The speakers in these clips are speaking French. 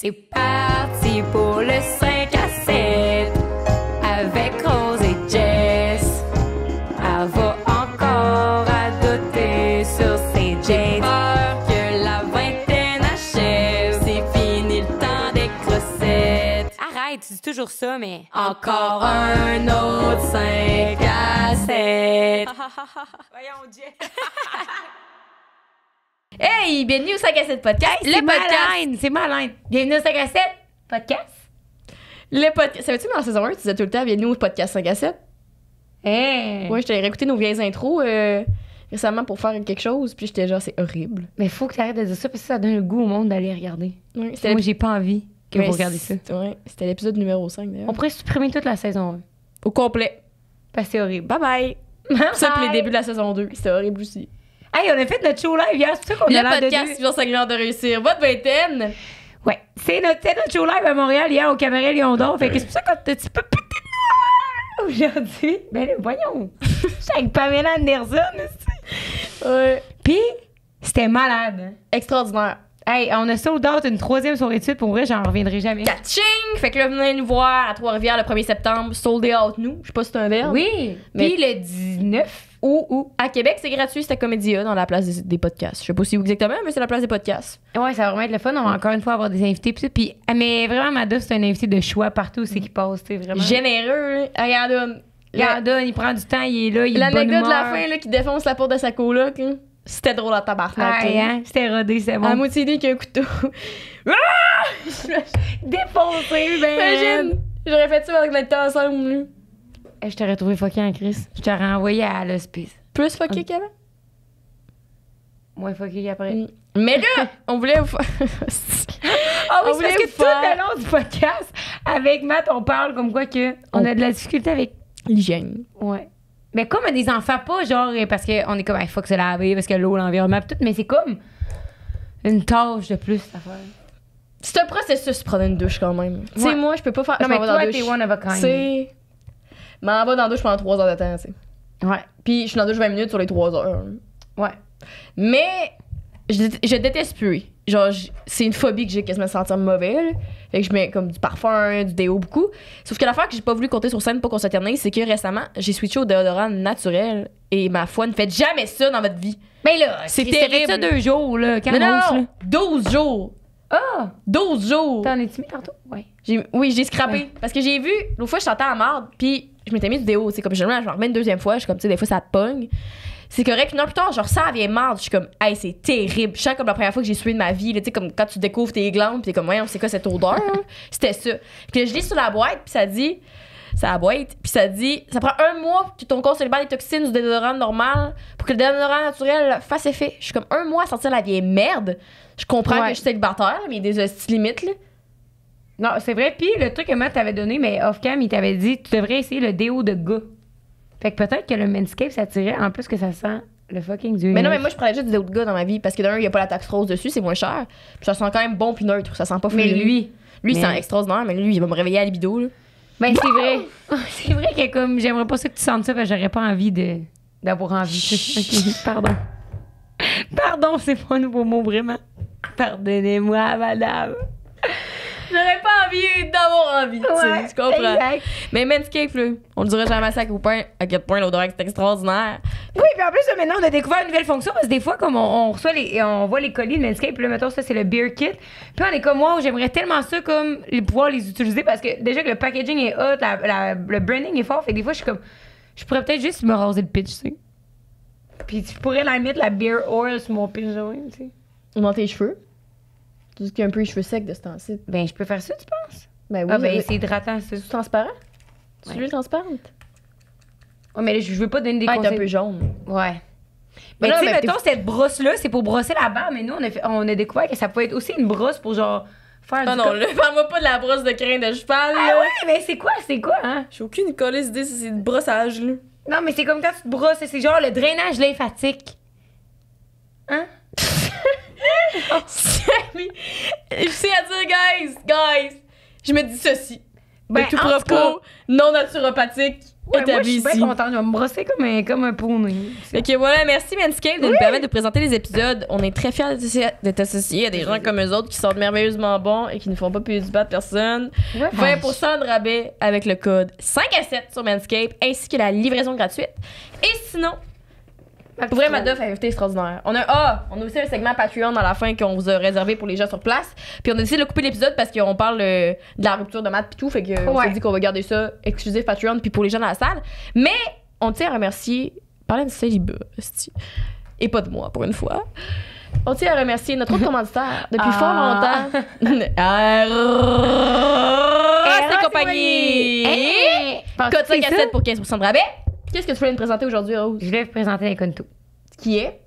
C'est parti pour le 5 à 7 avec Rose et Jess. Elle va encore à doter sur ses jets. Peur que la vingtaine achève, c'est fini le temps des crossettes. Arrête, tu dis toujours ça, mais. Encore un autre 5 à 7. Voyons, Jess. Hey, bienvenue au 5 à 7 podcast. le podcast. c'est malin. Bienvenue au 5 à 7 podcast. Le podcast. Savais-tu, dans la saison 1, tu disais tout le temps, bienvenue au podcast 5 à 7? Hey. Ouais, je t'avais réécouté nos vieilles intros euh, récemment pour faire quelque chose, puis j'étais genre, c'est horrible. Mais faut que tu arrêtes de dire ça parce que ça donne le goût au monde d'aller regarder. C'était Moi, j'ai pas envie que Ouais, vous regardiez ça. Ouais, c'était l'épisode numéro 5 d'ailleurs. On pourrait supprimer toute la saison 1. Au complet. Parce que c'est horrible. Bye bye. Ça, puis les débuts de la saison 2, c'était horrible aussi. Hey, on a fait notre show live hier, c'est ça qu'on a Le de podcast qui vient segment de réussir. Votre vingtaine. Ouais, c'est notre, notre show live à Montréal hier au Cabaret Lion d'Or. Fait que c'est pour ça qu'on t'a un petit peu pété de noir aujourd'hui. Ben voyons. Avec Pamela Anderson, aussi. Ouais. Puis, c'était malade. Extraordinaire. Hey, on a sold out une troisième soirée de suite. Pour vrai, j'en reviendrai jamais. Catching! Fait que là, venez nous voir à Trois-Rivières le 1er septembre. Sold out nous. Je sais pas si c'est un verbe. Oui. Mais- Puis le 19 Ou, ou à Québec, c'est gratuit, c'était Comédia dans la place des, des podcasts. Je sais pas si où exactement, mais c'est la place des podcasts. Ouais, ça va vraiment être le fun. On va encore une fois avoir des invités. Puis ah, mais vraiment, Madoff, c'est un invité de choix partout où c'est qu'il passe. Vraiment. Généreux. Regarde, là, Regarde, il prend du temps, il est là, il est l'anecdote de la fin là, qui défonce la porte de sa coloc, là, c'était drôle à tabarnak. Ah, hein, c'était rodé, c'est À bon. moitié dit qu'un couteau. Défoncé, ben. Imagine! J'aurais fait ça avec notre temps ensemble, Je t'aurais trouvé fucké en Chris. Je t'aurais envoyé à l'hospice. Plus fucké qu'avant? Moins fucké qu'après. Mm. Mais là, on voulait vous faire. Ah oui, On parce que vous tout faire- le long du podcast, avec Matt, on parle comme quoi que on On- a de la difficulté avec. L'hygiène. Ouais. Mais comme des enfants, pas genre euh, parce qu'on est comme, il faut que se laver, parce que l'eau, l'environnement, tout, mais c'est comme une tâche de plus à faire. C'est un processus prendre une douche quand même. Tu sais, Ouais. moi, je peux pas faire. Non, je mais toi, t'es one of a kind. C'est. M'en va dans la douche pendant 3 heures de temps, tu sais. Ouais. Puis je suis dans la douche 20 minutes sur les 3 heures. Ouais. Mais je, dé- je déteste puer. Genre, c'est une phobie que j'ai quasiment de sentir mauvais. là. Fait que je mets comme du parfum, du déo, beaucoup. Sauf que l'affaire que j'ai pas voulu compter sur scène pour qu'on s'éternise, c'est que récemment, j'ai switché au déodorant naturel et ma foi ne fait jamais ça dans votre vie. Mais là, C'est terrible. ça deux jours, là. Quand non, non, on se- non, 12 jours. Ah! 12 jours. T'en es-tu mis tantôt? Ouais. Oui, j'ai scrappé. Ouais. Parce que j'ai vu, l'autre fois, je sentais en marde, puis je m'étais mis du déo. C'est comme, généralement, je m'en remets une deuxième fois, je suis comme, tu sais, des fois, ça pogne. C'est correct. Une heure plus tard, je ressens, elle vient marde. Je suis comme, hey, c'est terrible. Je sens comme la première fois que j'ai sué de ma vie, tu sais, comme quand tu découvres tes glandes, puis t'es comme, voyons, c'est quoi cette odeur? C'était ça. Puis je lis sur la boîte, puis ça dit, la boîte, puis ça dit, ça prend un mois que ton corps se libère des toxines du déodorant normal pour que le déodorant naturel fasse effet. Je suis comme, un mois à sortir la vieille merde. Je comprends Ouais. que je suis célibataire, mais il y a des limites, là. Non, c'est vrai. Puis le truc que Matt t'avait donné, mais off-cam, il t'avait dit tu devrais essayer le déo de gars. Fait que peut-être que le Manscape, ça tirait en plus que ça sent le fucking dieu. Mais non, mais moi, je prenais juste des autres gars dans ma vie parce que d'un, il n'y a pas la taxe rose dessus, c'est moins cher. Puis ça sent quand même bon puis neutre, ça sent pas Mais fluide. lui. lui, mais- c'est extraordinaire, mais lui, il va me réveiller à libido. Là. Ben, c'est vrai. c'est vrai que comme j'aimerais pas ça que tu sentes ça, parce que j'aurais pas envie de d'avoir envie. Pardon. Pardon, c'est pas un nouveau mot vraiment. Pardonnez-moi, madame. J'aurais pas envie d'avoir envie, tu sais, tu comprends? exact. Mais Manscaped, là, on le dirait jamais assez à copain à quel point l'odeur est extraordinaire. Oui, puis en plus, là, maintenant, on a découvert une nouvelle fonction parce que des fois, comme on, on reçoit les, on voit les colis de Manscaped, là, mettons, ça, c'est le beer kit. Puis on est comme, wow, j'aimerais tellement ça, comme, les- pouvoir les utiliser parce que déjà que le packaging est hot, la- la- le branding est fort. Fait que des fois, je suis comme, je pourrais peut-être juste me raser le pitch, tu sais. Puis tu pourrais la mettre la beer oil sur mon pitch tu sais. Dans tes cheveux. Tu dis qu'il y a un peu les cheveux secs de ce temps-ci. Ben, je peux faire ça, tu penses? Ben oui, ah, ben, mais c'est hydratant, ça. c'est transparent. Tu veux transparente? Ouais, mais là, je veux pas donner des Ah, t'es un conseils. peu jaune. Ouais. Mais Mais non, tu sais, mettons, cette brosse-là, c'est pour brosser la barbe, mais nous, on a, fait- on a découvert que ça pouvait être aussi une brosse pour genre faire Ah du non, là, parle-moi pas de la brosse de crin de cheval, Ah là. ouais, mais c'est quoi, c'est quoi, hein? J'ai aucune colisse idée si c'est du brossage, là. Non, mais c'est comme quand tu te brosses, c'est genre le drainage lymphatique. Hein? Je sais à dire, guys, guys, je me dis ceci. Ben, de tout propos non naturopathique Ouais, moi, je suis bien contente. Je vais me brosser comme un, comme un poney. Que voilà, merci Manscaped de nous permettre de présenter les épisodes. On est très fiers d'être- associés à des gens comme eux autres qui sont merveilleusement bons et qui ne font pas payer du bas de personne. Ouais, 20% de rabais avec le code 5 à 7 sur Manscaped ainsi que la livraison gratuite. Et sinon, pour vrai, Madoff a été extraordinaire. On a, ah, on a aussi un segment Patreon à la fin qu'on vous a réservé pour les gens sur place. Puis on a décidé de couper l'épisode parce qu'on parle euh, de la rupture de maths puis tout. Fait que on Ouais. s'est dit qu'on va garder ça exclusif Patreon puis pour les gens dans la salle. Mais on tient à remercier, parler de célibat, et pas de moi pour une fois. On tient à remercier notre autre commanditaire depuis fort Ah. longtemps. Et compagnie. 5 à ça? 7 pour 15% de rabais. Qu'est-ce que tu voulais nous présenter aujourd'hui, Rose? Je vais vous présenter l'incognito. Qui est?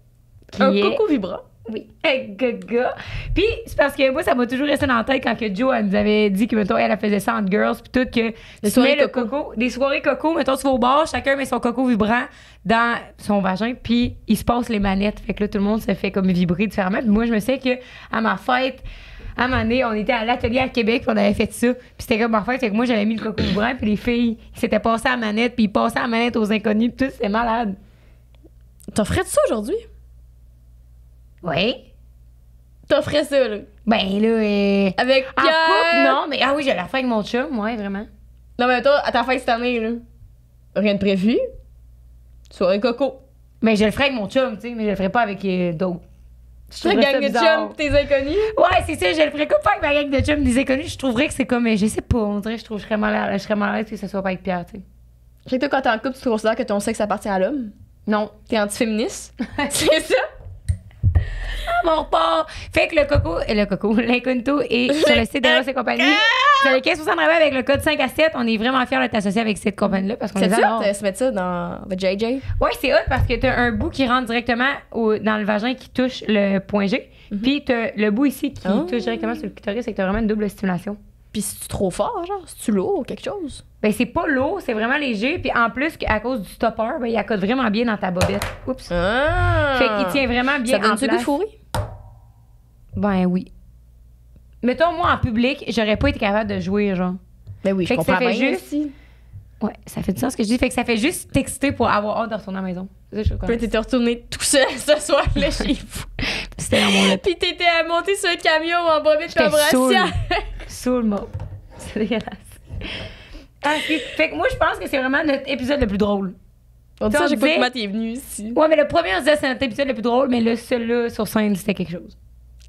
Qui un est- coco vibrant. Oui, un gaga. Puis c'est parce que moi, ça m'a toujours resté dans la tête quand que Jo, elle nous avait dit que, mettons, elle, elle faisait ça entre girls, puis tout, que Des tu soirées mets le coco. coco, des soirées coco, mettons, tu vas au bar, chacun met son coco vibrant dans son vagin, puis il se passe les manettes. Fait que là, tout le monde se fait comme vibrer différemment. Puis moi, je me sais que à ma fête, à un moment donné, on était à l'atelier à Québec, on avait fait ça. Puis c'était comme fête, fait que moi, j'avais mis le coco vibrant, puis les filles, ils s'étaient passées à la manette, puis ils passaient à la manette aux inconnus, puis tout, c'était malade. T'offrais ça aujourd'hui? Oui. T'offrais ça, là? Ben là, euh, Avec En Pierre? couple, non, mais ah oui, je l'ai fait avec mon chum, ouais, vraiment. Non, mais toi, à ta fête cette année, là. Rien de prévu? Soirée coco. Mais je le ferai avec mon chum, tu sais, mais je le ferai pas avec euh, d'autres. Ça gang de bizarre. chum pis tes inconnus. Ouais, c'est ça, je le ferais comme pas avec ma gang de chum des inconnus. Je trouverais que c'est comme, euh, je sais pas, on dirait je trouve je serais mal à, je serais mal à l'aise que ce soit pas avec Pierre, tu sais. Fait que toi, quand t'es en couple, tu considères que ton sexe appartient à l'homme? Non. T'es antiféministe? C'est ça? Ah, mon repart! Fait que le coco, euh, le coco, l'incognito est sur le site de Ross et compagnie. Vous avez 15% de rabais avec le code 5 à 7. On est vraiment fiers d'être associés avec cette compagnie-là parce qu'on C'est ça? de Se mettre ça dans votre JJ. Ouais, c'est hot parce que t'as un bout qui rentre directement au- dans le vagin qui touche le point G. Puis t'as le bout ici qui Oh. touche directement sur le clitoris, c'est que t'as vraiment une double stimulation. Pis c'est-tu trop fort, genre? C'est-tu lourd ou quelque chose? Ben, c'est pas lourd, c'est vraiment léger. Puis en plus, à cause du stopper, ben, il accote vraiment bien dans ta bobette. Oups. Ah! Fait qu'il tient vraiment bien Ça donne en ce goût de place. fourrer? Ben oui. Mettons, moi, en public, j'aurais pas été capable de jouer, genre. Ben oui, je Fait que ça fait bien juste- aussi. Ouais, ça fait du sens ce que je dis. Fait que ça fait juste t'exciter pour avoir hâte de retourner à la maison. C'est je Puis t'étais retourné tout seul ce soir là chez vous. C'était. Puis t'étais à monter sur un camion en bobette comme Saoul, mot. C'est dégueulasse. Ah, fait que moi, je pense que c'est vraiment notre épisode le plus drôle. On dit ça, j'ai pas est venu ici. Ouais, mais le premier, on se disait c'est notre épisode le plus drôle, mais là, celui-là, sur scène, c'était quelque chose.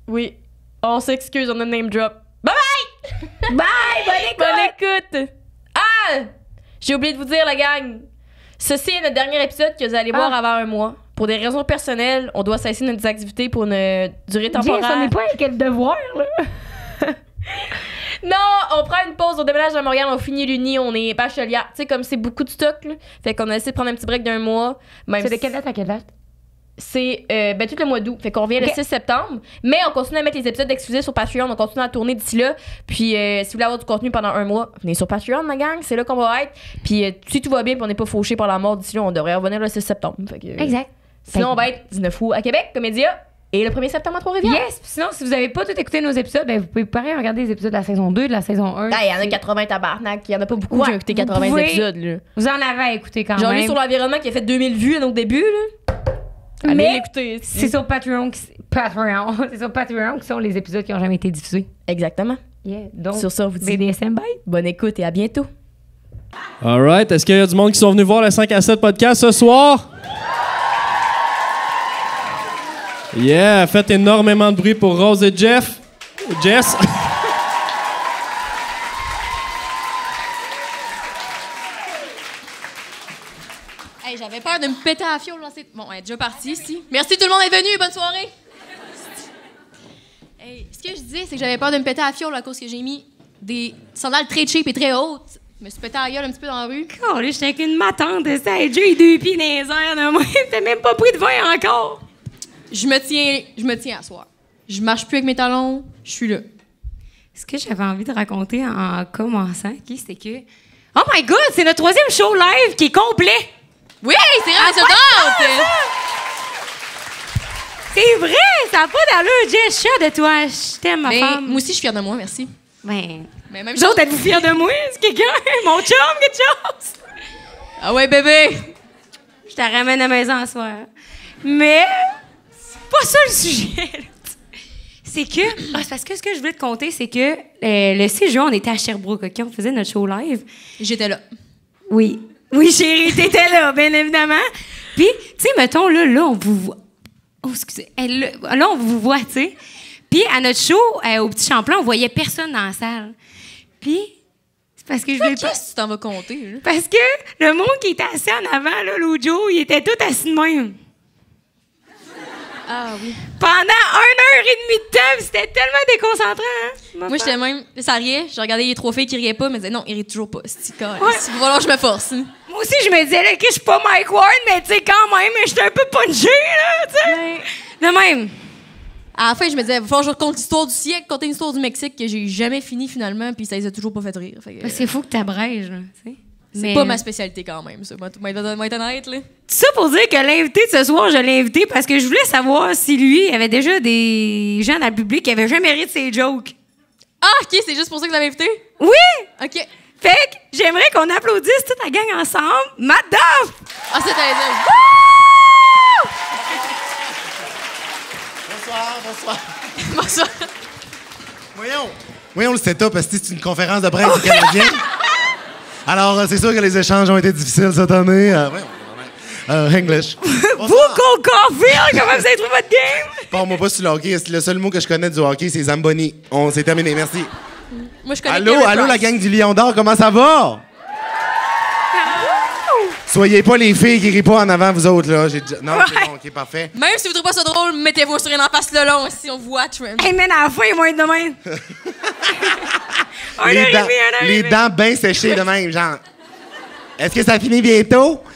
Oui. On s'excuse, on a name drop. Bye bye! Bye! Bonne écoute! Bonne écoute! Ah! J'ai oublié de vous dire, la gang. Ceci est notre dernier épisode que vous allez voir Ah. avant un mois. Pour des raisons personnelles, on doit cesser nos activités pour une durée Jess, on temporaire. n'est pas avec quel devoir, là. Non, on prend une pause, on déménage à Montréal, on finit l'uni, on est bachelière. Tu sais, comme c'est beaucoup de stock, là. Fait qu'on a essayé de prendre un petit break d'un mois. C'est de quelle date à quelle date? C'est euh, ben, tout le mois d'août. Fait qu'on revient le 6 septembre. Mais on continue à mettre les épisodes exclusifs sur Patreon. On continue à tourner d'ici là. Puis euh, si vous voulez avoir du contenu pendant un mois, venez sur Patreon, ma gang. C'est là qu'on va être. Puis euh, si tout va bien puis on n'est pas fauché par la mort d'ici là, on devrait revenir le 6 septembre. Fait que, euh, Exact. Sinon, on va être 19 août à Québec, Comédia. Et le 1er septembre à Trois-Rivières. Yes! Puis sinon, si vous avez pas tout écouté nos épisodes, ben, vous pouvez pareil regarder les épisodes de la saison 2, de la saison 1. Ah, Il y en a 80 tabarnak. Il y en a pas beaucoup Ouais, qui ont écouté vous 80 pouvez- épisodes. Là. Vous en avez à écouter quand J'en ai même. sur l'environnement qui a fait 2000 vues à nos débuts. Là. Allez Mais l'écouter. c'est sur Patreon, qui- Patreon. c'est sur Patreon qui sont les épisodes qui ont jamais été diffusés. Exactement. Yeah. Donc, Sur ça, on vous dit BDSM, bye! bonne écoute et à bientôt. Alright. Est-ce qu'il y a du monde qui sont venus voir le 5 à 7 podcast ce soir? Yeah, faites énormément de bruit pour Rose et Jeff. Jess. Hey, j'avais peur de me péter à la fiole. Bon, elle est déjà partie ici. Merci tout le monde est venu. Bonne soirée. Hey, ce que je disais, c'est que j'avais peur de me péter à la fiole à cause que j'ai mis des sandales très cheap et très hautes. Je me suis pété à la gueule un petit peu dans la rue. Oh, là, j'étais avec une matante de ça, et deux pieds dans les airs, moi. T'as même pas pris de vin encore. Je me tiens, je me tiens à soir. Je marche plus avec mes talons. Je suis là. Ce que j'avais envie de raconter en commençant, ok, c'était que. Oh my god, c'est notre troisième show live qui est complet! Oui, c'est vrai, c'est drôle. C'est vrai, ça n'a pas d'allure, Jess, je suis fière de toi. Je t'aime, ma Mais femme. moi aussi, je suis fière de moi, merci. Ben. Mais même autres, êtes-vous fiers de moi? Est-ce quelqu'un? Mon chum, quelque chose? Ah ouais, bébé! Je te ramène à la maison à soir. Mais. C'est pas ça le sujet. C'est que. Ah, c'est parce que ce que je voulais te conter, c'est que euh, le 6 juin, on était à Sherbrooke, OK? On faisait notre show live. J'étais là. Oui. Oui, chérie, t'étais là, bien évidemment. Puis, tu sais, mettons, là, là, on vous voit. Oh, excusez. Là, là, on vous voit, tu sais. Puis, à notre show, euh, au Petit Champlain, on voyait personne dans la salle. Puis, c'est parce que je voulais pas. Qu'est-ce que tu t'en vas compter, là? Parce que le monde qui était assis en avant, là, l'autre jour, il était tout assis de même. Ah oui. Pendant une heure et demie de temps, c'était tellement déconcentrant, hein? Moi, j'étais même. Ça riait. Je regardais les trois filles qui riaient pas, mais je disais non, ils rient toujours pas. C'est quand Ouais. Il va falloir que je me force. Moi aussi, je me disais, là, que je suis pas Mike Ward, mais tu sais, quand même, j'étais un peu punché, là, tu sais. De même. À la fin, je me disais, il va falloir que je raconte l'histoire du siècle, compter une histoire du Mexique que j'ai jamais fini finalement, puis ça les a toujours pas fait rire. Fait que, C'est fou que t'abrèges, là, tu sais. C'est Mais- pas ma spécialité quand même, ça. Moi, être honnête, là. Tout ça pour dire que l'invité de ce soir, je l'ai invité parce que je voulais savoir si lui avait déjà des gens dans le public qui avaient jamais ri de ses jokes. Ah, ok, c'est juste pour ça que vous l'avez invité? Oui! Ok. Fait que j'aimerais qu'on applaudisse toute la gang ensemble. Matt Duff! Ah, dire. Bonsoir, bonsoir. Bonsoir. Voyons. Voyons le setup, parce que c'est une conférence de presse du Canadien. Alors, euh, c'est sûr que les échanges ont été difficiles cette année. Euh, euh, English. Vous, Cole Caulfield, comment vous avez trouvé votre game? Parle-moi pas sur le hockey. Le seul mot que je connais du hockey, c'est Zamboni. On s'est terminé, merci. Moi, je connais Allô, allô, la gang du Lion d'Or, comment ça va? Soyez pas les filles qui rient pas en avant, vous autres, là. J'ai déjà- Non, c'est bon, ok, parfait. Même si vous trouvez pas ça drôle, mettez-vous sur une en face le long si on vous watch, man. Hey, man, à la fin, ils vont être de même. Les dents, les bien séchées de même, genre. Est-ce que ça finit bientôt?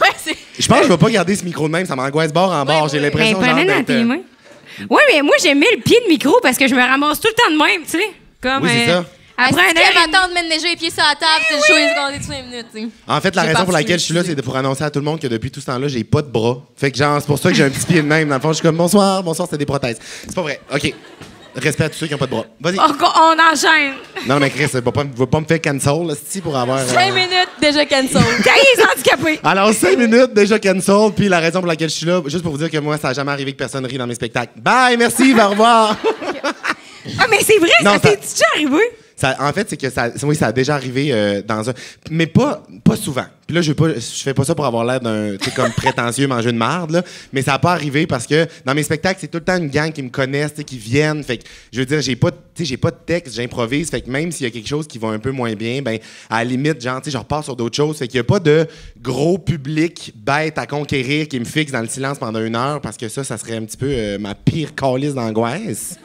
Ouais, c'est. Je pense que je vais pas garder ce micro de même, ça m'angoisse bord en bord. Ouais, J'ai ouais. Ben, l'impression genre, tes euh, mains. Oui, mais moi, j'aimais le pied de micro parce que je me ramasse tout le temps de même, tu sais. Comme, Oui, c'est euh, ça. Après un heure de mettre les pieds sur la table, c'est le show, il se gardait tous les minutes, tu sais? En fait, la J'ai raison pour laquelle je suis là, c'est pour annoncer à tout le monde que depuis tout ce temps-là, j'ai pas de bras. Fait que genre, c'est pour ça que j'ai un petit pied de même. Dans le fond, je suis comme bonsoir, bonsoir, c'est des prothèses. C'est pas vrai. OK. Respect à tous ceux qui ont pas de bras. Vas-y. On, on enchaîne. Non, mais Chris, va pas, va pas me faire cancel, là, c'ti, pour avoir. euh, 5 minutes, déjà cancel. T'as les handicapés. Alors, cinq minutes déjà cancel, puis la raison pour laquelle je suis là, juste pour vous dire que moi, ça a jamais arrivé que personne rit dans mes spectacles. Bye, merci, au revoir. Ah, mais c'est vrai, Non, ça- t'est déjà arrivé? Ça, en fait, c'est que ça, oui, ça a déjà arrivé euh, dans un, mais pas, pas souvent. Puis là, je veux pas, je fais pas ça pour avoir l'air d'un, tu comme prétentieux manger de marde là. Mais ça a pas arrivé parce que dans mes spectacles, c'est tout le temps une gang qui me connaissent, qui viennent. Fait que je veux dire, j'ai pas, j'ai pas de texte, j'improvise. Fait que même s'il y a quelque chose qui va un peu moins bien, ben à la limite, genre, tu je repars sur d'autres choses. Fait qu'il y a pas de gros public bête à conquérir qui me fixe dans le silence pendant une heure parce que ça, ça serait un petit peu euh, ma pire calice d'angoisse.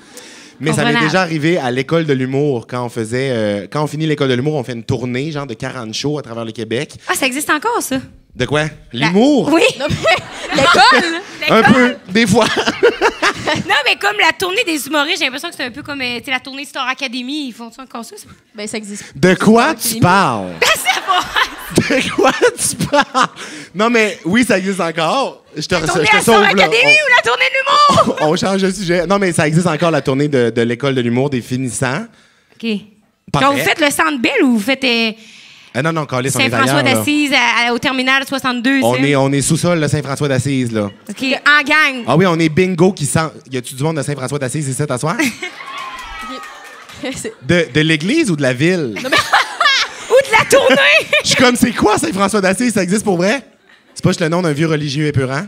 Mais ça m'est déjà arrivé à l'école de l'humour quand on faisait euh, quand on finit l'école de l'humour, on fait une tournée genre de 40 shows à travers le Québec. Ah, ça existe encore, ça? De quoi? L'humour? Oui. L'école? Un peu des fois. non, mais comme la tournée des humoristes, j'ai l'impression que c'est un peu comme euh, tu sais, la tournée Star Academy. Ils font ça encore ça? ça? Ben, ça existe. De quoi tu parles? Ça va. De quoi tu parles? Non mais oui, ça existe encore. Je te, La je tournée te à Star sauve ou la tournée de l'humour? On, change de sujet. Non mais ça existe encore la tournée de, de l'école de l'humour des finissants. OK. Parfait. Quand vous faites le Centre Bell ou vous faites euh, Ah non non, Carlis, on est Saint-François ailleurs, là. d'Assise à- à- au terminal 62? On est on est sous-sol de Saint-François d'Assise là. OK, en gang. Ah oui, on est bingo qui sent. Y a-tu du monde de Saint-François d'Assise ici? C'est- De, de l'église ou de la ville? Ou de la tournée. Je suis comme, c'est quoi Saint-François d'Assise? Ça existe pour vrai? C'est pas juste le nom d'un vieux religieux épurant?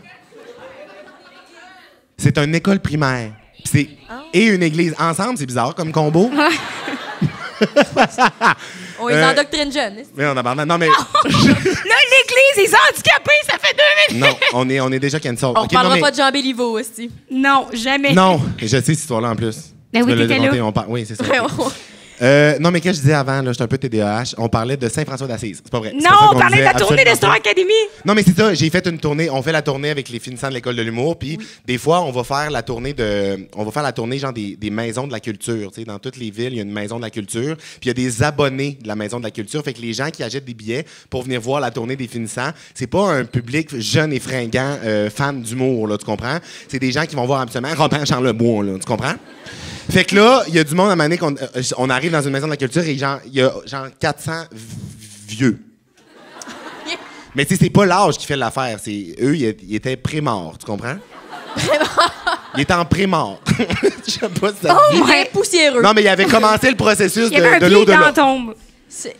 C'est une école primaire. C'est et une église. Ensemble, c'est bizarre comme combo. On les Euh, endoctrine jeunes. Mais on a Non, mais. là, l'église, les handicapés, ça fait deux minutes. non, on est, on est déjà cancel. On Ok, parlera non, mais- pas de Jean Béliveau aussi. Non, jamais. Non, je sais cette histoire-là en plus. Ben Tu oui, me là. on par- Oui, c'est ça. Euh, non, mais qu'est-ce que je disais avant? Là, j'étais un peu TDAH. On parlait de Saint-François d'Assise. C'est pas vrai. Non, on parlait de la tournée de Star. Academy. Non, mais c'est ça. J'ai fait une tournée. On fait la tournée avec les finissants de l'école de l'humour. Puis des fois, on va faire la tournée de. On va faire la tournée genre des, des maisons de la culture. Tu sais, dans toutes les villes, il y a une maison de la culture. Puis il y a des abonnés de la maison de la culture. Fait que les gens qui achètent des billets pour venir voir la tournée des finissants, c'est pas un public jeune et fringant, euh, fan d'humour, là. Tu comprends? C'est des gens qui vont voir absolument Robin Charlebois, là. Tu comprends? Fait que là, il y a du monde à Mané qu'on euh, on arrive dans une maison de la culture et genre, il y a genre 400 v- vieux. Mais tu sais, c'est pas l'âge qui fait l'affaire. C'est eux, ils étaient pré-morts, tu comprends? Ils étaient en pré-mort. Je sais pas si ça. Il est poussiéreux. Non, mais il avait commencé le processus Il y avait de, un de pied l'au-delà. dans la tombe.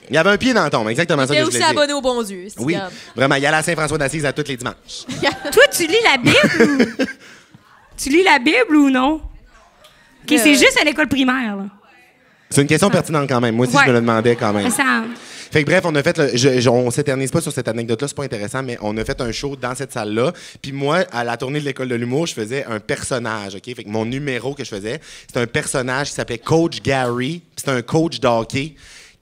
Il y avait un pied dans le tombe, exactement ça Il est que je aussi voulais dire. abonné au bon Dieu. Oui, comme- vraiment. Il allait à Saint-François d'Assise à tous les dimanches. Toi, tu lis la Bible ou... Tu lis la Bible ou non? OK, Euh. c'est juste à l'école primaire, là. C'est une question pertinente quand même. Moi aussi, Ouais. je me le demandais quand même. Ça... Fait que bref, on a fait, le- je, je- on s'éternise pas sur cette anecdote-là, c'est pas intéressant, mais on a fait un show dans cette salle-là. Puis moi, à la tournée de l'école de l'humour, je faisais un personnage, ok? Fait que mon numéro que je faisais, c'était un personnage qui s'appelait Coach Gary. C'était un coach de hockey.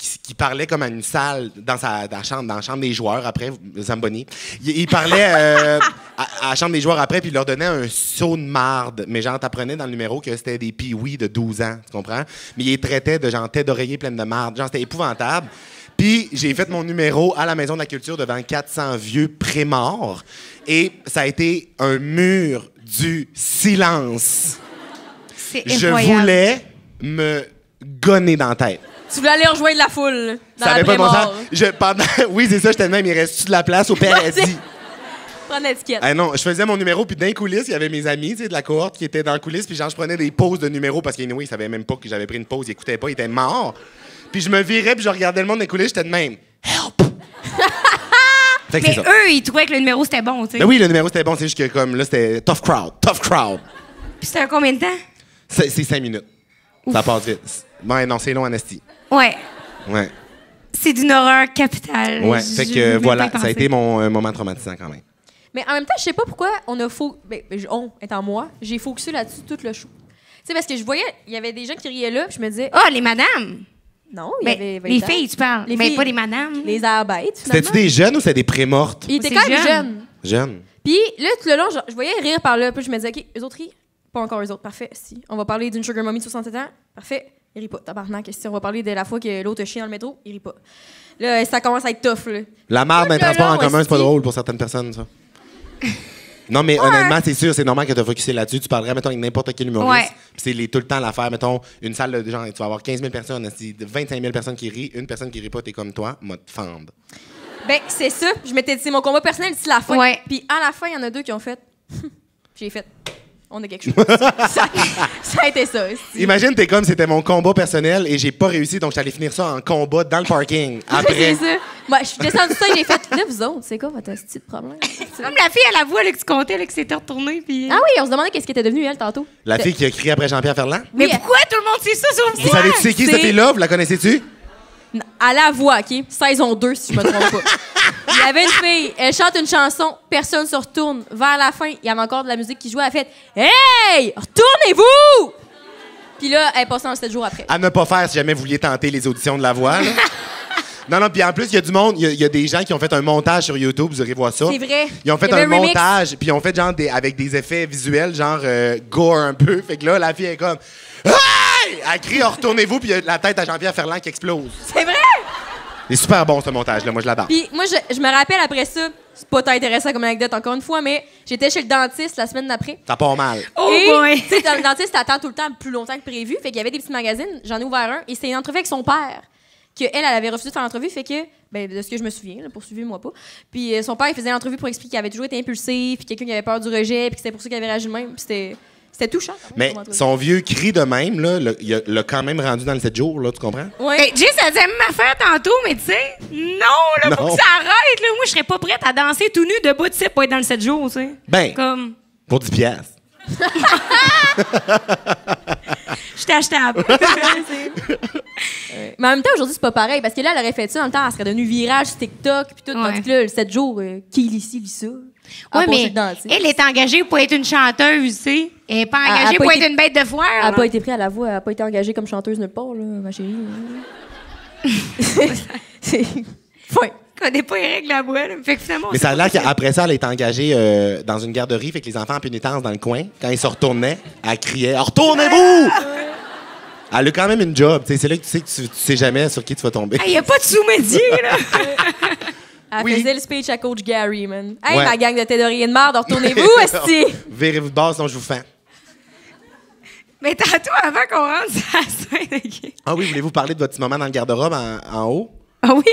Qui, qui parlait comme à une salle dans, sa, dans, la chambre, dans la chambre des joueurs après, Zamboni. Il, il parlait euh, à, à la chambre des joueurs après, puis il leur donnait un saut de marde. Mais genre, t'apprenais dans le numéro que c'était des pee de 12 ans, tu comprends? Mais il les traitait de genre tête d'oreiller pleine de marde. Genre, c'était épouvantable. Puis j'ai fait mon numéro à la Maison de la Culture devant 400 vieux pré-morts. Et ça a été un mur du silence. C'est Je incroyable. voulais me gonner dans la tête. Tu voulais aller rejoindre la foule. Dans ça la avait pas de bon sens. Je, pendant, oui, c'est ça, j'étais de même. Il reste-tu de la place au paradis? Prendre l'étiquette. Ah non, je faisais mon numéro, puis dans les coulisses, il y avait mes amis de la cohorte qui étaient dans les coulisses, puis genre, je prenais des pauses de numéro parce qu'anyway, ils savaient même pas que j'avais pris une pause, ils écoutaient pas, ils étaient morts. Puis je me virais, puis je regardais le monde dans les coulisses, j'étais de même. Help! fait que Mais c'est ça. eux, ils trouvaient que le numéro, c'était bon, tu sais. Ben oui, le numéro c'était bon, c'est juste que comme là, c'était tough crowd, tough crowd. Puis c'était un combien de temps? C'est c'est cinq minutes. Ça passe vite. Non, c'est long, Anastie. Ouais. Ouais. C'est d'une horreur capitale. Ouais. Je- Fait que voilà, ça a été mon euh, moment traumatisant quand même. Mais en même temps, je sais pas pourquoi on a faux. Ben, ben, on, étant moi, j'ai focusé là-dessus tout le show. Tu sais, parce que je voyais, il y avait des gens qui riaient là, puis je me disais, Ah, les madames! non, il y Ben, avait. les 20 ans. filles, tu parles. Les mais filles. pas les madames. Les arbeites, C'était-tu des jeunes ou c'était des pré-mortes? Ils étaient quand même jeune. jeunes. Jeunes. Puis là, tout le long, je, je voyais rire par là. Puis je me disais, OK, eux autres rient. Pas encore eux autres. Parfait. Si. On va parler d'une Sugar Mommy de 67 ans. Parfait. Il rit pas. Tabarnak. Si on va parler de la fois que l'autre chien dans le métro, il rit pas. Là, ça commence à être tough, là. La marde d'un Tout le transport en commun, c'est pas drôle pour certaines personnes, ça. Non, mais honnêtement, c'est sûr, c'est normal que tu as focusé là-dessus. Tu parlerais, mettons, avec n'importe quel humoriste. Ouais. Puis c'est les- tout le temps l'affaire, mettons, une salle de genre, tu vas avoir 15 000 personnes, esti, 25 000 personnes qui rient, une personne qui rit pas, t'es comme toi, m'a te fendre. Ben, c'est ça. Je m'étais dit, c'est mon combat personnel d'ici la fin. Puis à la fin, il y en a deux qui ont fait. J'ai fait. On a quelque chose. ça, ça a été ça. Imagine, t'es comme, c'était mon combat personnel et j'ai pas réussi, donc j'allais finir ça en combat dans le parking. Après. c'est ça. Moi, je suis descendue ça et j'ai fait. Là, vous autres, c'est quoi votre petit problème? Comme la fille à la voix là, que tu comptais, là, qui s'était retournée. Puis... Ah oui, on se demandait qu'est-ce qui était devenu elle tantôt. La fille qui a crié après Jean-Pierre Ferland? Mais Oui, pourquoi tout le monde sait ça sauf Vous savez, tu sais qui cette c'est- fille-là? Vous la connaissez-tu? À la voix, OK? Saison 2, si je me trompe pas. Il y avait une fille, elle chante une chanson, personne se retourne. Vers la fin, il y avait encore de la musique qui jouait, elle fait Hey! Retournez-vous! Puis là, elle est passée dans 7 jours après. À ne pas faire si jamais vous vouliez tenter les auditions de la voix. là. non, non, puis en plus, il y a du monde, il y a- il y, a des gens qui ont fait un montage sur YouTube, vous irez voir ça. C'est vrai. Ils ont fait un remix. montage, puis ils ont fait genre des, avec des effets visuels, genre euh, gore un peu. Fait que là, la fille est comme Hey! Elle crie, retournez-vous, puis il y a la tête à Jean-Pierre Ferland qui explose. C'est vrai! C'est super bon, ce montage-là. Moi, je l'adore. Puis moi, je, je me rappelle après ça, c'est pas tant intéressant comme anecdote encore une fois, mais j'étais chez le dentiste la semaine d'après. Ça part mal. Oh et, boy! tu sais, le dentiste, t'attends tout le temps plus longtemps que prévu. Fait qu'il y avait des petits magazines. J'en ai ouvert un. Et c'était une entrevue avec son père. Que elle, elle avait refusé de faire l'entrevue. Fait que, ben, de ce que je me souviens, poursuivez-moi pas. Puis euh, son père, il faisait l'entrevue pour expliquer qu'il avait toujours été impulsif. Puis quelqu'un qui avait peur du rejet. Puis que c'était pour ça qu'il avait réagi de même. Puis c'était, c'était touchant. quand même, Mais son vieux cri de même, là, le- il a- l'a quand même rendu dans le 7 jours, là, tu comprends? Ouais. Hey, Jess, elle disait même affaire tantôt, mais tu sais, non, là, faut Non. que ça arrête, là. Moi, je serais pas prête à danser tout nu debout de pour être dans le 7 jours, tu sais. Ben, Comme, pour 10 piastres. je t'ai achetable. Mais en même temps, aujourd'hui, c'est pas pareil. Parce que là, elle aurait fait ça dans le temps. Elle serait devenue virage sur TikTok. Puis tout. Ouais. Tandis que là, le 7 jours, euh, qui lit ci, lit ça? À chez mais elle est engagée pour être une chanteuse, tu sais. Elle est pas engagée pas pour être une bête de foire. Elle n'a pas été prise à la voix, elle n'a pas été engagée comme chanteuse nulle part, là, ma chérie. c'est. Je connais pas les règles là. Fait que finalement, Mais ça a l'air qu'après ça, elle est engagée euh, dans une garderie, fait que les enfants en pénitence dans le coin, quand ils se retournaient, elle criait Retournez-vous! Elle a quand même une job, tu sais, c'est là que tu sais que tu, tu sais jamais sur qui tu vas tomber. Il n'y a pas de sous-métier, là. Elle Oui. faisait le speech à Coach Gary, man. Hey, Ouais. ma gang de tête d'oreiller de marde, retournez-vous, esti! Virez-vous de base, sinon je vous fends. Mais tantôt, avant qu'on rentre sur la scène. Ah oui, voulez-vous parler de votre petit moment dans le garde-robe en, en haut? Ah oui,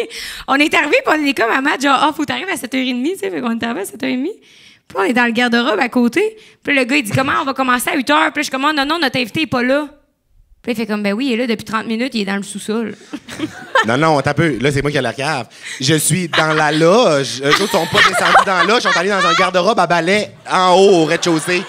on est arrivé, puis on est comme à mat, genre, ah, faut t'arriver à 7h30, tu sais, fait qu'on est arrivé à 7h30. Puis on est dans le garde-robe à côté. Puis le gars, il dit, comment on va commencer à 8h? Puis je suis comme, Ah, non, non, notre invité est pas là. Puis il fait comme, ben oui, il est là depuis 30 minutes, il est dans le sous-sol. Non, non, t'as peu. Là, c'est moi qui ai la cave. Je suis dans la loge. Eux autres sont pas descendus dans la loge, ils sont allés dans un garde-robe à balai en haut au rez-de-chaussée.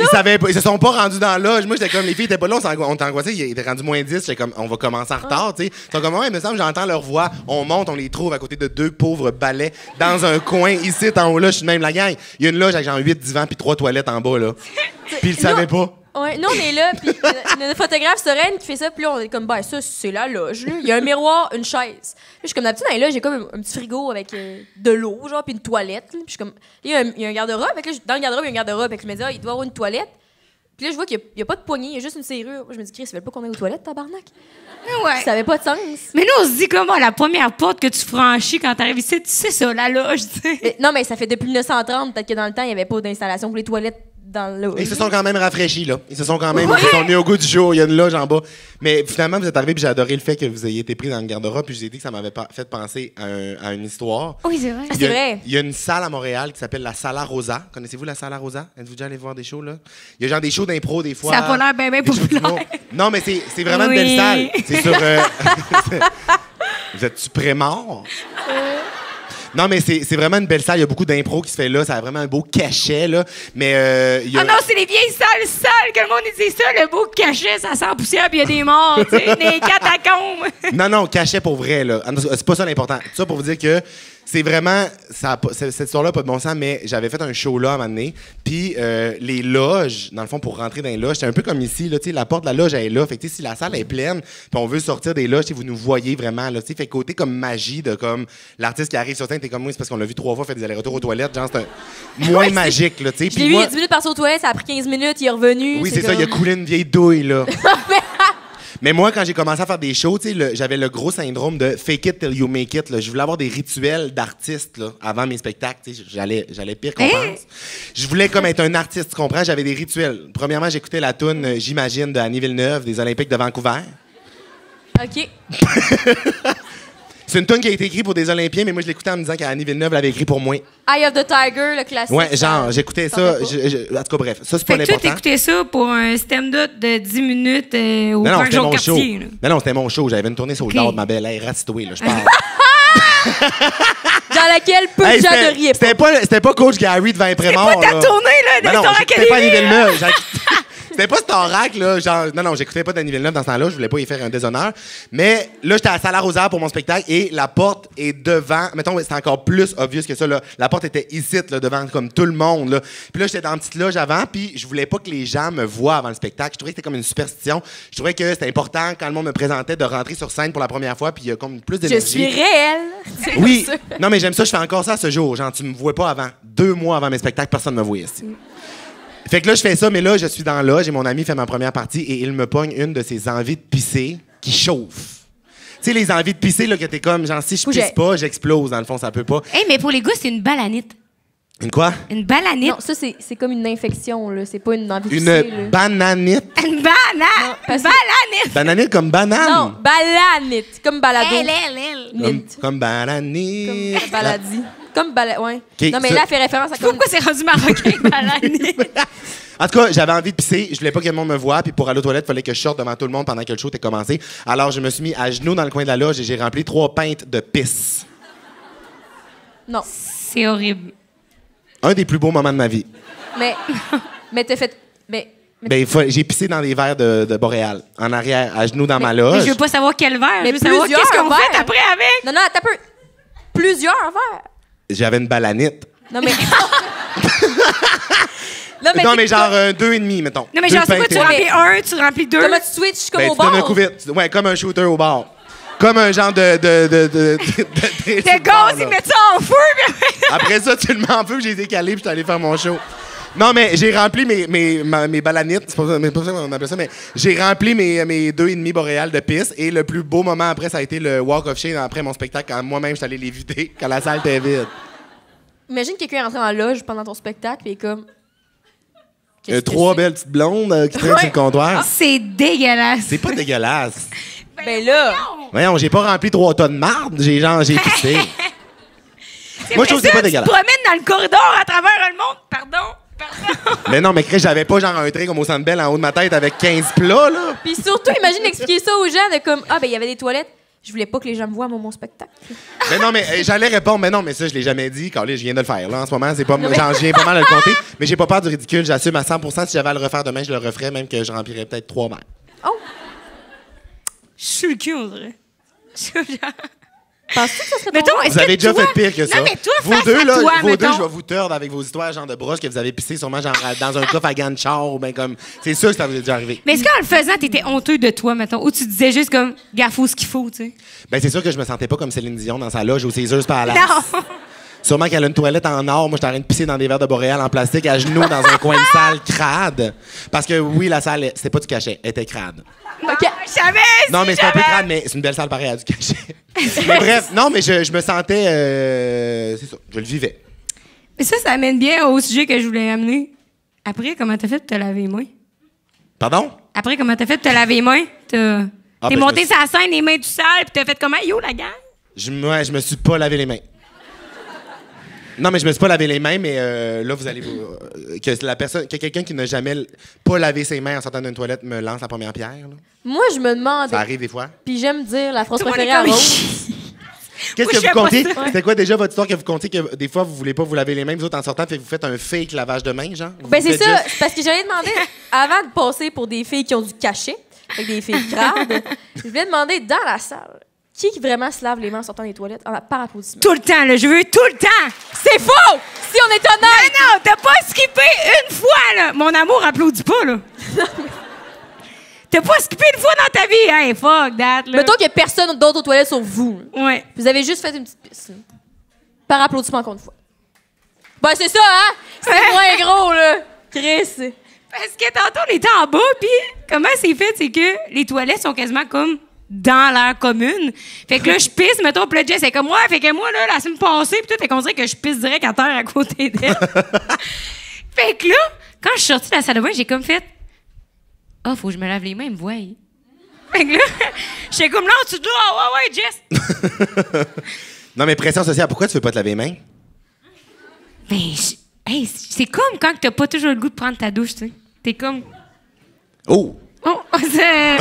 Ils, savaient pas, ils se sont pas rendus dans la loge. Moi, j'étais comme, les filles étaient pas là, on était angoissés, il était rendu moins 10. J'étais comme, on va commencer en retard, tu sais. Ils sont comme, ouais, il me semble, j'entends leur voix. On monte, on les trouve à côté de deux pauvres balais dans un coin ici, en haut là. Je suis même la gang. Il y a une loge avec genre 8 divans puis trois toilettes en bas, là. Puis ils le savaient pas. Ouais, nous, on est là, puis il y a une photographe sereine qui fait ça, puis là, on est comme, ben, ça, c'est la loge, là. Il y a un miroir, une chaise. Là, je suis comme, d'habitude, dans les loges, j'ai comme un, un petit frigo avec euh, de l'eau, genre, puis une toilette, là. Puis je suis comme, il y a un, garde-robe, là, dans le garde-robe, il y a un garde-robe, fait que je me dis, ah, il doit y avoir une toilette. Puis là, je vois qu'il n'y a, pas de poignée, il y a juste une serrure. Moi, je me dis, Chris, ils veulent pas qu'on aille aux toilettes, tabarnak. Ouais. Ça avait pas de sens. Mais nous, on se dit comment la première porte que tu franchis quand t'arrives ici, tu sais ça, la loge, tu sais. Non, mais ça fait depuis 1930, peut-être que dans le temps, il n'y avait pas d'installation pour les toilettes dans le loge. Ils se sont quand même rafraîchis, là. Ils se sont quand même ils se sont mis au goût du jour. Il y a une loge en bas. Mais finalement, vous êtes arrivé, puis j'ai adoré le fait que vous ayez été pris dans le garde-robe, puis je vous ai dit que ça m'avait fait penser à, un- à une histoire. Oui, c'est vrai. Ah, Il y a- c'est vrai. Il y a une salle à Montréal qui s'appelle la Sala Rosa. Connaissez-vous la Sala Rosa? Êtes-vous déjà allé voir des shows, là? Il y a genre des shows d'impro, des fois. Ça a pas l'air bien, bien populaire. Non, mais c'est vraiment une belle salle. C'est sur. euh, vous êtes-tu pré-mort? Non, mais c'est vraiment une belle salle. Il y a beaucoup d'impro qui se fait là. Ça a vraiment un beau cachet, là. Mais euh, il y a... Ah non, c'est les vieilles salles sales que le monde dit ça, le beau cachet, ça sent poussière, puis il y a des morts, tu sais, des catacombes. Non, non, cachet pour vrai, là. Ah, C'est pas ça l'important. Ça pour vous dire que c'est vraiment. Ça pas- cette histoire-là, pas de bon sens, mais j'avais fait un show là à un moment donné. Puis euh, les loges, dans le fond, pour rentrer dans les loges, c'est un peu comme ici, là. La porte de la loge, elle est là. Fait que, si la salle est pleine, puis on veut sortir des loges, vous nous voyez vraiment, là. Fait côté comme magie de comme l'artiste qui arrive sur scène, t'es comme moi, c'est parce qu'on l'a vu trois fois faire des allers-retours aux toilettes. Genre, c'est un- moins magique, là. Je l'ai vu, il y moi- a 10 minutes par aux toilettes, ça a pris 15 minutes, il est revenu. oui, c'est ça, il a coulé une vieille douille, là. Mais moi, quand j'ai commencé à faire des shows, j'avais le gros syndrome de fake it till you make it. là. Je voulais avoir des rituels d'artiste avant mes spectacles. J'allais, j'allais pire qu'on Hein? pense. Je voulais comme être un artiste, tu comprends? J'avais des rituels. Premièrement, j'écoutais la tune euh, J'imagine de Annie Villeneuve des Olympiques de Vancouver. OK. C'est une tune qui a été écrite pour des Olympiens, mais moi, je l'écoutais en me disant qu'Annie Villeneuve l'avait écrit pour moi. Eye of the Tiger, le classique. Ouais, genre, j'écoutais ça. je- je- en tout cas, bref, ça, c'est pas Fait que l'important. t'écoutais ça pour un stand-up de 10 minutes euh, au Non, non, c'était mon show. Non, non, c'était mon show. J'avais une tournée sur le Ok. Nord, ma belle. Hey, là, je parle. Dans laquelle peu Hey, de gens c'était- ne riaient pas. C'était pas, c'était pas Coach Gary devant les Prémort. pas ta là. tournée, là, de Non, j'écoutais pas Annie là. Villeneuve. C'était pas Starac, là. Genre, non, non, j'écoutais pas d'Annie Villeneuve dans ce temps-là. Je voulais pas y faire un déshonneur. Mais là, j'étais à Salle Rosaire pour mon spectacle et la porte est devant. Mettons, c'était encore plus obvious que ça, là. La porte était ici, là, devant comme tout le monde, là. Puis là, j'étais dans une petite loge avant, puis je voulais pas que les gens me voient avant le spectacle. Je trouvais que c'était comme une superstition. Je trouvais que c'était important, quand le monde me présentait, de rentrer sur scène pour la première fois, puis il y a comme plus Je d'énergie. suis réelle. C'est Oui. Non, mais j'aime ça. Je fais encore ça à ce jour. Genre, tu me vois pas avant. Deux mois avant mes spectacles, personne ne me voyait ici. Fait que là, je fais ça, mais là, je suis dans la loge et mon ami fait ma première partie et il me pogne une de ses envies de pisser qui chauffe. Tu sais, les envies de pisser, là, que t'es comme, genre, si je pisse j'ai- pas, j'explose. Dans le fond, ça peut pas. Hey, mais pour les gars, c'est une balanite. Une quoi? Une balanite? Non, ça, c'est c'est comme une infection, là. C'est pas une envie de pisser, là. Une bananite. Une banane. Parce Une que- balanite. Bananite comme banane. Non, balanite. Comme balado. Elle, elle, elle. Comme, Nite. comme bananite. Comme baladi. Comme balade, ouais. Non, mais ça- là, elle fait référence à comme... Pourquoi c'est rendu marocain, balanite? En tout cas, j'avais envie de pisser. Je voulais pas que le monde me voie. Puis pour aller aux toilettes, il fallait que je sorte devant tout le monde pendant que le show était commencé. Alors, je me suis mis à genoux dans le coin de la loge et j'ai rempli trois pintes de pisse. Non, C'est horrible. Un des plus beaux moments de ma vie. mais... mais t'as fait... Mais... mais- Ben, il faut- j'ai pissé dans des verres de, de Boréal, en arrière, à genoux dans ma loge. Mais je veux pas savoir quel verre. Mais je veux savoir plusieurs qu'est-ce qu'on verres. fait après avec. Non, non, t'as peu... Plusieurs verres. J'avais une balanite. Non, mais... non, mais, non, mais genre euh, deux et demi, mettons. Non, mais Deux genre, c'est quoi? Tu remplis un, tu remplis deux. Comment tu switches comme Ben, au tu donnes un bar? coup vite. Ouais, comme un shooter au bar. Comme un genre de. de, de, de, de- de- de- Le gaz, ils mettent ça en feu. Après ça, tu le mets en feu, puis j'ai décalé, puis je suis allé faire mon show. Non, mais j'ai rempli mes, mes, ma- mes balanites, c'est pas, ça- mais pas ça qu'on appelle ça, mais j'ai rempli mes, mes deux et demi boréales de pisse, et le plus beau moment après, ça a été le walk of shame après mon spectacle, quand moi-même, je suis allé les vider, quand la salle était vide. Imagine quelqu'un est rentré dans la loge pendant ton spectacle et est comme... Qu'est-ce Euh, que trois c'est? belles petites blondes euh, qui traînent sur le comptoir. C'est dégueulasse. C'est pas dégueulasse. Ben là, Voyons, j'ai pas rempli trois tonnes de marde, j'ai genre, j'ai pissé. Moi, je trouve que c'est pas Tu te dégueulasse. promènes dans le corridor à travers le monde. Pardon. Mais non, mais Chris, j'avais pas genre un trait comme au Centre Bell en haut de ma tête avec 15 plats, là. puis surtout, imagine expliquer ça aux gens de comme ah ben il y avait des toilettes. Je voulais pas que les gens me voient mon, mon spectacle. Mais non, mais euh, j'allais répondre, mais non, mais ça, je l'ai jamais dit. Carly, je viens de le faire, là, en ce moment. C'est pas, genre, je viens pas mal à le compter. Mais j'ai pas peur du ridicule. J'assume à 100% Si j'avais à le refaire demain, je le referais, même que je remplirais peut-être trois mères. Oh, Je suis le cul, on dirait. Je suis penses-tu que ça serait Mettons, ton est-ce Vous avez déjà toi- fait pire que ça. Non, mais toi, vous face deux, à là, toi, vous deux, mettons. je vais vous tordre avec vos histoires, genre de broche que vous avez pissé sûrement genre dans un coffre à gants de char ou ben comme. C'est sûr que ça vous est déjà arrivé. Mais est-ce qu'en le faisant, t'étais honteux de toi, mettons? Ou tu disais juste comme, gars, faut ce qu'il faut, tu sais? Ben, c'est sûr que je me sentais pas comme Céline Dion dans sa loge au Caesars Palace. Non! Sûrement qu'elle a une toilette en or. Moi, j'étais en train de pisser dans des verres de boréal en plastique à genoux dans un coin de salle crade. Parce que oui, la salle, c'était pas du cachet, elle était crade. OK. Je savais! Non, mais c'est un peu crade, mais c'est une belle salle pareille à du cachet. mais bref, non, mais je, je me sentais. euh, c'est ça, je le vivais. Mais ça, ça amène bien au sujet que je voulais amener. Après, comment t'as fait pour te laver les mains? Pardon? Après, comment t'as fait pour te laver les mains? T'as... Ah, T'es ben, monté je sur la scène, les mains tout sales, puis t'as fait comment? Yo, la gang? Je, ouais, je me suis pas lavé les mains. Non, mais je me suis pas lavé les mains, mais euh, là, vous allez vous. euh, que la personne, que quelqu'un qui n'a jamais l- pas lavé ses mains en sortant d'une toilette me lance la première pierre. là. Moi, je me demande Ça arrive des fois. puis j'aime dire la phrase Tout le monde préférée à est comme- Rose. Qu'est-ce Moi, que je vous fais pas comptez? ça. C'était quoi déjà votre histoire que vous comptez que des fois vous voulez pas vous laver les mains, vous autres en sortant, fait que vous faites un fake lavage de mains, genre? Ben c'est faites ça, juste- c'est parce que j'allais demander avant de passer pour des filles qui ont du cachet, avec des filles crades, je voulais demander dans la salle qui qui vraiment se lave les mains en sortant des toilettes en, par applaudissement? Tout le temps, là, je veux tout le temps! C'est faux! Si on est Non, honnête! non, t'as pas skippé une fois, là! Mon amour applaudit pas, là! T'as pas skippé une fois dans ta vie! Hey, fuck that, là! Mettons qu'il y a personne d'autre aux toilettes sauf vous. Ouais. Vous avez juste fait une petite pisse. là. Par applaudissement encore une fois. Ben c'est ça, hein? C'est moins gros, là! Chris! Parce que tantôt, on était en bas, puis comment c'est fait, c'est que les toilettes sont quasiment comme dans l'air commune. Fait que là, je pisse, mettons, puis là, Jess, c'est comme, ouais, fait que moi, là, la semaine passée, puis tout, fait qu'on dirait que je pisse direct à terre à côté d'elle. fait que là, quand je suis sortie de la salle de bain, j'ai comme fait, ah, faut que je me lave les mains, ils me voient. Fait que là, j'étais comme là, tu dis, ah, ouais, ouais, Jess. Non, mais pression sociale, pourquoi tu veux pas te laver les mains? Ben, hey, c'est comme quand t'as pas toujours le goût de prendre ta douche, tu sais. T'es comme, Oh! oh, c'est.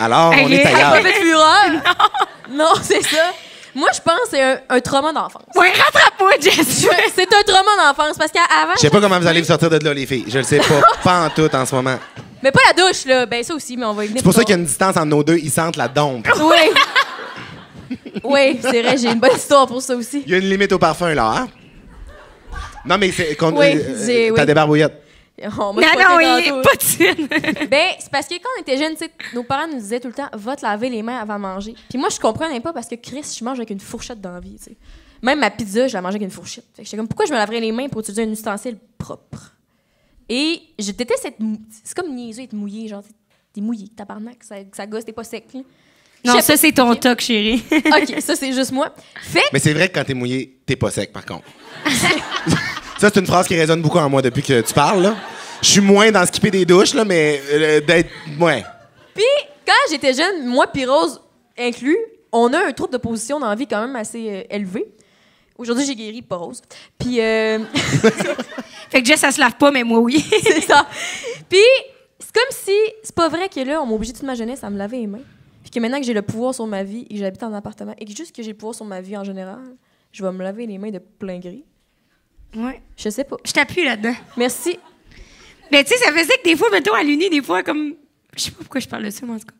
Alors, on est ailleurs. Pas fait de fureur? Non, c'est ça. Moi, je pense que c'est un, un trauma d'enfance. Ouais, rattrape-moi, Jess. C'est un trauma d'enfance parce qu'avant. Je sais pas comment vous allez vous sortir de là, les filles. Je le sais pas. pas en tout en ce moment. Mais pas la douche, là. Ben, ça aussi, mais on va y venir. C'est pour ça qu'il y a une distance entre nos deux. Ils sentent la dompe. Oui. oui, c'est vrai, j'ai une bonne histoire pour ça aussi. Il y a une limite au parfum, là, hein? Non, mais c'est. Oui, euh, T'as oui. des barbouillettes. On m'a Non, non, est pas de suite. Ben, c'est parce que quand on était jeunes, tu sais, nos parents nous disaient tout le temps, va te laver les mains avant de manger. Puis moi, je comprenais pas parce que Chris, je mange avec une fourchette dans la vie, tu sais. Même ma pizza, je la mange avec une fourchette. Fait que j'étais comme, pourquoi je me laverais les mains pour utiliser un ustensile propre? Et je déteste mou- C'est comme niaiseux être mouillé, genre, t'es- mouillé, tabarnak, ça, ça gosse, t'es pas sec, là. Non, ça, c'est ton toc, chérie. OK, ça, c'est juste moi. Fait Mais c'est vrai que quand t'es mouillé, t'es pas sec, par contre. ça, c'est une phrase qui résonne beaucoup en moi depuis que tu parles, là. Je suis moins dans skipper des douches, là, mais euh, d'être. Ouais. Puis, quand j'étais jeune, moi puis Rose inclus, on a un trouble de position dans la vie quand même assez euh, élevé. Aujourd'hui, j'ai guéri, pas Rose. Puis, euh, fait que Jess, ça se lave pas, mais moi, oui. c'est ça. Puis, c'est comme si, c'est pas vrai que là, on m'a obligé toute ma jeunesse à me laver les mains. Puis que maintenant que j'ai le pouvoir sur ma vie et que j'habite en appartement et que juste que j'ai le pouvoir sur ma vie en général, je vais me laver les mains de plein gris. Ouais. Je sais pas. Je t'appuie là-dedans. Merci. Mais tu sais, ça faisait que des fois, mettons, à l'uni, des fois, comme. Je sais pas pourquoi je parle de ça, mais en tout cas.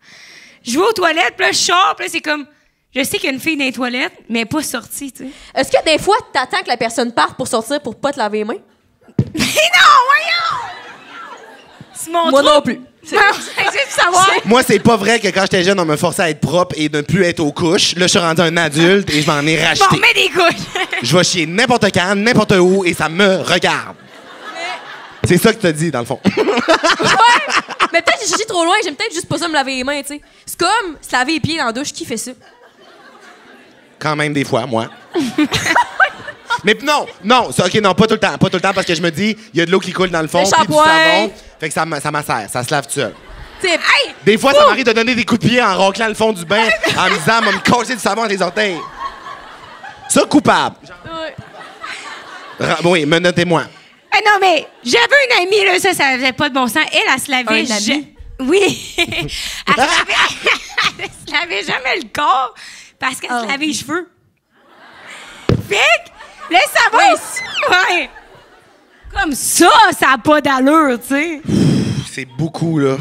Je vais aux toilettes, puis là, je sors, puis là, c'est comme. Je sais qu'il y a une fille dans les toilettes, mais elle est pas sortie, tu sais. Est-ce que des fois, t'attends que la personne parte pour sortir pour pas te laver les mains? Mais non, voyons! C'est mon Moi non plus. Savoir. Moi, c'est pas vrai que quand j'étais jeune, on me forçait à être propre et de ne plus être aux couches. Là, je suis rendu un adulte et je m'en ai Bon, racheté. mets des couilles. Je vais chier n'importe quand, n'importe où et ça me regarde. C'est ça que tu as dit, dans le fond. Mais peut-être que j'ai cherché trop loin, j'aime peut-être juste pas ça me laver les mains, tu sais. C'est comme se laver les pieds dans la douche, qui fait ça? Quand même, des fois, moi. Mais non, non, ça, ok, non, pas tout le temps, pas tout le temps parce que je me dis, il y a de l'eau qui coule dans le fond, puis du savon, fait que ça, ça ça se lave tout seul. Hey! Des fois, ça m'arrive de donner des coups de pied en roclant le fond du bain, en me disant, va me casser du savon avec les orteils. Ça, coupable. Ouais. Ra- oui, menotez-moi. Ah non, mais j'avais une amie, là, ça, ça faisait pas de bon sens. Elle, elle se lavait. Un ami? ja- Oui. elle, se lavait... elle se lavait jamais le corps parce qu'elle Oh. se lavait les cheveux. Fait que, le savon. Ouais. Comme ça, ça a pas d'allure, tu sais. C'est beaucoup, là.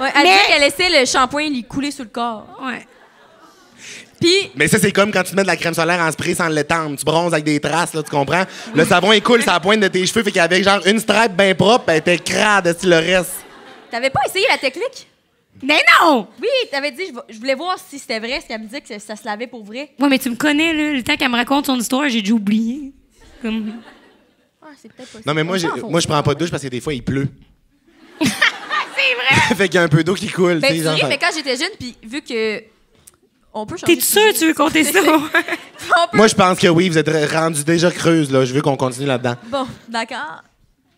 Ouais, elle Mais- disait qu'elle laissait le shampoing lui couler sous le corps. Ouais. Puis, Mais ça, c'est comme quand tu mets de la crème solaire en spray sans l'étendre. Tu bronzes avec des traces, là, tu comprends? Le savon, il coule sur la pointe de tes cheveux, fait qu'avec genre une stripe bien propre, ben, t'es crade, si le reste. t'avais pas essayé la technique? Mais non! Oui, t'avais dit, je, vo- je voulais voir si c'était vrai, ce qu'elle me disait que ça se lavait pour vrai. Ouais, mais tu me connais, là. Le temps qu'elle me raconte son histoire, j'ai déjà oublié. Comme... Ah, c'est peut-être pas Non, mais moi, j'ai- moi je prends pas de douche parce que des fois, il pleut. C'est vrai! fait qu'il y a un peu d'eau qui coule. Ben, tu sais, tu genre, ris, ça- mais quand j'étais jeune, puis vu que. On peut changer. T'es de sûr sujet. que tu veux compter ça? On peut- Moi, je pense que oui, vous êtes rendu déjà creuse, là. Je veux qu'on continue là-dedans. Bon, d'accord.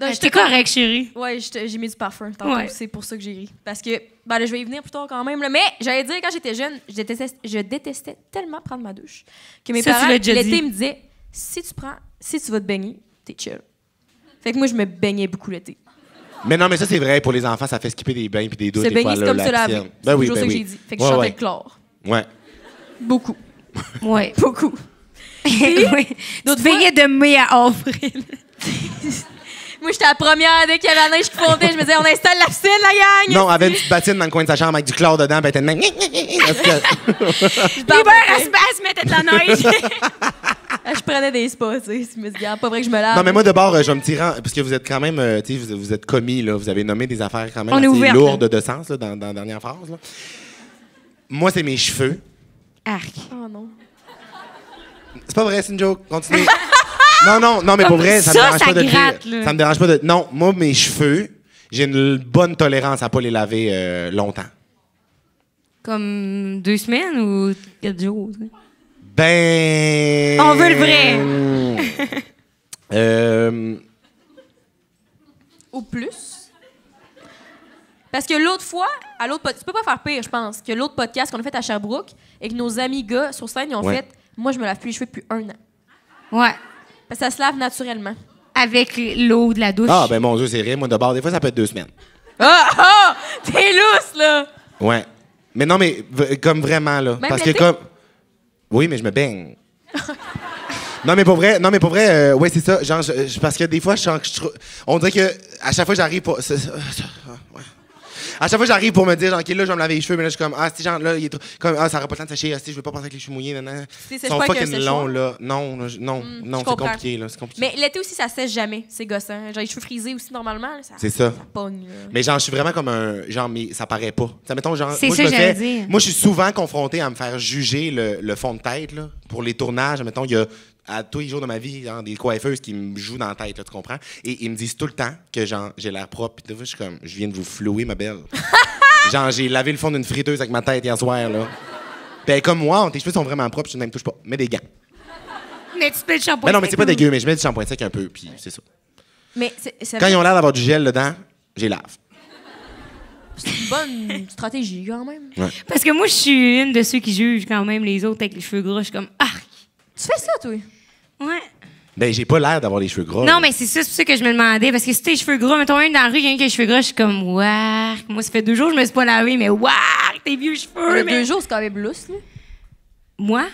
Non, T'es j'étais correct, chérie. Ouais, j'ai mis du parfum tantôt. Ouais. C'est pour ça que j'ai ri. Parce que, ben là, je vais y venir plus tard quand même. là. Mais j'allais dire, quand j'étais jeune, je détestais, je détestais tellement prendre ma douche que mes Ça, parents, l'été, me disaient si tu prends, si tu vas te baigner, t'es chill. Fait que moi, je me baignais beaucoup l'été. Mais non, mais ça, c'est vrai. Pour les enfants, ça fait skipper des bains puis des douches. Se des baigner, c'est comme se laver. C'est Ben oui, toujours ben ça que oui. j'ai dit. Fait que Ouais, je chantais ouais. le chlore. Ouais. Beaucoup. Ouais. Beaucoup. oui. D'autres Tu baignais de mai à avril. Moi, j'étais la première dès qu'il y avait la neige qui fondait. Je me disais, on installe la piscine, la gang! Non, avec une petite battine dans le coin de sa chambre avec du chlore dedans, ben de même. L'hiver, elle se, elle se mettait de la neige. Je prenais des spas, tu sais. Je me disais, pas vrai que je me lave. Non, mais moi, d'abord, euh, je vais me tirer. Parce que vous êtes quand même. euh, tu sais, vous, vous êtes commis, là. Vous avez nommé des affaires quand même On assez lourdes de sens, là, dans, dans la dernière phrase, là. Moi, c'est mes cheveux. Arc. Oh non. C'est pas vrai, c'est une joke. Continue. Non, non, non, mais pour vrai, ça, Ça, me dérange ça pas de gratte, dire- là. Ça me dérange pas de. Non, moi, mes cheveux, j'ai une bonne tolérance à pas les laver euh, longtemps. Comme deux semaines ou quatre jours? Ben. On veut le vrai. euh. Ou plus. Parce que l'autre fois, à l'autre tu peux pas faire pire, je pense, que l'autre podcast qu'on a fait à Sherbrooke et que nos amis gars sur scène ils ont Ouais. fait Moi, je me lave plus les cheveux depuis un an. Ouais. Parce que ça se lave naturellement. Avec l'eau de la douche. Ah, ben mon Dieu, c'est rien. Moi, d'abord, des fois, ça peut être deux semaines. Ah! Ah! T'es lousse, là! Ouais. Mais non, mais comme vraiment, là. Même parce que comme. Oui, mais je me baigne. non, mais pour vrai, non, mais pour vrai, euh, ouais, c'est ça. Genre, je- je- parce que des fois, je sens que je On dirait que à chaque fois, j'arrive pour. À chaque fois, j'arrive pour me dire, genre, OK, là, je vais me laver les cheveux, mais là, je suis comme, ah, si, genre, là, il est trop. Comme, ah, ça n'aura pas le temps de sécher, ah, si, je veux pas passer avec les cheveux mouillés, non, non. C'est- c'est Ils sont pas fucking longs, là. Non, là, je- non, non, je c'est comprends. compliqué, là. C'est compliqué. Mais l'été aussi, ça sèche jamais. C'est gossant. Genre, les cheveux frisés aussi, normalement. là, Ça, C'est ça. Ça pogne, là. Mais genre, je suis vraiment comme un. Genre, mais ça paraît pas. Ça, mettons, genre. C'est moi, ça je me que j'allais fais- dire. Moi, je suis souvent confronté à me faire juger le, le fond de tête, là. Pour les tournages, mettons, il y a. À tous les jours de ma vie, genre, des coiffeuses qui me jouent dans la tête, là, tu comprends? Et ils me disent tout le temps que, genre, j'ai l'air propre. Puis, je suis comme, je viens de vous flouer, ma belle. genre, j'ai lavé le fond d'une friteuse avec ma tête hier soir, là. Puis, est comme moi, tes cheveux sont vraiment propres, je ne me touche pas. Mets des gants. Mais tu peux le shampoing. Mais non, mais c'est pas dégueu, mais je mets du shampoing sec un peu, puis c'est ça. Mais c'est c'est Quand ils ont l'air d'avoir du gel dedans, j'ai lave. une bonne stratégie, quand même. Parce que moi, je suis une de ceux qui jugent quand même les autres avec les cheveux gras. Je suis comme, arc. Tu fais ça, toi? Ouais. Ben, j'ai pas l'air d'avoir les cheveux gras. Non, là. mais c'est ça, c'est pour ça que je me demandais. Parce que si t'es cheveux gras, mettons un dans la rue, il y a un qui a les cheveux gras, je suis comme, wark. Moi, ça fait deux jours que je me suis pas lavé, mais wark, tes vieux cheveux. Le mais- deux jours, c'est quand même lousse, là. Moi?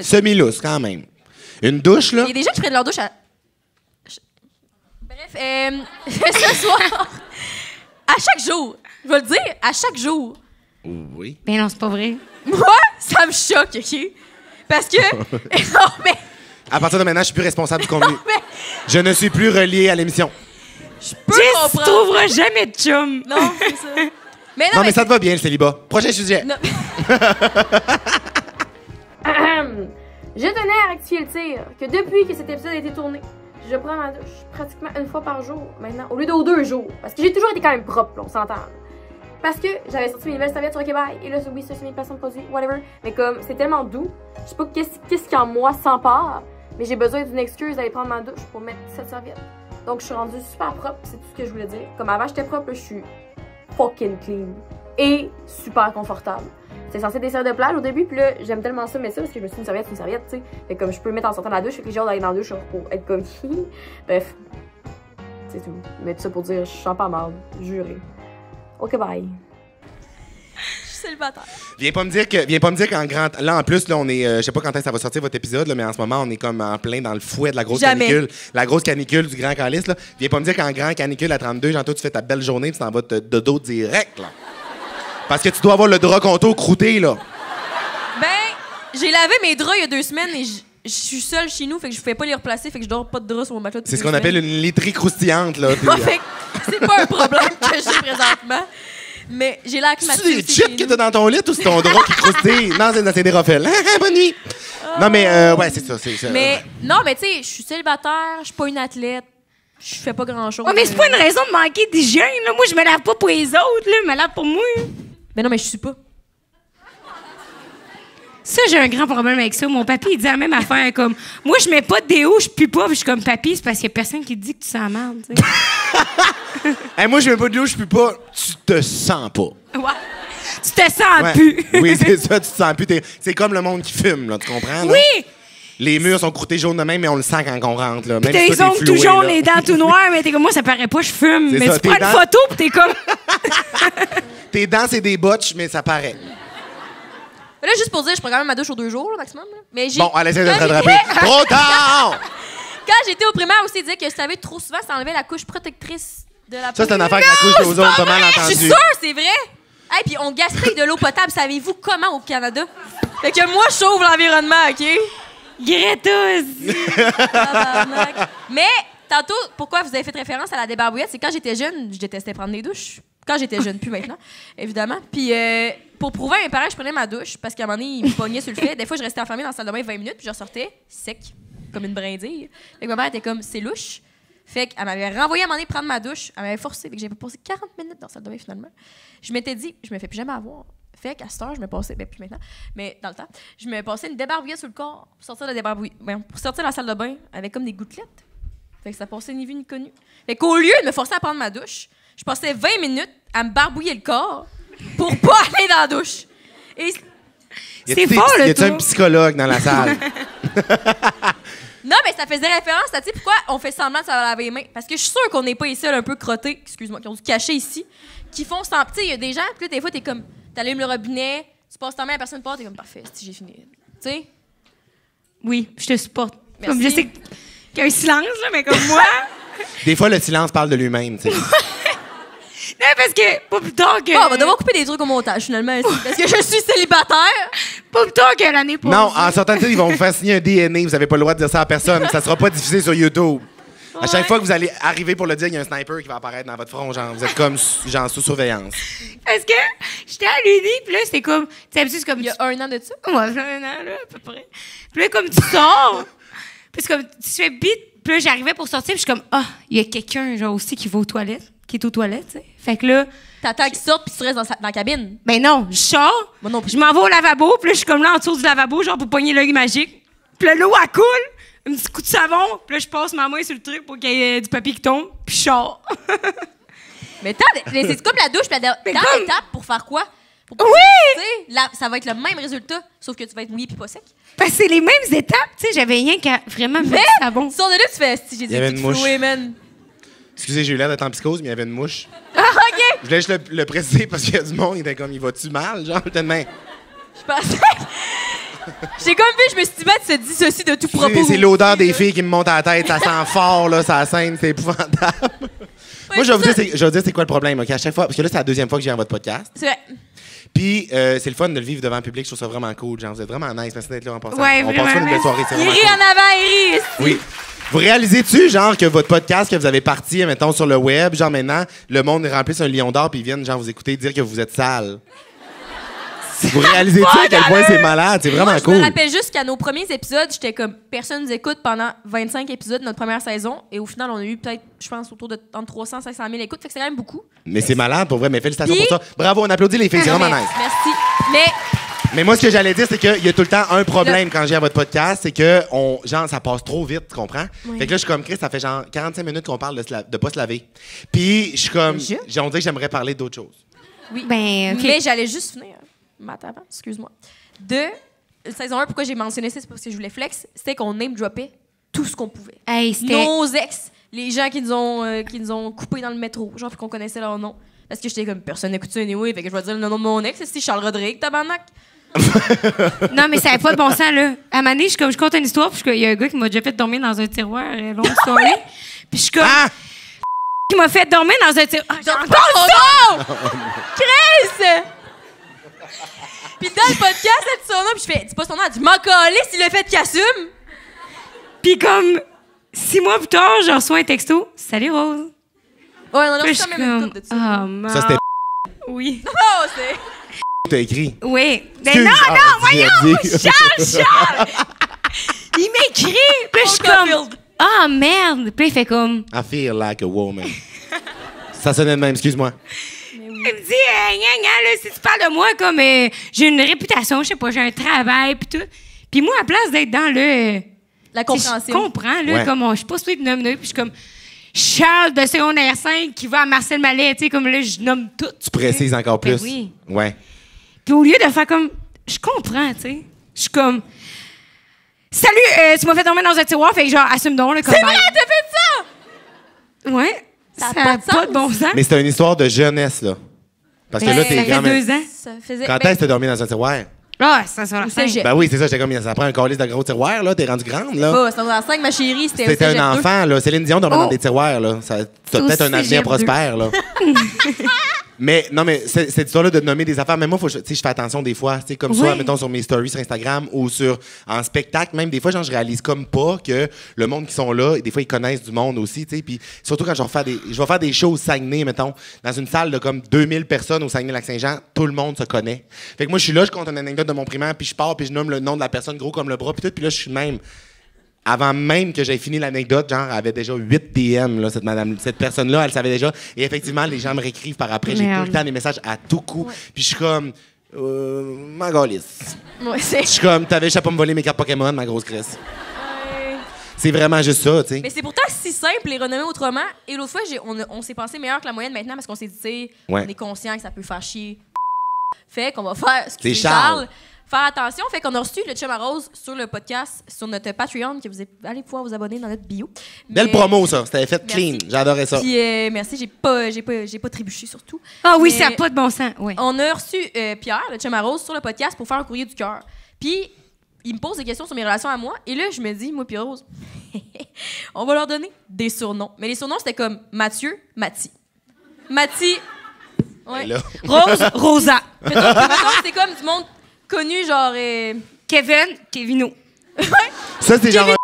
Semi-lousse, quand même. Une douche, là? Il y a des gens qui prennent leur douche à. Bref, euh, ce soir, à chaque jour, je vais le dire, à chaque jour, Oui. Ben non, c'est pas vrai. moi, ça me choque, OK? Parce que. non, mais. À partir de maintenant, je suis plus responsable du contenu. mais Je ne suis plus relié à l'émission. je peux Jess, comprendre. trouveras jamais de chum. Non, c'est ça. Mais non, Non, mais. mais ça te va bien, le célibat. Prochain sujet. Non. Je tenais à rectifier le tir que depuis que cet épisode a été tourné, je prends ma douche pratiquement une fois par jour maintenant, au lieu de aux deux jours. Parce que j'ai toujours été quand même propre, là, on s'entend. là. Parce que j'avais sorti mes nouvelles serviettes sur Québec, et là, oui, ça, c'est mes placements de produits, whatever. Mais comme, c'est tellement doux, je sais pas qu'est-ce qu'est-ce qui en moi s'empare, mais j'ai besoin d'une excuse d'aller prendre ma douche pour mettre cette serviette. Donc, je suis rendue super propre, c'est tout ce que je voulais dire. Comme avant, j'étais propre, je suis fucking clean. Et super confortable. C'est censé des serviettes de plage au début, puis là, j'aime tellement ça, mais ça, parce que je me suis une serviette, une serviette, tu sais. Fait comme je peux mettre en sortant de la douche, fait que j'ai hâte d'aller dans la douche pour être comme. Bref. C'est tout. Mais tout ça pour dire, je sens pas mal, juré. Ok, bye. Je suis célibataire. Viens pas me dire que viens pas me dire qu'en grand là en plus là on est euh, je sais pas quand est-ce que ça va sortir votre épisode là, mais en ce moment on est comme en plein dans le fouet de la grosse Jamais. canicule, la grosse canicule du grand calice là. Viens pas me dire qu'en grand canicule à 32, genre toi tu fais ta belle journée, tu t'en vas te dodo direct là. Parce que tu dois avoir le drap contour croûté là. Ben, j'ai lavé mes draps il y a deux semaines et je je suis seule chez nous, fait que je pouvais pas les replacer, fait que je dors pas de draps sur mon matelas. C'est ce qu'on appelle une literie croustillante là. Puis, que c'est pas un problème que j'ai présentement. Mais j'ai l'air C'est climatisée des aussi chips nous. t'as dans ton lit ou c'est ton drap qui croustille? Non, c'est c'est des ruffles. Ah, Bonne nuit! Non, mais, euh, ouais, c'est ça. c'est ça. Mais non, mais tu sais, je suis célibataire, je suis pas une athlète, je fais pas grand chose. Ouais, mais c'est pas une raison de manquer d'hygiène, là. Moi, je me lave pas pour les autres, là. Je me lave pour moi. Mais non, mais je suis pas. Ça, j'ai un grand problème avec ça. Mon papy, il dit la même affaire. Comme, moi, je mets pas de déo, je pue pas, puis je suis comme papy, c'est parce qu'il y a personne qui te dit que tu sens mal, tu sais. Hey, moi, je mets pas de l'eau, je pue pas. Tu te sens pas. Ouais. Tu te sens Ouais. plus. oui, c'est ça, tu te sens plus. T'es- C'est comme le monde qui fume, là, tu comprends? là? Oui! Les murs sont croûtés jaunes de même, mais on le sent quand on rentre. Là. Même T'as les ongles tout floué, jaunes, là. les dents tout noires, mais t'es comme moi, ça paraît pas, je fume. C'est Mais ça, tu tes prends une dents- photo, pis t'es comme. Tes dents, c'est des botches, mais ça paraît. Mais là, juste pour dire, je prends quand même ma douche aux deux jours, là, maximum. là. Mais j'ai. Bon, elle essaie de quand te rattraper. j'étais- Trop tard! Quand j'étais au primaire aussi, ils disaient que si t'avais trop souvent, ça enlevait la couche protectrice de la peau. Ça, c'est une affaire que la couche d'ozone, pas mal Je suis sûre, c'est vrai. Hey, puis on gaspille de l'eau potable. Savez-vous comment au Canada? Fait que moi, je sauve l'environnement, OK? Greta, Tabarnak. Mais tantôt, pourquoi vous avez fait référence à la débarbouillette, c'est quand j'étais jeune, je détestais prendre des douches. Quand j'étais jeune, plus maintenant, évidemment. Puis euh, pour prouver à mes parents je prenais ma douche, parce qu'à un moment donné, ils me pognaient sur le fait. Des fois, je restais enfermée dans la salle de bain 20 minutes, puis je ressortais sec, comme une brindille. Fait que ma mère était comme, c'est louche. Fait qu'elle m'avait renvoyé à un moment donné prendre ma douche. Elle m'avait forcé. Fait que j'avais passé 40 minutes dans la salle de bain finalement. Je m'étais dit, je me fais plus jamais avoir. Fait qu'à cette heure, je me passais, ben plus maintenant, mais dans le temps, je me passais une débarbouillette sur le corps pour sortir de la ben, pour sortir de la salle de bain avec comme des gouttelettes. Fait que ça passait ni vu ni connu. Fait qu'au lieu de me forcer à prendre ma douche, je passais 20 minutes à me barbouiller le corps pour pas aller dans la douche. Et C'est fort, le Y a-tu un psychologue dans la salle? Non, mais ça faisait référence à, tu sais, pourquoi on fait semblant de se laver les mains? Parce que je suis sûre qu'on n'est pas les seuls un peu crottés, excuse-moi, qui ont dû cacher ici, qui font semblant. Tu sais, il y a des gens, puis là, des fois, t'es comme, t'allumes le robinet, tu passes ta main à la personne part, t'es comme, parfait, si j'ai fini. Tu sais? Oui, je te supporte. Merci. Comme je sais qu'il y a un silence, là, mais comme moi. Des fois, le silence parle de lui-même, tu sais. Non, parce que pas plus tard que. Bon, on va devoir couper des trucs au montage, finalement, ici, parce que je suis célibataire. Pas plus tard que l'année passée. Non, en sortant de ça, ils vont vous faire signer un DNA. Vous n'avez pas le droit de dire ça à personne. Ça sera pas diffusé sur YouTube. À chaque Ouais. fois que vous allez arriver pour le dire, il y a un sniper qui va apparaître dans votre front. Genre, vous êtes comme sous- genre sous surveillance. Parce que j'étais à l'Uni, puis là, c'était comme. Tu sais, c'est comme. Il y a un an de ça? Ouais, un an, là, à peu près. Puis là, comme tu sors, puis c'est comme, tu fais bite, puis là, j'arrivais pour sortir, puis je suis comme, ah, il y a quelqu'un, genre, aussi, qui va aux toilettes, qui est aux toilettes, tu sais. Fait que là, T'attends qu'ils sortent, puis tu restes dans, sa- dans la cabine. ben non, je sors, Moi non plus. je m'en vais au lavabo, puis là, je suis comme là, en dessous du lavabo, genre, pour pogner l'œil magique. Puis là, l'eau, elle coule, un petit coup de savon, puis là, je passe ma main sur le truc pour qu'il y ait du papier qui tombe, puis je sors. Mais mais c'est comme la douche, puis la Mais comme- d'étapes pour faire quoi? Pour Oui! Tu sais, là, ça va être le même résultat, sauf que tu vas être mouillé puis pas sec. Parce que c'est les mêmes étapes, tu sais, j'avais rien qu'à vraiment mettre du savon. Si on est là, tu fais, si j'ai dit man. Excusez, j'ai eu l'air d'être en psychose, mais il y avait une mouche. Ah, OK! Je voulais juste le, le préciser parce qu'il y a du monde, il était comme, il va-tu mal? Genre, tellement. Je pensais. J'ai comme vu, je me suis dit, tu te dissocies de tout propos. C'est l'odeur des filles qui me monte à la tête. Ça sent fort, là, ça scène, c'est épouvantable. Moi, je vais vous dire, c'est- je vais vous dire c'est quoi le problème, OK? À chaque fois, parce que là, c'est la deuxième fois que je viens à votre podcast. C'est vrai. Puis, euh, c'est le fun de le vivre devant le public. Je trouve ça vraiment cool. Genre, vous êtes vraiment nice. Merci d'être là en passant. Ouais, On passe pas une belle soirée. C'est Il rit cool. en avant, il rit. Oui. Vous réalisez-tu, genre, que votre podcast que vous avez parti, mettons, sur le web, genre maintenant, le monde remplisse un lion d'or puis ils viennent, genre, vous écouter dire que vous êtes sale? Vous réalisez-tu à quel point c'est malade? C'est vraiment Moi, je cool. me rappelle juste qu'à nos premiers épisodes, j'étais comme, personne nous écoute pendant 25 épisodes de notre première saison. Et au final, on a eu peut-être, je pense, autour de entre 300 500 000 écoutes. Fait que c'est quand même beaucoup. Mais c'est malade, pour vrai. Mais félicitations Puis- pour ça. Bravo, on applaudit les filles. C'est vraiment nice. Merci. Mais Mais moi, ce que j'allais dire, c'est qu'il y a tout le temps un problème quand j'ai à votre podcast, c'est que, on, genre, ça passe trop vite, tu comprends? Fait que là, je suis comme, Chris, ça fait genre 45 minutes qu'on parle de, de pas se laver. Puis, je suis comme, on dirait que j'aimerais parler d'autre chose. Ben, OK. Mais j'allais juste finir. Matt avant, excuse-moi. De saison 1, pourquoi j'ai mentionné ça, c'est parce que je voulais flex, c'était qu'on name droppait tout ce qu'on pouvait. Hey, c'était... Nos ex, les gens qui nous ont, euh, qui nous ont coupés dans le métro, genre, puis qu'on connaissait leur nom. Parce que j'étais comme, personne n'écoute ça anyway, fait que je vais dire le nom de mon ex, c'est Charles Rodrigue, tabarnak. Non, mais ça n'avait pas de bon sens, là. À donné, je, comme, je compte une histoire, puis il y a un gars qui m'a déjà fait dormir dans un tiroir, euh, longue soirée. puis je suis comme... Ah! Qui m'a fait dormir dans un tiroir... Ah, oh non! Chris! Puis dans le podcast, elle dit son nom, puis je fais, dis pas son nom, elle dit, m'en calisse, il le fait qu'il assume. Puis comme... Six mois plus tard, je reçois un texto. « Salut, Rose. Ouais, on a reçu quand même une de ça. Ah, man. Ça, c'était Oui. Oh, c'est. t'as écrit. Oui. Ben Excuse. non, Ah, non, dis- voyons! Charles, Charles! Il m'écrit! Puis je suis comme... Ah, merde! Puis il fait comme... I feel like a woman. ça sonnait de même, excuse-moi. Il me dit, euh, gna, gna, là, si tu parles de moi comme euh, j'ai une réputation, je sais pas, j'ai un travail, puis tout. Puis moi, à place d'être dans le. La tu sais, Je compréhension. comprends, là, Ouais. comme on- je suis pas supposée de nommer, puis je suis comme Charles de secondaire 5 qui va à Marcel Mallet, tu sais, comme là, je nomme tout. Tu précises encore Ben plus. oui. Ouais. Puis au lieu de faire comme. Je comprends, tu sais. Je suis comme. Salut, euh, tu m'as fait dormir dans un tiroir, fait que genre, assume donc, là, comme. C'est vrai, t'as fait ça! Ouais. Ça a Ça pas a de pas sens. de bon sens. Mais c'était une histoire de jeunesse, là. Parce que là, t'es grand. mais- deux ans. Ça faisait. Quand ben, est-ce que t'as dormi dans un tiroir? Ah, ça. Ben oui, c'est ça, j'étais comme, ça prend un calice de gros tiroir, là. T'es rendu grande, là. Oh, c'était dans 5, ma chérie, c'était C'était un enfant, là. Céline Dion dormait Oh. dans des tiroirs, là. Ça- T'as C'est peut-être un avenir prospère, là. mais non, mais cette histoire-là de nommer des affaires, même moi, faut, je- tu sais, je fais attention des fois. Tu sais, comme Oui. soit, mettons, sur mes stories sur Instagram ou sur en spectacle, même des fois, genre, je réalise comme pas que le monde qui sont là, des fois, ils connaissent du monde aussi, tu sais. Puis surtout quand je vais faire des, je vais faire des shows au Saguenay, mettons, dans une salle de comme 2000 personnes au Saguenay-Lac-Saint-Jean, tout le monde se connaît. Fait que moi, je suis là, je compte une anecdote de mon primaire, puis je pars, puis je nomme le nom de la personne gros comme le bras, puis tout, puis là, je suis même avant même que j'aie fini l'anecdote, genre, elle avait déjà 8 DM, là, cette madame, cette personne-là, elle savait déjà. Et effectivement, les gens me réécrivent par après. J'ai tout le temps des messages à tout coup. Puis je suis comme, euh, ma galisse. Ouais, c'est. Je suis comme, t'avais juste à pas me voler mes cartes Pokémon, ma grosse Chris. C'est vraiment juste ça, tu sais. Mais c'est pourtant si simple, les renommer autrement. Et l'autre fois, on, s'est pensé meilleur que la moyenne maintenant parce qu'on s'est dit, tu sais, Ouais. on est conscient que ça peut faire chier. Fait qu'on va faire. excusez, C'est Charles. Faire attention. Fait qu'on a reçu le chum à rose sur le podcast, sur notre Patreon, que vous allez pouvoir vous abonner dans notre bio. Belle Mais- promo, ça. C'était fait Merci. clean. J'adorais ça. Puis euh, merci, j'ai pas, j'ai pas, j'ai pas trébuché surtout. Ah oui, Mais- ça n'a pas de bon sens. Oui. On a reçu euh, Pierre, le chum à rose, sur le podcast pour faire un courrier du cœur. Puis, il me pose des questions sur mes relations à moi. Et là, je me dis, moi, puis Rose, on va leur donner des surnoms. Mais les surnoms, c'était comme Mathieu, Mati. Mati. Ouais. Là, Rose, Rosa. Mettons, mettons, c'était comme du monde connu, genre. euh, Kevin, Kevino. ça, c'est genre.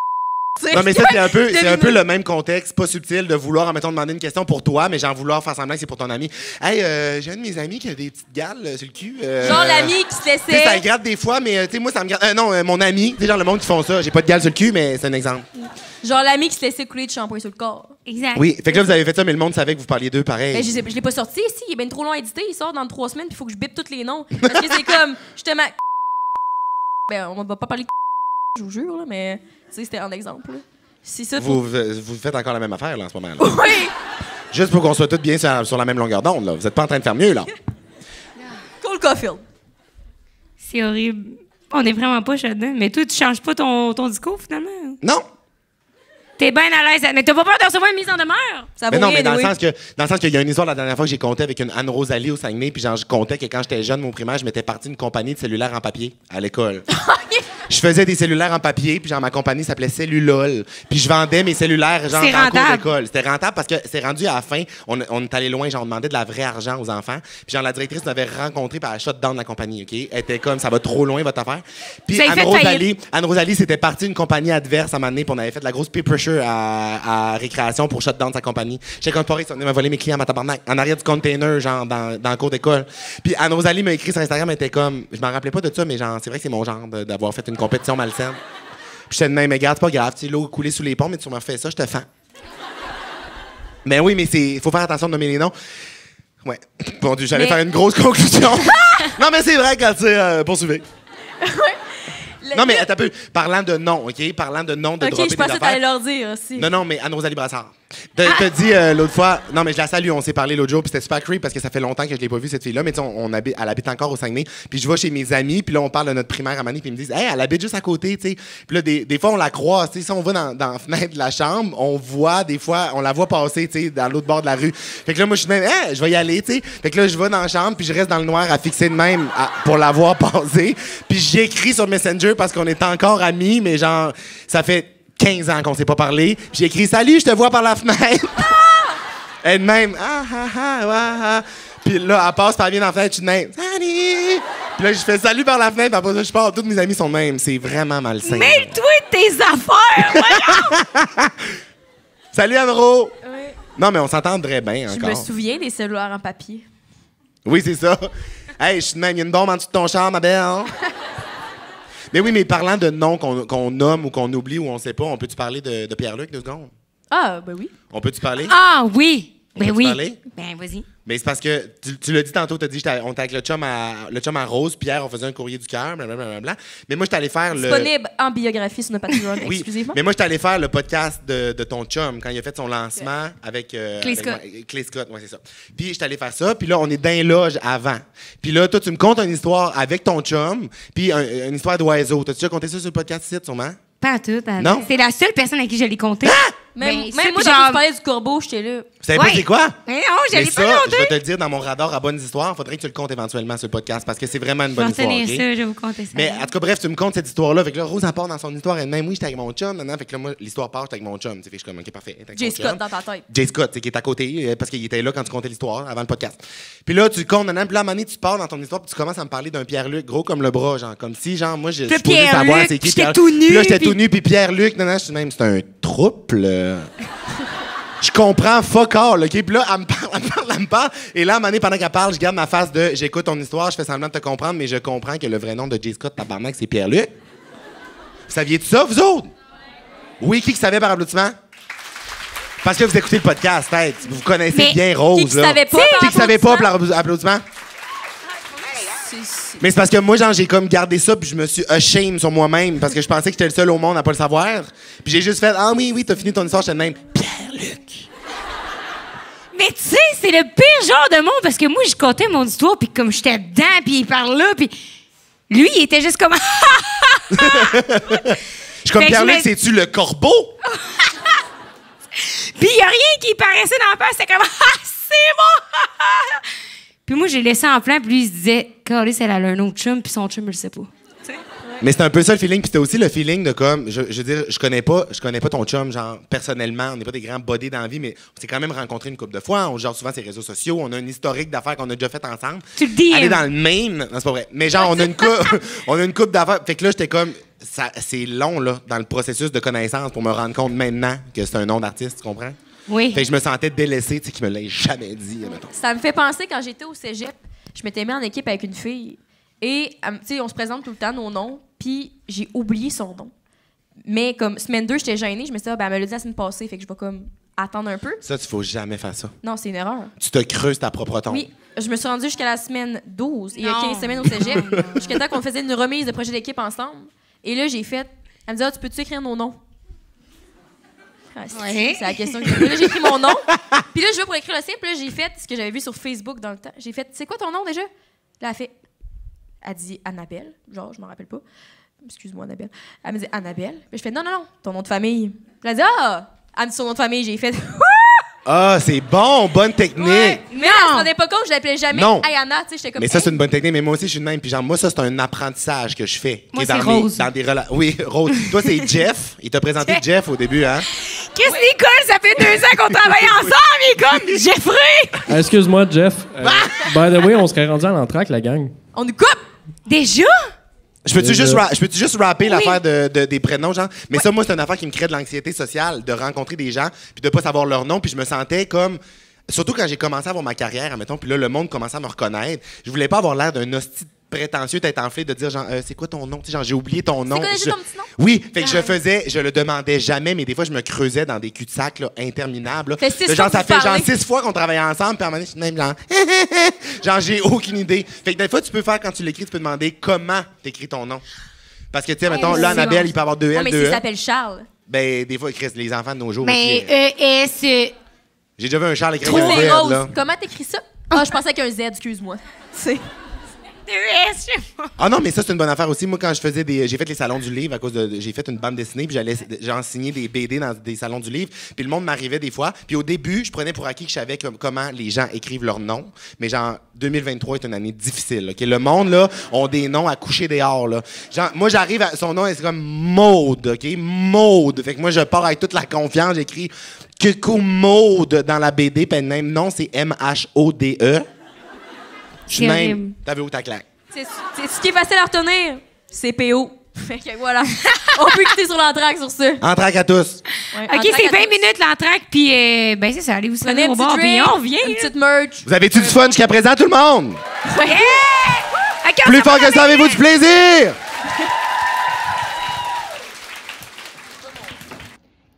Non, mais ça, c'est un, peu, c'est un peu le même contexte, pas subtil, de vouloir, mettons, demander une question pour toi, mais genre vouloir faire semblant que c'est pour ton ami. Hey, euh, j'ai un de mes amis qui a des petites gales euh, sur le cul. euh, Genre l'ami qui se Tu sais, ça laissait. me gratte des fois, mais euh, tu sais, moi, ça me gratte. euh, non, euh, mon ami, tu sais, genre le monde qui font ça. J'ai pas de gale sur le cul, mais c'est un exemple. Genre l'ami qui se laissait couler de shampoing sur le corps. Exact. Oui, fait que là, vous avez fait ça, mais le monde savait que vous parliez d'eux pareil. Ben, je, sais- je l'ai pas sorti ici, il est bien trop long à éditer, il sort dans trois semaines, puis il faut que je bip tous les noms. Parce que c'est comme, justement. Ben, on va pas parler de je vous jure, là, mais c'était un exemple. là. Ça. vous, faites encore la même affaire, là, en ce moment. là. Oui! Juste pour qu'on soit tous bien sur, sur la même longueur d'onde, là. Vous êtes pas en train de faire mieux, là. Cole Caulfield. C'est horrible. On est vraiment pas là-dedans. Mais toi, tu changes pas ton, ton discours, finalement? Non! T'es bien à l'aise. Mais t'as pas peur de recevoir une mise en demeure? Ça Mais non, mais dans le sens que dans le sens qu'il y a une histoire la dernière fois que j'ai compté avec une Anne Rosalie au Saguenay, puis genre je comptais que quand j'étais jeune, mon primaire, je m'étais parti d'une compagnie de cellulaires en papier à l'école. je faisais des cellulaires en papier, puis genre ma compagnie s'appelait Cellulol, puis je vendais mes cellulaires genre le cours d'école. C'était rentable parce que c'est rendu à la fin, on, on est allé loin, genre on demandait de la vraie argent aux enfants, puis genre la directrice nous avait rencontré par la shot down de la compagnie, OK? Elle était comme ça va trop loin votre affaire. Puis Anne Rosalie, Anne Rosalie c'était partie d'une compagnie adverse à un moment donné, puis on avait fait de la grosse peer pressure à, à récréation pour shut down sa compagnie. J'étais comme pas on m'a volé mes clients à ma tabarnak, en arrière du container, genre dans, dans le cours d'école. Puis Anne Rosalie m'a écrit sur Instagram, elle était comme, je m'en rappelais pas de ça, mais genre, c'est vrai que c'est mon genre de- d'avoir fait une compétition malsaine. Puis j'étais de même, mais regarde, c'est pas grave, l'eau coulée sous les ponts, mais tu m'as fait ça, je te fends. Mais oui, mais c'est, faut faire attention de nommer les noms. Ouais. Bon Dieu, j'allais Mais- faire une grosse conclusion. non, mais c'est vrai quand tu euh, poursuivez. Le Non, mais attends un peu. Parlant de nom, OK? Parlant de nom, de Ok, je pensais que t'allais leur dire aussi. Non, non, mais à Rosalie Brassard. T'as t'as dit euh, l'autre fois, non, mais je la salue, on s'est parlé l'autre jour, puis c'était super creepy parce que ça fait longtemps que je l'ai pas vue, cette fille-là, mais tu sais, on, on habite, elle habite encore au Saguenay. Puis je vais chez mes amis, puis là, on parle de notre primaire à Mané, puis ils me disent, hey, elle habite juste à côté, tu sais. Puis là, des, des fois, on la croise, tu sais, si on va dans, dans la fenêtre de la chambre, on voit, des fois, on la voit passer, tu sais, dans l'autre bord de la rue. Fait que là, moi, je suis même, hey, je vais y aller, tu sais. Fait que là, je vais dans la chambre, puis je reste dans le noir à fixer de même à- pour la voir passer. Puis j'ai écrit sur Messenger parce qu'on est encore amis, mais genre, ça fait 15 ans qu'on s'est pas parlé. J'ai écrit, salut, je te vois par la fenêtre. Elle-même, ah, ah, ah, ah, ah. Puis là, elle passe, elle vient dans la fenêtre, je suis de même, salut! Puis là, je fais salut par la fenêtre, puis après ça, je pars. Tous mes amis sont de même. C'est vraiment malsain. Mêle-toi de tes affaires! Salut, Amro! Non, mais on s'entendrait bien Je encore. me souviens des cellulaires en papier. Oui, c'est ça. Hey, je suis de même, il y a une bombe en dessous de ton char, ma belle. mais oui, mais parlant de noms qu'on qu'on nomme ou qu'on oublie ou on sait pas, on peut-tu parler de, de Pierre-Luc deux secondes? Ah, ben oui. On peut-tu parler? ah oui! On Ben peut-tu oui. parler? Ben vas-y. Mais c'est parce que tu, tu l'as dit tantôt, tu as dit j'étais- on était avec le chum, à, le chum à Rose, Pierre, on faisait un courrier du cœur, blablabla. Mais moi, j'étais allé faire le. Disponible en biographie sur notre Patreon Oui, exclusivement. mais moi, j'étais allé faire le podcast de, de ton chum quand il a fait son lancement avec. euh, Clay avec Scott. moi- Clay Scott, ouais, c'est ça. Puis j'étais allé faire ça, puis là, on est dans les loges avant. Puis là, toi, tu me contes une histoire avec ton chum, puis un- une histoire d'oiseau. T'as-tu déjà conté ça sur le podcast ici, sûrement? Pas en tout. Anne. Non? C'est la seule personne à qui je l'ai compté. Même, Ben, même moi, puis quand genre- tu parlais du corbeau, j'étais là. Vous savez pas Ouais. c'est quoi? Mais non, je ça, pas je vais te le dire dans mon radar à bonnes histoires. Faudrait que tu le comptes éventuellement sur le podcast parce que c'est vraiment une Je vais bonne histoire. retenir ok? ça, je vais vous compter ça. Mais en tout cas, bref, tu me comptes cette histoire-là. Fait que là, Rose, elle part dans son histoire elle-même. Oui, j'étais avec mon chum. Maintenant, fait que là, moi, l'histoire part, j'étais avec mon chum. Tu sais, Fait que je suis comme, OK, parfait. Jay Scott chum. dans ta tête. Jay Scott, sais, qui est à côté, euh, parce qu'il était là quand tu comptais l'histoire, avant le podcast. Puis là, tu comptes, nanana, puis là, à un moment donné, tu pars dans ton histoire, puis tu commences à me parler d'un Pierre-Luc, gros comme le bras, genre, comme si, genre, moi, je suis savoir c'est qui j'étais tout nu, Puis là, j'étais tout nu, puis Pierre-Luc, non, non, je suis même, c'est un trouble. Euh. Je comprends fuck all, OK? Puis là, elle me parle, elle me parle, elle me parle. Et là, à un moment donné, pendant qu'elle parle, je garde ma face de j'écoute ton histoire, je fais semblant de te comprendre, mais je comprends que le vrai nom de Jay Scott, tabarnak, c'est Pierre-Luc. Vous saviez tout ça, vous autres? Oui, qui qui savait par applaudissement? Parce que vous écoutez le podcast, peut-être. Vous connaissez Mais bien Rose. qui qui là. savait pas par Qui qui savait pas par applaudissement? Mais c'est parce que moi, genre, j'ai comme gardé ça, puis je me suis ashamed sur moi-même, parce que je pensais que j'étais le seul au monde à pas le savoir. Puis j'ai juste fait, ah oui, oui, t'as fini ton histoire, j'étais de même. Pierre-Luc. Mais tu sais, c'est le pire genre de monde parce que moi, je comptais mon histoire, puis comme j'étais dedans, puis il parle là, puis lui, il était juste comme. Je suis comme Pierre-Luc, c'est-tu le corbeau? Puis il y a rien qui paraissait dans la face. C'était comme Ah, c'est bon! Puis moi, j'ai laissé en plein, puis lui, il se disait Carlis, elle a un autre chum, puis son chum, il le sait pas. Mais c'était un peu ça le feeling, puis c'était aussi le feeling de comme, je, je veux dire, je connais pas, je connais pas ton chum, genre, personnellement, on n'est pas des grands bodés dans la vie, mais on s'est quand même rencontrés une couple de fois, on genre souvent ses réseaux sociaux, on a un historique d'affaires qu'on a déjà fait ensemble. Tu le dis, Aller hein? dans le même, non, c'est pas vrai. Mais genre, on a une coupe, on a une coupe d'affaires. Fait que là, j'étais comme, ça, c'est long, là, dans le processus de connaissance pour me rendre compte maintenant que c'est un nom d'artiste, tu comprends? Oui. Fait que je me sentais délaissé, tu sais, qu'il me l'ait jamais dit, mettons. Ça me fait penser quand j'étais au cégep, je m'étais mis en équipe avec une fille. Et, euh, tu sais, on se présente tout le temps nos noms, puis j'ai oublié son nom. Mais comme semaine 2, j'étais gênée, je me suis dit, ah, ben, elle me l'a dit la semaine passée, fait que je vais comme attendre un peu. Ça, tu faut jamais faire ça. Non, c'est une erreur. Tu te creuses ta propre tombe. Oui, je me suis rendue jusqu'à la semaine 12, il y a Non. 15 semaines au cégep, jusqu'à temps qu'on faisait une remise de projet d'équipe ensemble. Et là, j'ai fait, elle me dit, ah, tu peux-tu écrire nos noms? Ah, c'est Ouais. c'est la question que j'ai. Là, j'ai écrit mon nom. Puis là, je vais pour écrire le sien. Puis là, j'ai fait ce que j'avais vu sur Facebook dans le temps. J'ai fait, c'est quoi ton nom déjà? Là, elle fait, elle dit Annabelle. Genre, je m'en rappelle pas. Excuse-moi, Annabelle. Elle me dit Annabelle. Puis je fais, non, non, non, ton nom de famille. Puis elle dit, ah! Elle me dit son nom de famille. J'ai fait, Ah, c'est bon, bonne technique. mais elle se rendait pas compte, je l'appelais jamais Non. Hey, Anna. Tu sais, j'étais comme, Mais ça, c'est une bonne technique. Mais moi aussi, je suis de même. Puis genre, moi, ça, c'est un apprentissage que je fais. Moi, Qui est dans c'est mes- Rose. Dans des rela- Oui, Rose. Toi, c'est Jeff. Il t'a présenté Jeff au début, hein? Qu'est-ce que Nicole, ça fait deux ans qu'on travaille ensemble, il est comme Jeffrey! Ah, Excuse-moi, Jeff. Euh, by the way, on serait rendu à l'entraque, la gang. On nous coupe! Déjà? Je peux-tu juste, ra- je peux-tu juste rapper l'affaire de, de- des prénoms, genre? Mais ça, moi, c'est une affaire qui me crée de l'anxiété sociale, de rencontrer des gens, puis de pas savoir leur nom, puis je me sentais comme. Surtout quand j'ai commencé à avoir ma carrière, admettons, puis là, le monde commençait à me reconnaître. Je voulais pas avoir l'air d'un hostie de prétentieux d'être enflé de dire genre euh, c'est quoi ton nom? Tu sais, genre j'ai oublié ton nom. Je- ton petit nom? Oui, fait que je le faisais, je le demandais jamais, mais des fois je me creusais dans des cul-de-sac là, interminables. là. Fait six genre fois ça fait genre six fois qu'on travaillait ensemble, puis à un moment donné, je suis même genre genre j'ai aucune idée. Fait que des fois tu peux faire quand tu l'écris, tu peux demander comment t'écris ton nom. Parce que tu sais, mettons, là, c'est Annabelle, bon. il peut avoir deux Non, L, mais deux s'il E. s'appelle Charles. Ben, des fois, Chris, les enfants de nos jours. Mais aussi, euh, E, S, euh, J'ai déjà vu un Charles écrire un Z, c'est là. rose. Comment t'écris ça? Ah, je pensais qu'un Z, excuse-moi. C'est. Ah non, mais ça, c'est une bonne affaire aussi. Moi, quand je faisais des. J'ai fait les salons du livre à cause de. J'ai fait une bande dessinée, puis j'allais j'en signer des BD dans des salons du livre. Puis le monde m'arrivait des fois. Puis au début, je prenais pour acquis que je savais comme- comment les gens écrivent leur nom. Mais genre, 2023 est une année difficile. Le monde, là, ont des noms à coucher dehors, là. Genre, moi, j'arrive à. Son nom, c'est comme Maude, OK? Maude. Fait que moi, je pars avec toute la confiance. J'écris Coucou Maude dans la BD. Puis même nom, c'est M-H-O-D-E. Je suis même. T'avais où ta claque? C'est ce qui est facile à retenir. C'est PO. Fait que voilà. On peut quitter sur l'entraque sur ça. Entraque à tous. Ouais, OK, c'est à 20 tous. minutes l'entraque, puis euh, ben c'est ça, allez vous un au bord, puis on revient. Une petite merch. Vous avez-tu du fun jusqu'à présent, tout le monde? Ouais! Plus fort que ça, avez-vous du plaisir?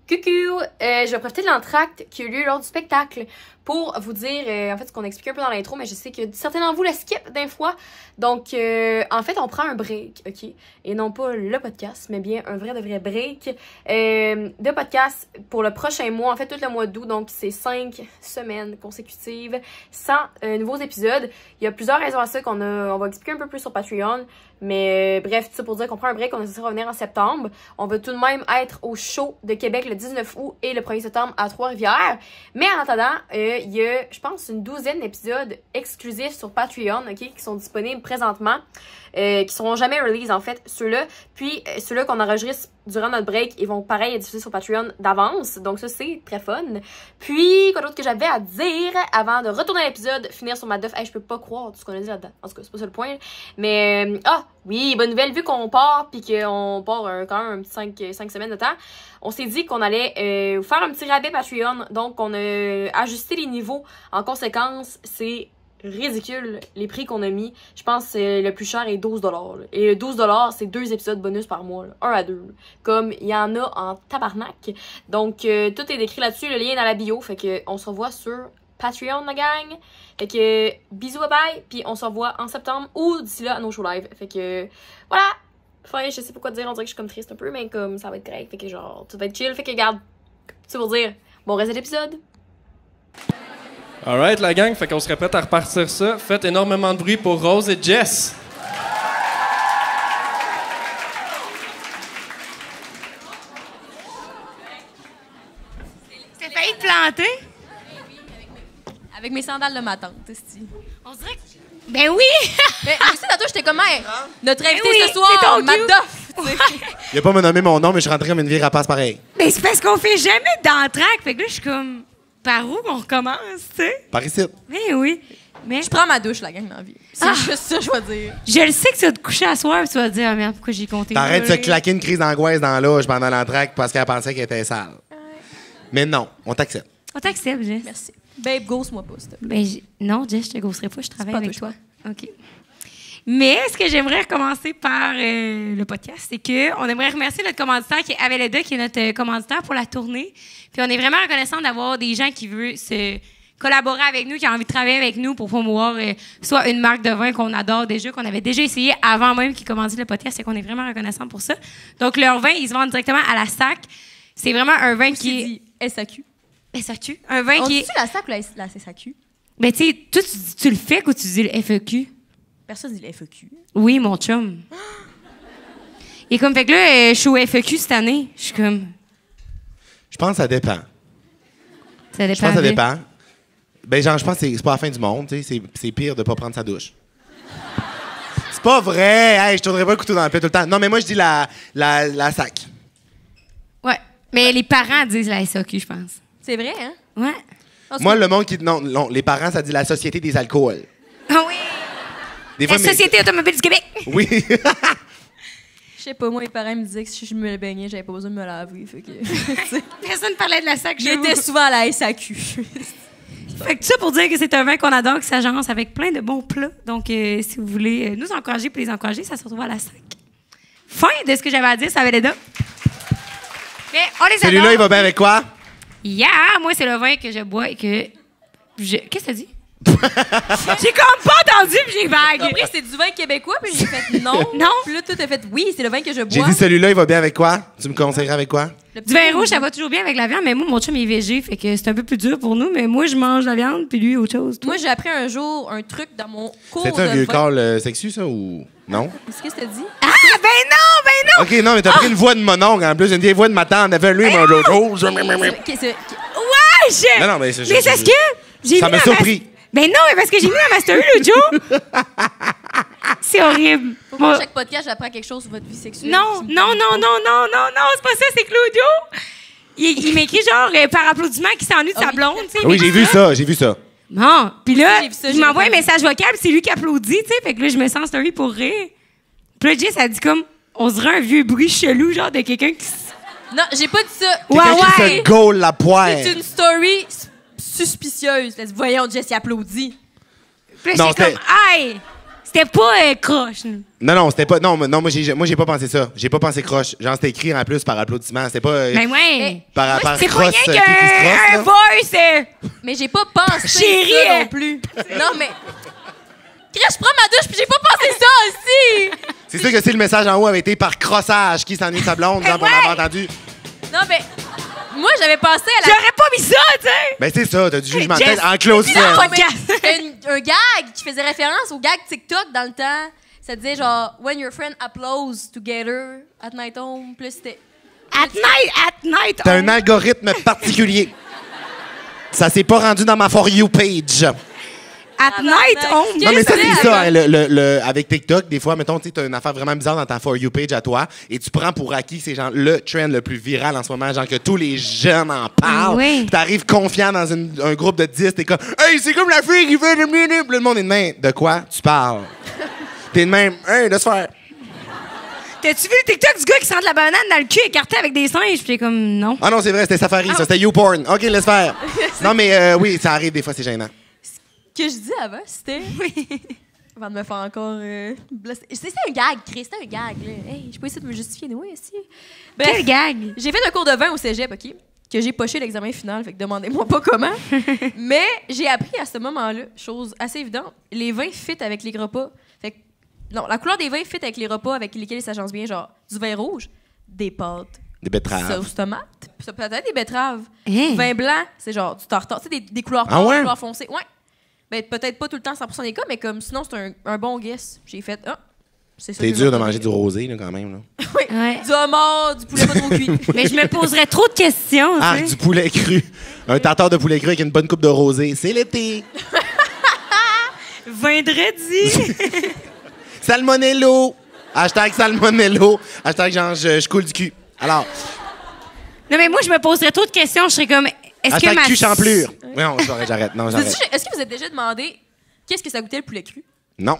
Coucou, euh, je vais profiter de l'entracte qui a eu lieu lors du spectacle pour vous dire, euh, en fait, ce qu'on expliquait un peu dans l'intro, mais je sais que certains d'entre vous le skip d'un fois. Donc, euh, en fait, on prend un break, OK? Et non pas le podcast, mais bien un vrai de vrai break euh, de podcast pour le prochain mois, en fait, tout le mois d'août. Donc, c'est cinq semaines consécutives sans nouveaux épisodes. Il y a plusieurs raisons à ça qu'on a, on va expliquer un peu plus sur Patreon. Mais bref, tout ça pour dire qu'on prend un break, on est censé revenir en septembre. On va tout de même être au show de Québec le 19 août et le 1er septembre à Trois-Rivières. Mais en attendant, il y a, je pense, une douzaine d'épisodes exclusifs sur Patreon, ok, qui sont disponibles présentement, euh, qui seront jamais release en fait, ceux-là. Puis euh, ceux-là qu'on enregistre durant notre break, ils vont pareil être diffusés sur Patreon d'avance. Donc ça, c'est très fun. Puis, quoi d'autre que j'avais à dire avant de retourner à l'épisode, finir sur ma duff. Hey, je peux pas croire tout ce qu'on a dit là-dedans. En tout cas, c'est pas ça le point. Mais, euh, ah, oui, bonne nouvelle, vu qu'on part, puis qu'on part euh, quand même un petit 5, semaines de temps, on s'est dit qu'on allait euh, faire un petit rabais Patreon. Donc, on a ajusté les niveaux. En conséquence, c'est ridicule les prix qu'on a mis. Je pense que le plus cher est 12 là. Et 12 c'est deux épisodes bonus par mois, un à deux. Comme il y en a en tabarnak. Donc euh, tout est décrit là-dessus, le lien est dans la bio, fait que on se revoit sur Patreon la gang. Fait que bisous bye bye, puis on se revoit en septembre ou d'ici là à nos shows live. Fait que voilà. Enfin, je sais pas quoi dire, on dirait que je suis comme triste un peu, mais comme ça va être correct. Fait que genre, tout va être chill. Fait que regarde, c'est pour dire, bon reste de. Alright, la gang, fait qu'on serait prêt à repartir ça. Faites énormément de bruit pour Rose et Jess. T'as failli te planter? Avec mes sandales de ma tante. On dirait que... Ben oui! Mais moi aussi, tantôt, j'étais comme, Hey, notre invité oui, ce c'est soir, ton Matt cue. Duff. tu sais. Il a pas me nommer mon nom, mais je suis rentré comme une vieille rapace pareil. Mais c'est parce qu'on fait jamais d'entraque. Fait que là, je suis comme... Par où qu'on recommence, tu sais? Par ici. Mais oui. Mais Je prends ma douche, la gang, dans la vie. C'est Ah. juste ça, je vais dire. je le sais que tu vas te coucher à soir et tu vas te dire, ah merde, pourquoi j'ai compté? T'arrêtes de se claquer une crise d'angoisse dans l'âge pendant l'entraque parce qu'elle pensait qu'elle était sale. Mais non, on t'accepte. On t'accepte, Jess. Merci. Babe, ghost-moi pas, s'il te plaît. Ben, non, Jess, je te gosserai pas, je travaille pas avec toi, toi. OK. Mais ce que j'aimerais recommencer par euh, le podcast, c'est que on aimerait remercier notre commanditaire qui est Aveleda, qui est notre euh, commanditaire pour la tournée. Puis on est vraiment reconnaissant d'avoir des gens qui veulent se collaborer avec nous, qui ont envie de travailler avec nous pour promouvoir euh, soit une marque de vin qu'on adore déjà, qu'on avait déjà essayé avant même qu'ils commanditent le podcast, et qu'on est vraiment reconnaissant pour ça. Donc leur vin, ils se vendent directement à la SAC. C'est vraiment un vin Qui est... SAQ. Tue. Un vin On qui est... la SAQ ou la, la SAQ? Ben, tu sais, toi, tu, tu le fais ou tu dis le FEQ? Personne dit le FEQ. Oui, mon chum. Il est comme, fait que là, euh, je suis au FEQ cette année. Je suis comme, Je pense que ça dépend. ça dépend. Je pense que ça dépend. Ben, genre, je pense que c'est pas la fin du monde, tu sais. C'est- C'est pire de pas prendre sa douche. C'est pas vrai! Hey, je tournerai pas le couteau dans la plaie tout le temps. Non, mais moi, je dis la, la, la sac. Ouais. Mais les parents disent la SAQ, je pense. C'est vrai, hein? Ouais. Moi, le monde qui. Non, non, les parents, ça dit la Société des alcools. La Société automobile du Québec! Oui. Je sais pas, moi, mes parents me disaient que si je me baignais, j'avais pas besoin de me laver. Fait que. Personne parlait de la SAQ. je J'étais souvent à la SAQ. Fait que tout ça pour dire que c'est un vin qu'on adore, qui s'agence avec plein de bons plats. Donc, euh, si vous voulez euh, nous encourager pour les encourager, ça se retrouve à la 5. Fin de ce que j'avais à dire, ça avait les deux. Mais on les adore. Celui-là, il va bien avec quoi? Yeah! Moi, c'est le vin que je bois et que. je- Qu'est-ce que t'as dit? J'ai comme pas entendu puis j'ai vague. compris, c'est du vin québécois, puis j'ai fait non. Non. Puis là, tout a fait oui, c'est le vin que je J'ai bois. dit celui-là, il va bien avec quoi? Tu me conseillerais avec quoi? Le Du vin rouge, ça va toujours bien avec la viande, mais moi, mon chum, il est végé, fait que c'est un peu plus dur pour nous, mais moi, je mange la viande, puis lui, autre chose. Toi? Moi, j'ai appris un jour un truc dans mon cours C'est de un vieux vin. corps euh, sexu, ça, ou. Non? Qu'est-ce que c'était dit? Ah, ben non, ben non! OK, non, mais t'as pris une voix de mononcle, en plus, une vieille voix de ma tante. Elle fait lui, mon autre chose. Ok, c'est- Wesh! Non, non, mais c'est- Mais c'est ce que j'ai Ça m'a surpris. Ben non, mais parce que j'ai mis dans ma story l'autre jour. c'est horrible. Bon, que chaque podcast, j'apprends quelque chose sur votre vie sexuelle. non, non, non, non, non, non, non, c'est pas ça, c'est Claudio. Il, il m'écrit genre euh, par applaudissement qu'il s'ennuie de Ah sa oui. blonde, tu sais. il Oui, j'ai vu ça, j'ai vu ça. Bon, puis là, j'ai vu ça, il j'ai m'envoie un message vocal, puis c'est lui qui applaudit, tu sais. Fait que là, je me sens en story pour rire. Puis là, Jess, elle dit comme, on dirait un vieux bruit chelou, genre de quelqu'un qui. s- Non, j'ai pas dit ça. Ouais, Quelqu'un qui ouais. se gaule la poire. C'est une story suspicieuse. Voyons, Jess, il applaudit. Puis là, Non, j'étais c'était- comme, aïe! C'était pas euh, croche. là. Non, non, c'était pas. Non, mais- non moi, j'ai, moi, j'ai pas pensé ça. J'ai pas pensé croche. Genre, c'était écrit en plus par applaudissement. C'était pas. euh, Ben ouais. par, par C'est pas rien euh, qui- qui se qu'un crosse, un là. voice. euh, Mais j'ai pas pensé Chérie, ça non plus. Non, mais. Chris, je prends ma douche, puis j'ai pas pensé ça aussi. C'est sûr que si le message en haut avait été par crossage, qui s'ennuie de sa blonde, genre, pour ouais. m'avoir entendu. Non, mais. Moi, j'avais pensé à la. J'aurais pas mis ça, tu sais. Ben, c'est ça, t'as du jugement de tête en close Non, friend. une- un gag qui faisait référence au gag TikTok dans le temps. Ça disait genre When your friend applauds together at night home. Plus c'était. At night, at night. T'as un algorithme particulier. Ça s'est pas rendu dans ma For You page. At night, home. Non, mais ça, c'est ça, hein, le, le- le- avec TikTok, des fois, mettons, tu as une affaire vraiment bizarre dans ta For You page à toi, et tu prends pour acquis, c'est genre le trend le plus viral en ce moment, genre que tous les jeunes en parlent. Oui. Puis T'arrives confiant dans une- un groupe de 10, t'es comme, hey, c'est comme la fille qui fait le minute. Puis Le monde est de même. De quoi tu parles? T'es de même, hey, laisse faire. T'as-tu vu le TikTok du gars qui sent de la banane dans le cul écarté avec des singes? Puis t'es comme, non. Ah non, c'est vrai, c'était Safari, ça, c'était YouPorn. OK, laisse faire. non, mais euh, oui, ça arrive des fois, c'est gênant. Ce que je dis avant, c'était. Avant de me faire encore. euh, blesser. C'était un gag, Chris. C'était un gag, là. Hey, j'ai pas essayé de me justifier, oui, aussi. Bref, Quel gag? J'ai fait un cours de vin au cégep, OK? Que j'ai poché l'examen final, fait que demandez-moi pas comment. Mais j'ai appris à ce moment-là, chose assez évidente, les vins fit avec les repas. Fait que, non, la couleur des vins fit avec les repas avec lesquels ils s'agencent bien, genre du vin rouge, des pâtes, Des betteraves. sauce tomate, puis ça peut-être des betteraves. Hein? Vin blanc, c'est genre du tartare, tu sais, des, des couleurs Ah ouais? des couleurs foncées. Ouais. Ben, peut-être pas tout le temps 100% des cas, mais comme sinon, c'est un, un bon guess. J'ai fait, ah, c'est ça. C'est que dur de manger du rosé, là, quand même. Là. Oui. Ouais. Du homard, du poulet pas trop cuit. Mais je me poserais trop de questions, Ah, sais. du poulet cru. Un tartare de poulet cru avec une bonne coupe de rosé. C'est l'été. Vendredi. Salmonello. Hashtag salmonello. Hashtag genre, je, je coule du cul. Alors, non, mais moi, je me poserais trop de questions. Je serais comme, est-ce que ma... cul champlure. Non, j'arrête, j'arrête. Non, Vous êtes- j'arrête. Est-ce que vous êtes déjà demandé qu'est-ce que ça goûtait le poulet cru? Non.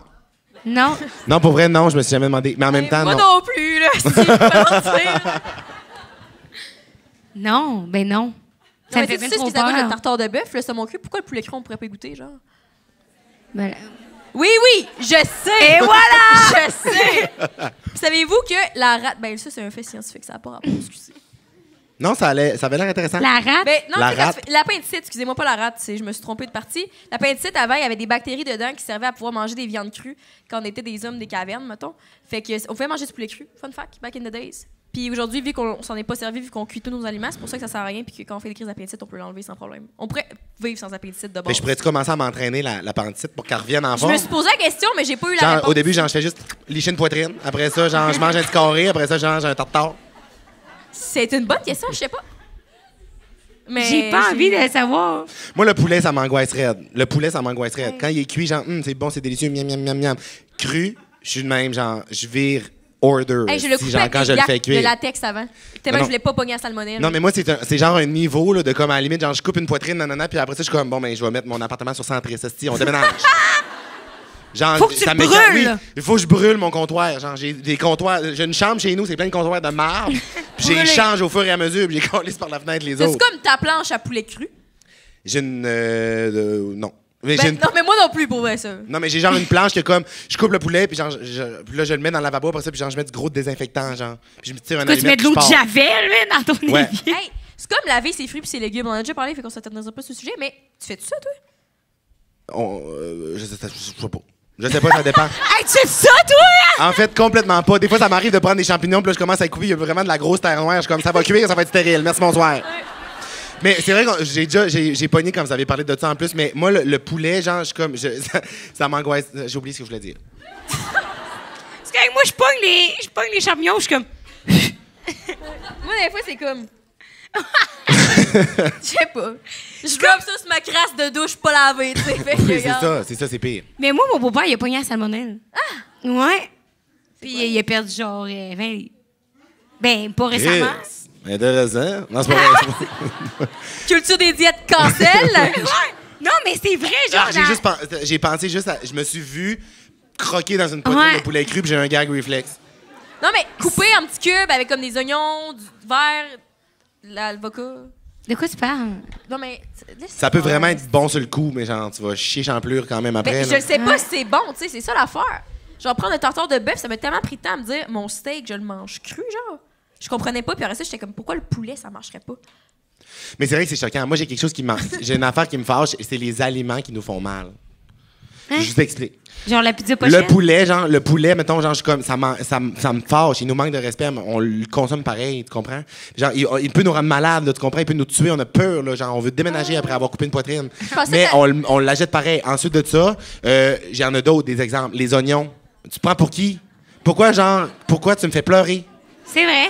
Non. Non, pour vrai, non, je me suis jamais demandé. Mais en même temps, Moi non. non plus, là. Si. Non, ben non. Ça Non, me mais fait tu bien sais ce trop que ça goûte le tartare de bœuf, le saumon cru? Pourquoi le poulet cru, on pourrait pas y goûter, genre? Ben, Oui, oui, je sais! Et voilà! Je sais! Savez-vous que la rate... Ben ça, c'est un fait scientifique, ça n'a pas rapport, excusez. Non, ça, allait, ça avait l'air intéressant. La rate? Ben, non, La rate. l'appendicite, excusez-moi pas la rate, je me suis trompée de partie. L'appendicite, avant, il y avait des bactéries dedans qui servaient à pouvoir manger des viandes crues quand on était des hommes des cavernes, mettons. Fait que on pouvait manger du poulet cru. Fun fact, back in the days. Puis aujourd'hui, vu qu'on s'en est pas servi, vu qu'on cuit tous nos aliments, c'est pour ça que ça sert à rien, puis que quand on fait des crises d'appendicite, on peut l'enlever sans problème. On pourrait vivre sans appendicite de Mais je pourrais-tu commencer à m'entraîner la, la pancite pour qu'elle revienne en Je forme? me suis posé la question, mais j'ai pas eu la Genre, réponse. au début, genre, je fais juste licher une poitrine. Après ça, genre, je mange un petit carré. Après ça, je mange un tartare. C'est une bonne question, je sais pas. Mais J'ai pas envie de savoir. Moi, le poulet, ça m'angoisse raide. Le poulet, ça m'angoisse raide. Quand il est cuit, genre, Hum, c'est bon, c'est délicieux, miam, miam, miam, miam. Cru, je suis de même, genre, je vire order. Hey, je le si, genre, avec quand je le fais de cuire. latex avant. Tellement non. que je voulais pas pogner à salmonelle. Non, mais moi, c'est un- c'est genre un niveau là, de comme à la limite, genre, je coupe une poitrine, nanana, puis après ça, je suis comme, bon, ben, je vais mettre mon appartement sur Centris, esti, on déménage. Genre, Faut que tu ça brûles. Oui, il faut que je brûle mon comptoir. Genre, j'ai des comptoirs. J'ai une chambre chez nous, c'est plein de comptoirs de marbre. puis j'ai Brûler. change au fur et à mesure, puis j'ai collé par la fenêtre les C'est autres. comme ta planche à poulet cru? J'ai une. euh, non. Mais j'ai Ben, une- Non, mais moi non plus, pour vrai, ça. Non, mais j'ai genre une planche que comme, je coupe le poulet, puis genre, je- je- puis là, je le mets dans le lavabo, après ça, puis genre, je mets du gros désinfectant, genre. Puis je me tire un tu mets de l'eau de javel, man, dans ton Ouais. évier? Hey, c'est comme laver ses fruits puis ses légumes. On en a déjà parlé, fait qu'on s'attarderait pas sur ce sujet, mais tu fais tout ça, toi? On, euh, je sais pas. Je sais pas, ça dépend. Hey, tu fais ça, toi? En fait, complètement pas. Des fois, ça m'arrive de prendre des champignons, puis là, je commence à couper, il y a vraiment de la grosse terre noire. Je suis comme, ça va cuire, ça va être stérile. Merci, bonsoir. Mais c'est vrai que j'ai déjà, j'ai, j'ai pogné quand vous avez parlé de ça en plus, mais moi, le, le poulet, genre, je suis comme, je- ça, ça m'angoisse. J'ai oublié ce que je voulais dire. Parce que moi, je pogne les, je pogne les champignons, je suis comme. Moi, des fois, c'est comme. Je sais pas. Je drop ça sur ma crasse de douche pas lavée, tu sais. Fait que, Oui, c'est regarde. ça, c'est ça, c'est pire. Mais moi, mon beau-père, il a pogné la salmonelle. Ah! Ouais. Puis il a perdu genre euh, 20 livres. Ben, pas récemment. Yes. Intéressant. Non, c'est pas vrai. Culture des diètes cancel. Ouais. Non, mais c'est vrai, genre. Ah, j'ai dans- juste pen- j'ai pensé juste à, je me suis vu croquer dans une poitrine Ouais. de poulet cru, puis j'ai un gag reflex. non, mais couper en petits cubes avec comme des oignons, du verre, l'avocat. De quoi tu parles? Non, mais. Ça peut vraiment être bon sur le coup, mais genre, tu vas chier champlure quand même après. Ben, je sais pas si c'est bon, tu sais, c'est ça l'affaire. Genre, prendre un tartare de bœuf, ça m'a tellement pris de temps à me dire, mon steak, je le mange cru, genre. Je comprenais pas, puis après ça, j'étais comme, pourquoi le poulet, ça marcherait pas? Mais c'est vrai que c'est choquant. Moi, j'ai quelque chose qui m'a. j'ai une affaire qui me fâche, c'est les aliments qui nous font mal. Hein? Je vous explique. Genre la pizza pochette? Le poulet, genre, le poulet, mettons, genre, je suis comme, ça, ça, me- ça me fâche. Il nous manque de respect, mais on le consomme pareil, tu comprends? Genre, il, il peut nous rendre malades, là, tu comprends? Il peut nous tuer, on a peur, là, genre, on veut déménager après avoir coupé une poitrine. Mais on, on l'achète pareil. Ensuite de ça, euh, j'en ai d'autres, des exemples. Les oignons. Tu prends pour qui? Pourquoi, genre, pourquoi tu me fais pleurer? C'est vrai.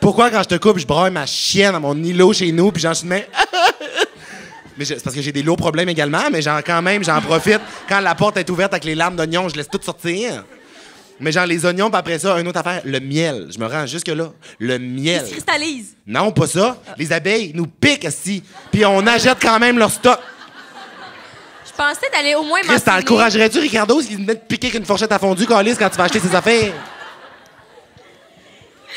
Pourquoi, quand je te coupe, je braille ma chienne à mon îlot chez nous, puis j'en suis de même. Mais c'est parce que j'ai des lourds problèmes également, mais genre, quand même, j'en profite. Quand la porte est ouverte avec les larmes d'oignons, je laisse tout sortir. Mais genre, les oignons, puis après ça, une autre affaire, le miel. Je me rends jusque-là. Le Il miel. se cristallise. Non, pas ça. Les abeilles nous piquent, si. Puis on achète quand même leur stock. Je pensais d'aller au moins Chris, t'encouragerais-tu Ricardo s'il venait de piquer avec une fourchette à fondu, Calis, quand tu vas acheter ses affaires?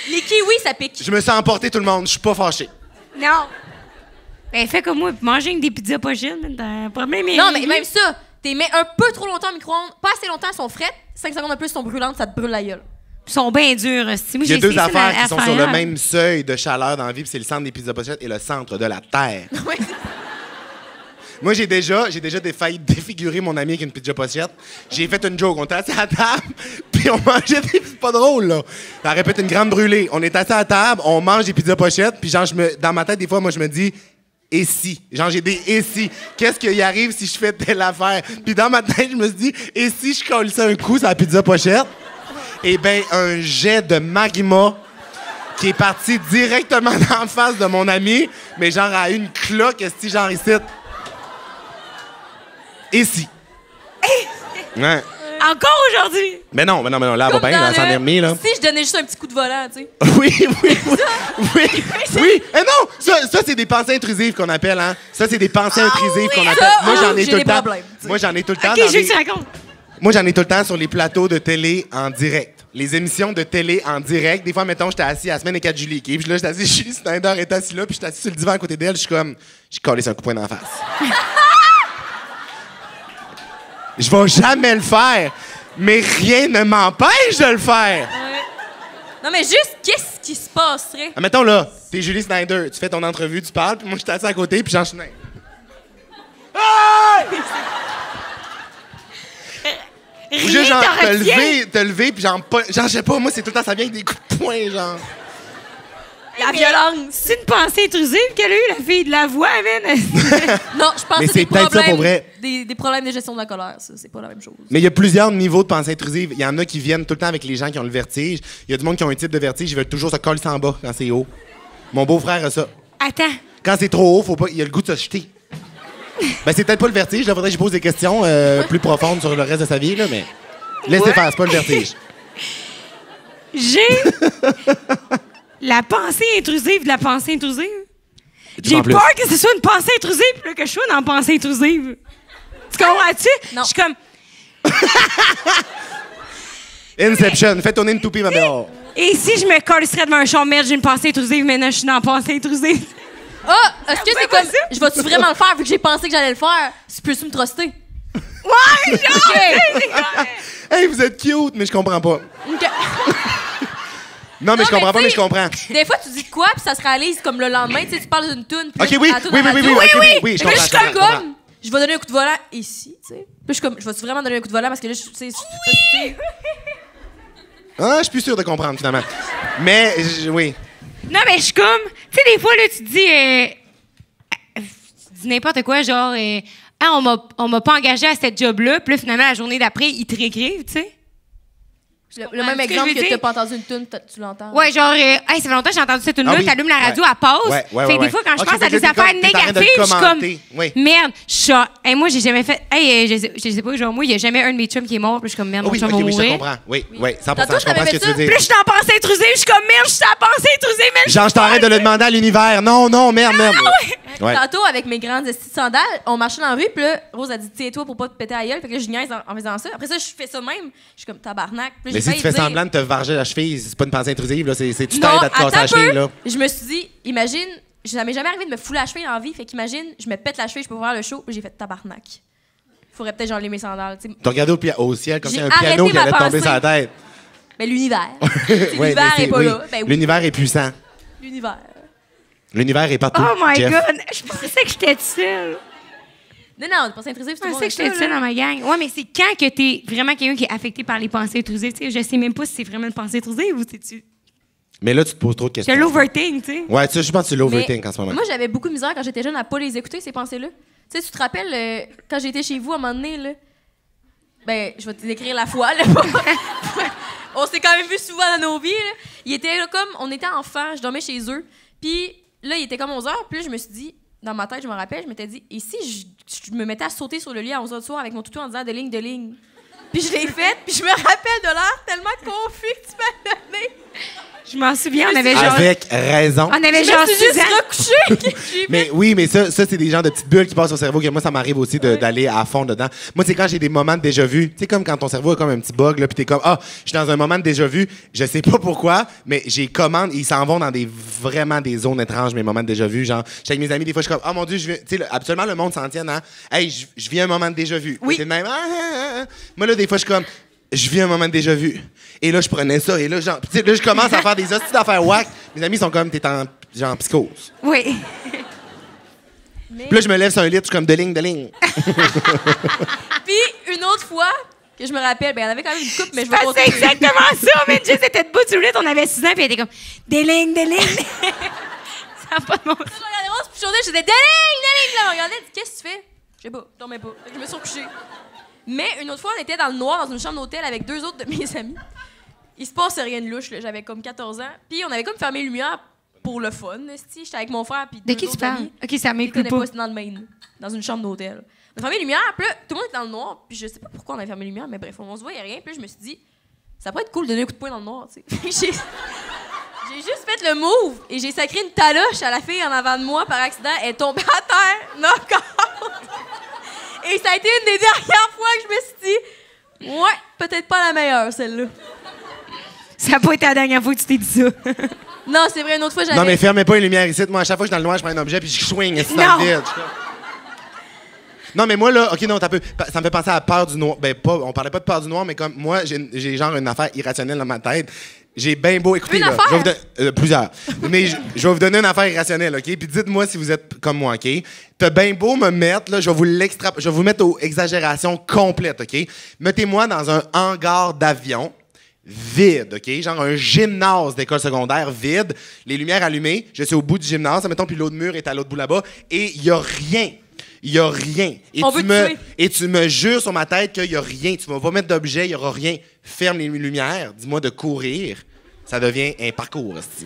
Les kiwis, ça pique. Je me sens emporté, tout le monde. Je suis pas fâché. Non. Ben, fais comme moi, manger des pizzas pochettes, man, t'as un problème. Non, mais même ça, t'es mets un peu trop longtemps au micro-ondes, pas assez longtemps, elles sont frettes, 5 secondes de plus sont brûlantes, ça te brûle la gueule. Ils sont bien durs. hostie. Moi, Il y a j'ai deux essayé ça affaires qui sont sur le même seuil de chaleur dans la vie, puis c'est le centre des pizzas pochettes et le centre de la Terre. Ouais. Moi, j'ai déjà, j'ai déjà failli défigurer mon ami avec une pizza pochette. J'ai fait une joke. On était assis à table, puis on mangeait des... C'est pas drôle, là. Ça répète une grande brûlée. On est assis à table, on mange des pizzas pochettes, puis genre, je me, dans ma tête, des fois, moi, je me dis... Et si? Genre, j'ai des et si? Qu'est-ce qui arrive si je fais telle affaire? Puis dans ma tête, je me suis dit, et si je colle ça un coup sur la pizza pochette? Eh bien, un jet de magma qui est parti directement en face de mon ami, mais genre à une cloque, si genre ici. Ici. Ouais. Encore aujourd'hui. Mais non, mais non, mais non, là, elle va bien, là, s'en est remis, là. Si je donnais juste un petit coup de volant, tu sais. Oui, oui, oui. Oui, oui. Eh non, ça, ça c'est des pensées intrusives qu'on appelle, hein. Ça, c'est des pensées intrusives qu'on appelle. Moi, j'en oh, ai j'ai tout le temps. Moi, j'en ai tout le temps. Ok, dans je veux des- que tu racontes. Moi, j'en ai tout le temps sur les plateaux de télé en direct. Les émissions de télé en direct. Des fois, mettons, j'étais assis à la semaine et 4 Julie Puis là, j'étais assis, Julie Snyder est assis là, puis j'étais assis sur le divan à côté d'elle. Je suis comme, je collé sur un coup de poing la face. Je vais jamais le faire, mais rien ne m'empêche de le faire. Non, mais juste, qu'est-ce qui se passerait? Ah, mettons là, t'es Julie Snyder, tu fais ton entrevue, tu parles, puis moi, j'étais assis à côté, puis j'enchaîne. Ah! Ou juste genre te lever, te lever, puis genre, je sais pas, moi, c'est tout le temps, ça vient avec des coups de poing, genre. La violence. C'est une pensée intrusive qu'elle a eue, la fille de la voix, man. Non, je pense Mais que c'est des peut-être ça problèmes, pour vrai. Des, des problèmes de gestion de la colère, ça, c'est pas la même chose. Mais il y a plusieurs niveaux de pensée intrusive. Il y en a qui viennent tout le temps avec les gens qui ont le vertige. Il y a du monde qui ont un type de vertige, ils veulent toujours se coller en bas quand c'est haut. Mon beau-frère a ça. Attends. Quand c'est trop haut, faut pas, il a le goût de se jeter. Ben, c'est peut-être pas le vertige. Là, faudrait que je pose des questions euh, plus profondes sur le reste de sa vie, là, mais laissez faire, c'est pas le vertige. J'ai la pensée intrusive de la pensée intrusive. J'ai peur que ce soit une pensée intrusive, là, que je sois dans la pensée intrusive. Tu comprends-tu? Non. Je suis comme, Inception, fais tourner une toupie, ma belle. et si je me collerais devant un champ de merde, j'ai une pensée intrusive, maintenant je suis dans la pensée intrusive. Ah, est-ce que c'est comme. Je vais-tu vraiment le faire vu que j'ai pensé que j'allais le faire? Tu peux-tu me truster? Ouais, genre! Hey, vous êtes cute, mais je comprends pas. Ok. Non, mais je comprends pas, mais je compris. Des fois, tu dis quoi, puis ça se réalise comme le lendemain. Tu sais, tu parles d'une toune. puis Ok, oui, oui, oui, oui, oui, oui, oui, je comprends, je suis je comme, comprends. comme, je vais donner un coup de volant ici, tu sais. Puis je suis comme, je vais vraiment donner un coup de volant parce que là, je, tu sais, Ah, je suis plus sûr de comprendre, finalement. Mais, oui. Non, mais je suis comme. Tu sais, des fois, là, tu dis. euh, tu dis n'importe quoi, genre. euh, ah, on m'a, on m'a pas engagé à cette job-là. Puis là, finalement, la journée d'après, ils te réécrivent, tu sais. Le, même que je exemple que dire? t'as pas entendu une toune, t'as- tu l'entends. Ouais, genre, euh, hey, ça fait longtemps que j'ai entendu cette tune-là, Ah oui. t'allumes la radio, Ouais. elle passe. Ouais, ouais, fait que ouais, des fois, quand je ouais. pense à que des affaires négatives, je suis comme. Oui. merde, je suis hey, moi, j'ai jamais fait, hey, euh, je, sais, je sais pas, genre, moi, il y a jamais un de mes chums qui est mort, puis je suis comme, merde, Ah mon oui, chum va oui, je comprends. Oui, oui, 100 Tantôt, je comprends ce que je tu veux dire. je suis en pensée intrusée, je suis comme, merde, je suis en pensée intrusée, man. Genre, je t'arrête de le demander à l'univers. Non, non, merde, merde. Ouais. Tantôt, avec mes grandes sandales, on marchait dans la rue, puis là, Rose a dit, tiens-toi pour pas te péter à gueule. Fait que là, je niaise en, en faisant ça. Après ça, je fais ça même. Je suis comme tabarnak. Puis Mais si tu fais dire- semblant de te varger la cheville, c'est pas une pensée intrusive, là. C'est tu t'aides à te casser attends la un cheville, peu. là. Je me suis dit, imagine, ça m'est jamais arrivé de me fouler la cheville la vie. Fait qu'imagine, je me pète la cheville, je peux voir le show, j'ai fait tabarnak. Faudrait peut-être enlever mes sandales. T'as regardé au, au ciel comme si un piano qui allait te tomber sur la tête. Mais l'univers. L'univers est pas oui. là. Ben oui, L'univers est puissant. l'univers. L'univers est partout. Oh my Jeff. god, je pensais que j'étais seule. Non, non, pensée intrusive, c'est Je tout le pensais monde que j'étais seule dans ma gang. Ouais, mais c'est quand que t'es vraiment quelqu'un qui est affecté par les pensées intrusives, tu sais, je sais même pas si c'est vraiment une pensée intrusive ou si tu. Mais là, tu te poses trop de questions. C'est l'overthink, tu sais. Ouais, tu sais, je pense que c'est l'overthink en ce moment. Moi, j'avais beaucoup de misère quand j'étais jeune à pas les écouter, ces pensées-là. Tu sais, tu te rappelles, euh, quand j'étais chez vous à un moment donné, là, ben, je vais te décrire la fois, là. on s'est quand même vu souvent dans nos vies, là. Il était là, comme, on était enfants, je dormais chez eux. Puis là, il était comme 11 h puis là, je me suis dit, dans ma tête, je me rappelle, je m'étais dit, et si je, me mettais à sauter sur le lit à 11 h du soir avec mon toutou en disant de ligne, de ligne? Puis je l'ai fait, puis je me rappelle de l'air tellement confus que tu m'as donné. Je m'en souviens, on avait genre. Avec raison. On avait Je genre juste. J'ai Mais oui, mais ça, ça c'est des genres de petites bulles qui passent au cerveau que moi, ça m'arrive aussi d'aller à fond dedans. Moi, c'est quand j'ai des moments de déjà-vu. Tu sais, comme quand ton cerveau a comme un petit bug, là, puis t'es comme, ah, je suis dans un moment de déjà-vu. Je sais pas pourquoi, mais j'ai commande, ils s'en vont dans des vraiment des zones étranges, mes moments de déjà-vu. Genre, je suis avec mes amis, des fois, je suis comme, ah mon Dieu, je viens. Tu sais, absolument, le monde s'en tient, hein. Hey, je, vis un moment de déjà-vu. Oui. C'est le même. Ah, ah, ah. Moi, là, des fois, je suis comme, je vis un moment de déjà-vu. Et là, je prenais ça, et là, genre, tu sais, là, je commence à faire des hosties d'affaires whack. Mes amis sont comme, t'es en, genre, psychose. Oui. Puis là, je me lève sur un lit, je suis comme de ligne, de ligne. Puis une autre fois que je me rappelle, ben, elle avait quand même une coupe, mais je c'est continuer. exactement ça, mais Jess était debout sur le lit, on avait 6 ans, puis elle était comme des lignes, des lignes. ça n'a pas de sens. Je regardais je suis j'étais déling, déling. Puis là, elle me regardait, elle dit, qu'est-ce que tu fais? Je sais pas, je dormais pas. Fait que je me suis recouchée. Mais une autre fois, on était dans le noir, dans une chambre d'hôtel avec deux autres de mes amis. Il se passait rien de louche. J'avais comme 14 ans. Puis on avait comme fermé les lumières pour le fun, esti. J'étais avec mon frère, puis De qui tu parles? Ok, ça m'écoute pas. dans le Maine, dans une chambre d'hôtel. On a fermé les lumières, puis là, tout le monde était dans le noir, puis je sais pas pourquoi on a fermé les lumières, mais bref, on se voyait rien, puis là, je me suis dit, ça pourrait être cool de donner un coup de poing dans le noir, tu sais. j'ai, juste fait le move, et j'ai sacré une taloche à la fille en avant de moi par accident, elle est tombée à terre, out. Et ça a été une des dernières fois que je me suis dit, ouais, peut-être pas la meilleure, celle-là. Ça n'a pas été la dernière fois que tu t'es dit ça. Non, c'est vrai, une autre fois, j'avais. Non, mais fermez pas les lumières ici. Moi, à chaque fois que je suis dans le noir, je prends un objet puis je swing ici dans le vide. Non, mais moi, là, OK, non, t'as peu. Ça me fait penser à la peur du noir. Ben, pas, on parlait pas de peur du noir, mais comme moi, j'ai genre une affaire irrationnelle dans ma tête. J'ai bien beau écouter. Une là, affaire? je vais vous euh, plusieurs. mais je, je vais vous donner une affaire irrationnelle, OK? Puis dites-moi si vous êtes comme moi, OK? T'as bien beau me mettre, là, je vais vous l'extra... Je vais vous mettre aux exagérations complètes, OK? Mettez-moi dans un hangar d'avion vide, OK? Genre un gymnase d'école secondaire vide, les lumières allumées, je suis au bout du gymnase, mettons, puis l'autre mur est à l'autre bout là-bas, et il y a rien. Il y a rien. Et On tu veut me tuer. et tu me jures sur ma tête qu'il y a rien. Tu vas pas mettre d'objet, il y aura rien. Ferme les lumières, dis-moi de courir. Ça devient un parcours, hostie.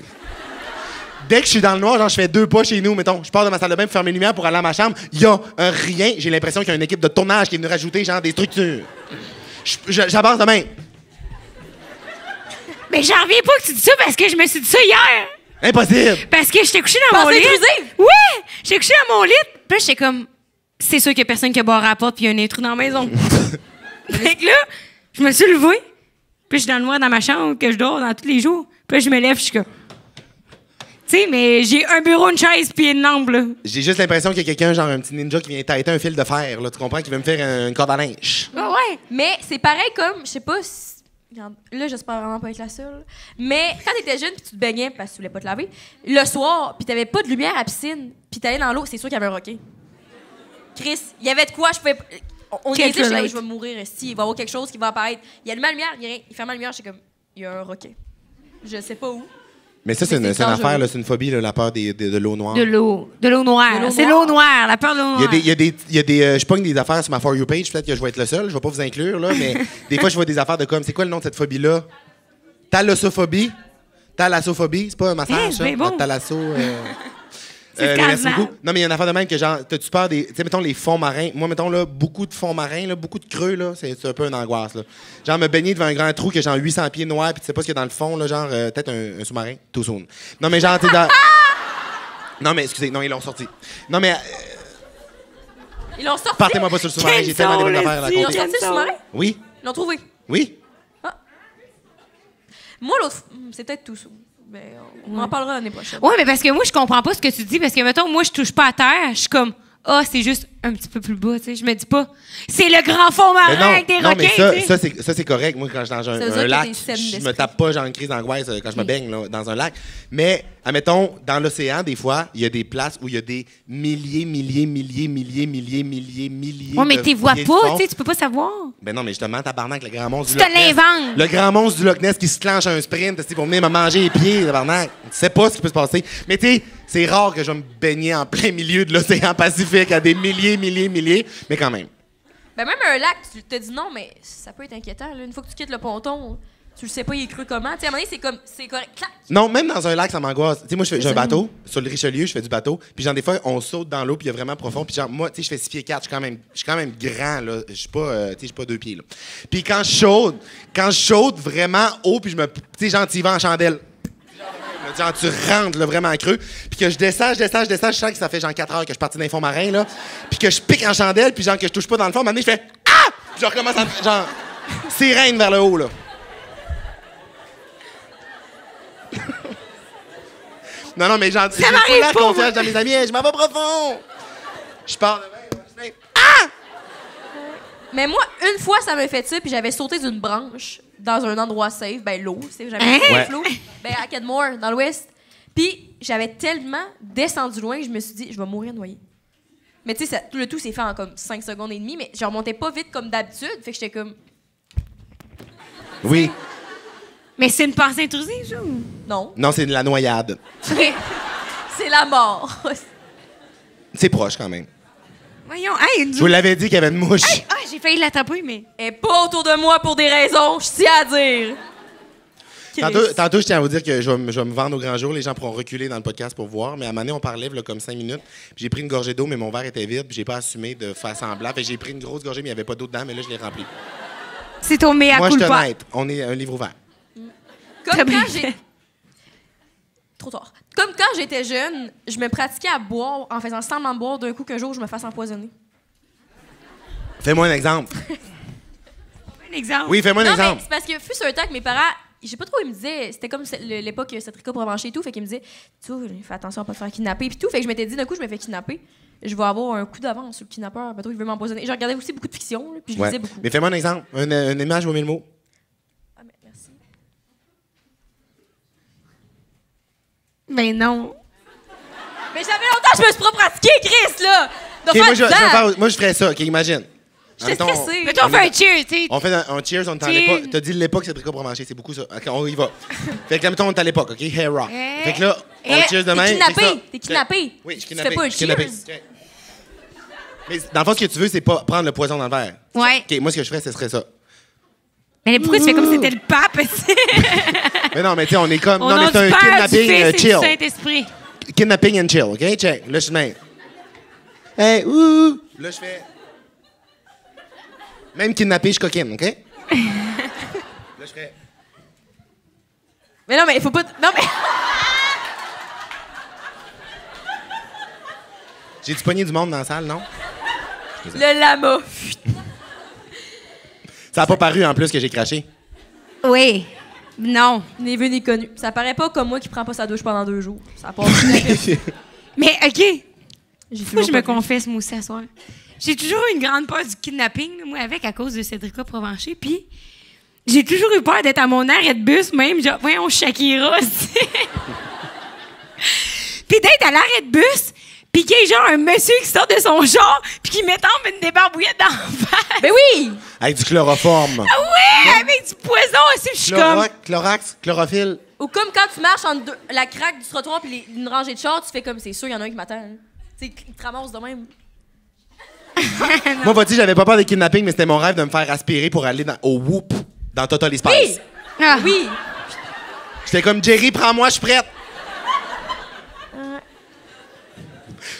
Dès que je suis dans le noir, genre je fais deux pas chez nous, mettons, je pars de ma salle de bain pour fermer les lumières pour aller à ma chambre, il y a un rien. J'ai l'impression qu'il y a une équipe de tournage qui est venue rajouter genre des structures. J'avance demain. Mais j'en reviens pas que tu dis ça parce que je me suis dit ça hier. Impossible. Parce que j'étais couchée dans mon lit. intrusive? Ouais! J'étais couchée dans mon lit. Puis j'étais comme, c'est sûr qu'il y a personne qui a boire à la porte puis il y a un intrus dans la maison. fait que là, je me suis levée. Puis je suis dans le noir dans ma chambre que je dors dans tous les jours. Puis là, je me lève, je suis comme. Tu sais, mais j'ai un bureau, une chaise, puis une lampe, là. J'ai juste l'impression qu'il y a quelqu'un, genre un petit ninja, qui vient tâter un fil de fer, là. Tu comprends? Qui veut me faire une corde à linge. Ah ouais. Mais c'est pareil comme, je sais pas si. Là, j'espère vraiment pas être la seule. Mais quand t'étais jeune puis tu te baignais parce que tu voulais pas te laver, le soir, puis t'avais pas de lumière à la piscine, puis t'allais dans l'eau, c'est sûr qu'il y avait un roquet. Chris, il y avait de quoi, je pouvais. On, comme, relate. je vais mourir, si, il va y avoir quelque chose qui va apparaître. Il allume la lumière, il, y a rien. il ferme la lumière, j'étais comme, il y a un roquet. Je sais pas où. Mais ça, c'est une, affaire. C'est une phobie, là, la peur des- des- de l'eau noire. De l'eau. De l'eau De noire. C'est l'eau noire, la peur de l'eau Il y a noire. des, il y a des, il y a des euh, je pogne des affaires sur ma For You page, peut-être que je vais être le seul, je vais pas vous inclure, là, mais des fois, je vois des affaires de comme, c'est quoi le nom de cette phobie-là? Thalassophobie? Thalassophobie? C'est pas un massage, ça? bien bon. Thalasso... euh, Euh, merci beaucoup. Non, mais il y a une affaire de même que genre, t'as-tu peur des. Tu sais, mettons les fonds marins. Moi, mettons là, beaucoup de fonds marins, là, beaucoup de creux, là, c'est un peu une angoisse, là. Genre, me baigner devant un grand trou que genre 800 pieds noirs, puis tu sais pas ce qu'il y a dans le fond, là, genre, euh, peut-être un, un sous-marin, tout soon. Non, mais genre, t'es dans. Non, mais excusez, non, ils l'ont sorti. Non, mais euh, Ils l'ont sorti? partez-moi pas sur le sous-marin, j'ai tellement des bonnes affaires à Ils l'ont sorti le sous-marin? Oui, Ils l'ont trouvé. oui. Moi, l'autre. C'est peut-être tout ça. On en parlera l'année prochaine. Ouais, mais parce que moi, je comprends pas ce que tu dis. Parce que, mettons, moi, je touche pas à terre. Je suis comme, ah, c'est juste un petit peu plus bas, tu sais. Je me dis pas, c'est le grand fond marin non, avec des non, mais requins, ça, tu ça, c'est, ça, c'est correct. Moi, quand je suis dans un, lac, je me tape pas genre une crise d'angoisse euh, quand je me baigne là, dans un lac. Mais, admettons, dans l'océan, des fois, il y a des places où il y a des milliers, milliers, milliers, milliers, milliers, milliers, milliers. Ouais, mais t'es vois pas, tu sais, tu peux pas savoir. Ben non, mais justement, tabarnak, le grand monstre Tu du te Loch Ness. l'inventes. Le grand monstre du Loch Ness qui se clenche à un sprint c'est pour venir me manger les pieds, tabarnak. Tu sais pas ce qui peut se passer. Mais tu sais, c'est rare que je vais me baigner en plein milieu de l'océan Pacifique à des milliers, milliers, milliers. Mais quand même. Ben, même un lac, tu te dis non, mais ça peut être inquiétant. là. Une fois que tu quittes le ponton, tu le sais pas, il est cru comment. Tu sais, à un moment donné, c'est comme. C'est correct. Clac! Non, même dans un lac, ça m'angoisse. Tu sais, moi, je fais- j'ai un bateau. Sur le Richelieu, je fais du bateau. Puis, genre, des fois, on saute dans l'eau, puis il y a vraiment profond. Puis, genre, moi, tu sais, je fais 6 pieds 4. Je suis quand même, je suis quand même grand, là. Je suis pas, euh, tu sais, je suis pas deux pieds, là. Puis, quand je saute, quand je saute vraiment haut, puis je me. Tu sais, genre, tu vas en chandelle. Genre, tu rentres, là, vraiment creux. Puis que je descends, je descends, je descends. Je sens que ça fait, genre, 4 heures que je suis parti d'un fond marin, là. Puis que je pique en chandelle, puis, genre, que je touche pas dans le fond. Donné, je fais Ah! Puis, je recommence à. Genre, sirène vers le haut, là. Non, non, mais genre, j'ai pas pas, confiance dans mes amis. Hey, Je m'en vais profond. Je pars de même. fais, Mais moi, une fois, ça m'a fait ça, puis j'avais sauté d'une branche dans un endroit safe, ben l'eau, c'est jamais Hein? Ouais. l'eau, ben à Kenmore, dans l'ouest. Puis j'avais tellement descendu loin que je me suis dit, je vais mourir noyée. Mais tu sais, ça- tout le tout s'est fait en comme 5 secondes et demie, mais je remontais pas vite comme d'habitude, fait que j'étais comme, Oui. Mais c'est une pensée intrusive, ça. ou? non, Non, c'est de la noyade. c'est la mort. C'est proche quand même. Voyons, hey, une Je vous l'avais dit qu'il y avait une mouche. Ah, j'ai failli l'attraper, mais. Elle est pas autour de moi pour des raisons, je tiens à dire. Tantôt, tantôt, je tiens à vous dire que je vais, me- je vais me vendre au grand jour. Les gens pourront reculer dans le podcast pour voir. Mais à un moment donné, on parlait là, comme cinq minutes. J'ai pris une gorgée d'eau, mais mon verre était vide. Puis j'ai pas assumé de faire semblant. J'ai pris une grosse gorgée, mais il n'y avait pas d'eau dedans. Mais là, je l'ai remplie. C'est ton mea Moi, je suis honnête. On est un livre ouvert. Comme Très bien quand j'ai. Trop tard. Comme quand j'étais jeune, je me pratiquais à boire en faisant semblant de boire d'un coup qu'un jour je me fasse empoisonner. Fais-moi un exemple. Un exemple. Oui, fais-moi un non, exemple. c'est parce que fut un temps que mes parents, je sais pas trop, ils me disaient, c'était comme l'époque Cetrica pour avancer et tout, fait qu'ils me disaient, tu sais, fais attention à pas te faire kidnapper puis tout, fait que je m'étais dit d'un coup je me fais kidnapper, je vais avoir un coup d'avance sur le kidnappeur, bientôt il veut m'empoisonner. Je regardais aussi beaucoup de fiction, là, puis je Ouais. lisais beaucoup. Mais fais-moi un exemple. Une, une image ou mille mots. Ah, mais merci. Mais non. Mais j'avais longtemps, je me suis pas pratiqué, Chris, là! De Ok, faire moi, je, je vais dedans. faire- moi, je ferais ça. OK, imagine. J'étais Admettons, stressée. Mais toi, on fait un cheer, tu sais. On fait un, un cheers, on est en Cheers. l'époque. T'as dit l'époque, c'est Trico Provencher, c'est beaucoup ça. OK, on y va. fait que là, mettons, on est à l'époque, OK? Hair rock. Eh. Fait que là, on Eh. cheers de T'es même. kidnappé, c'est ça. t'es kidnappé. Oui, je suis Tu kidnappé. fais pas un je suis kidnappé. cheers. Mais dans le fond, ce que tu veux, c'est pas prendre le poison dans le verre. Ouais. OK, moi, ce que je ferais, ce serait ça. Mais pourquoi tu fais comme si c'était le pape? Mais non, mais tu sais, on est comme. Non, mais du c'est un du kidnapping du chill. Saint-Esprit. Kidnapping and chill, OK? Check. Là, je même. Hey, ouh! Là, je fais. Même kidnappé, je coquine, OK? là, je ferais. Mais non, mais il faut pas. Non, mais. J'ai-tu pogné du monde dans la salle, non? Le lama. Ça n'a pas paru en plus que j'ai craché. Oui. Non. Ni vu ni connu. Ça paraît pas comme moi qui prends pas sa douche pendant deux jours. Ça passe. Mais OK. Que je toujours me confesse, moi aussi, à soir. J'ai toujours eu une grande peur du kidnapping, moi, avec, à cause de Cédrica Provencher. Puis, j'ai toujours eu peur d'être à mon arrêt de bus, même, genre, voyons, Shakira, c'est- Puis d'être à l'arrêt de bus, puis qu'il y ait genre un monsieur qui sort de son genre, puis qui m'étampe une débarbouillette dans la face. Ben oui! Avec du chloroforme. Ouais, avec du poison aussi, je suis comme... Chlorox, chlorophylle. Ou comme quand tu marches entre deux- la craque du trottoir puis les- une rangée de chars, tu fais comme c'est sûr, il y en a un qui m'attend. hein. Tu sais, il te ramasse de même. Moi, vas-y, j'avais pas peur des kidnappings, mais c'était mon rêve de me faire aspirer pour aller dans- au Whoop dans Total Spice. Oui! Ah. Oui! J'étais comme Jerry, prends-moi, je suis prête.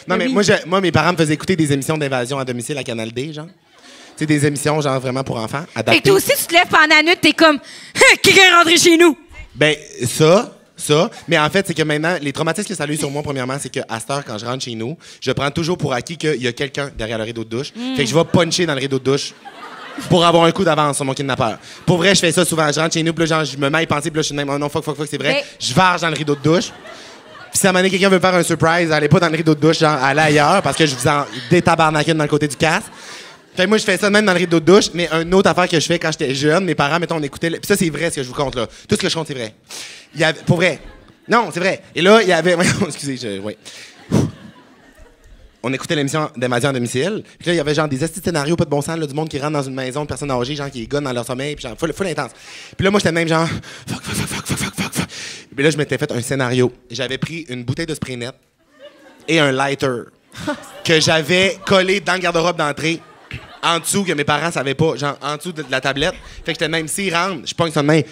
Non, mais oui. moi, j'ai- moi, mes parents me faisaient écouter des émissions d'invasion à domicile à Canal D, genre. Tu sais, des émissions, genre, vraiment pour enfants, adaptées. toi aussi, tu te lèves pendant la nuit, t'es comme... Quelqu'un est rentré chez nous! Ben, ça, ça. Mais en fait, c'est que maintenant, les traumatismes que ça a eu sur moi, premièrement, c'est qu'à cette heure, quand je rentre chez nous, je prends toujours pour acquis qu'il y a quelqu'un derrière le rideau de douche. Fait que je vais puncher dans le rideau de douche pour avoir un coup d'avance sur mon kidnappeur. Pour vrai, je fais ça souvent. Je rentre chez nous, puis là, genre, je me mets à y penser, puis là, je suis même, oh non, fuck, fuck, fuck, c'est vrai. Mais- Je varge dans le rideau de douche. Puis si à un moment quelqu'un veut faire un surprise, allez pas dans le rideau de douche, genre, allez ailleurs, parce que je vous en détabarnacune dans le côté du casque. Fait moi, je fais ça même dans le rideau de douche, mais une autre affaire que je fais quand j'étais jeune, mes parents, mettons, on écoutait. Puis ça, c'est vrai ce que je vous compte, là. Tout ce que je compte, c'est vrai. Il y pour vrai. Non, c'est vrai. Et là, il y avait. Excusez, je. Oui. On écoutait l'émission d'invasion à domicile. Puis là, il y avait genre des petits scénarios pas de bon sens, là, du monde qui rentre dans une maison de personnes âgées, genre qui gonnent dans leur sommeil, puis genre, full, full intense. Puis là, moi, j'étais même genre, fuck, fuck, fuck, fuck, fuck, fuck, fuck, Puis là, je m'étais fait un scénario. J'avais pris une bouteille de spray net et un lighter que j'avais collé dans le garde-robe d'entrée en dessous que mes parents savaient pas, genre en dessous de la tablette. Fait que j'étais même, s'ils rentrent, je pogne ça de main.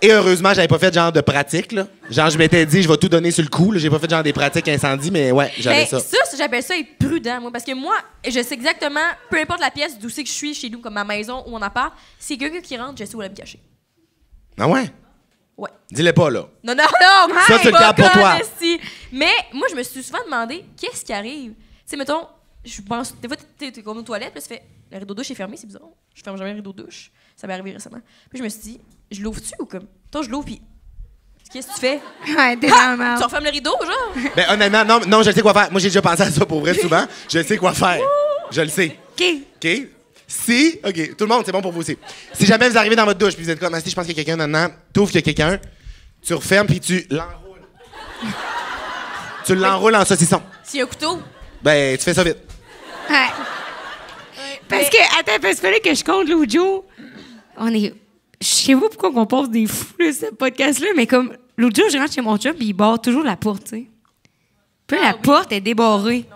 Et heureusement, j'avais pas fait genre de pratique, là. Genre, je m'étais dit, je vais tout donner sur le coup, là. J'ai pas fait genre des pratiques incendie, mais ouais, j'avais Mais ça. ça, ça, j'appelle ça être prudent, moi. Parce que moi, je sais exactement, peu importe la pièce d'où c'est que je suis chez nous, comme ma maison ou mon appart, si quelqu'un qui rentre, je sais où aller me cacher. Ah ouais? Ouais. Dis-le pas, là. Non, non, non! Ça, tu le pas gardes pour toi. Mais moi, je me suis souvent demandé, qu'est-ce qui arrive? Tu sais, mettons, je pense, des fois, t'es comme aux toilettes, puis tu fais, le rideau de douche est fermé, c'est bizarre. Je ferme jamais le rideau de douche. Ça m'est arrivé récemment. Puis je me suis dit, je l'ouvre-tu ou comme? Toi, je l'ouvre, puis qu'est-ce que tu fais? Ouais, t'es Ah! Tu refermes le rideau, genre? Ben, honnêtement, non, non, je sais quoi faire. Moi, j'ai déjà pensé à ça pour vrai souvent. Je sais quoi faire. Je le sais. OK. OK? Si, OK, tout le monde, c'est bon pour vous aussi. Si jamais vous arrivez dans votre douche puis vous êtes comme, ah, si je pense qu'il y a quelqu'un dedans, t'ouvres qu'il y a quelqu'un, tu refermes puis tu l'enroules. tu l'enroules en saucisson. S'il y a un couteau? Ben, tu fais ça vite. Ouais. Parce que, attends, parce fallait que je compte l'autre jour. On est. Je sais pas pourquoi on pose des fous, là, ce podcast-là, mais comme l'autre jour, je rentre chez mon chum, puis il barre toujours la porte, tu sais. Puis la porte est débarrée.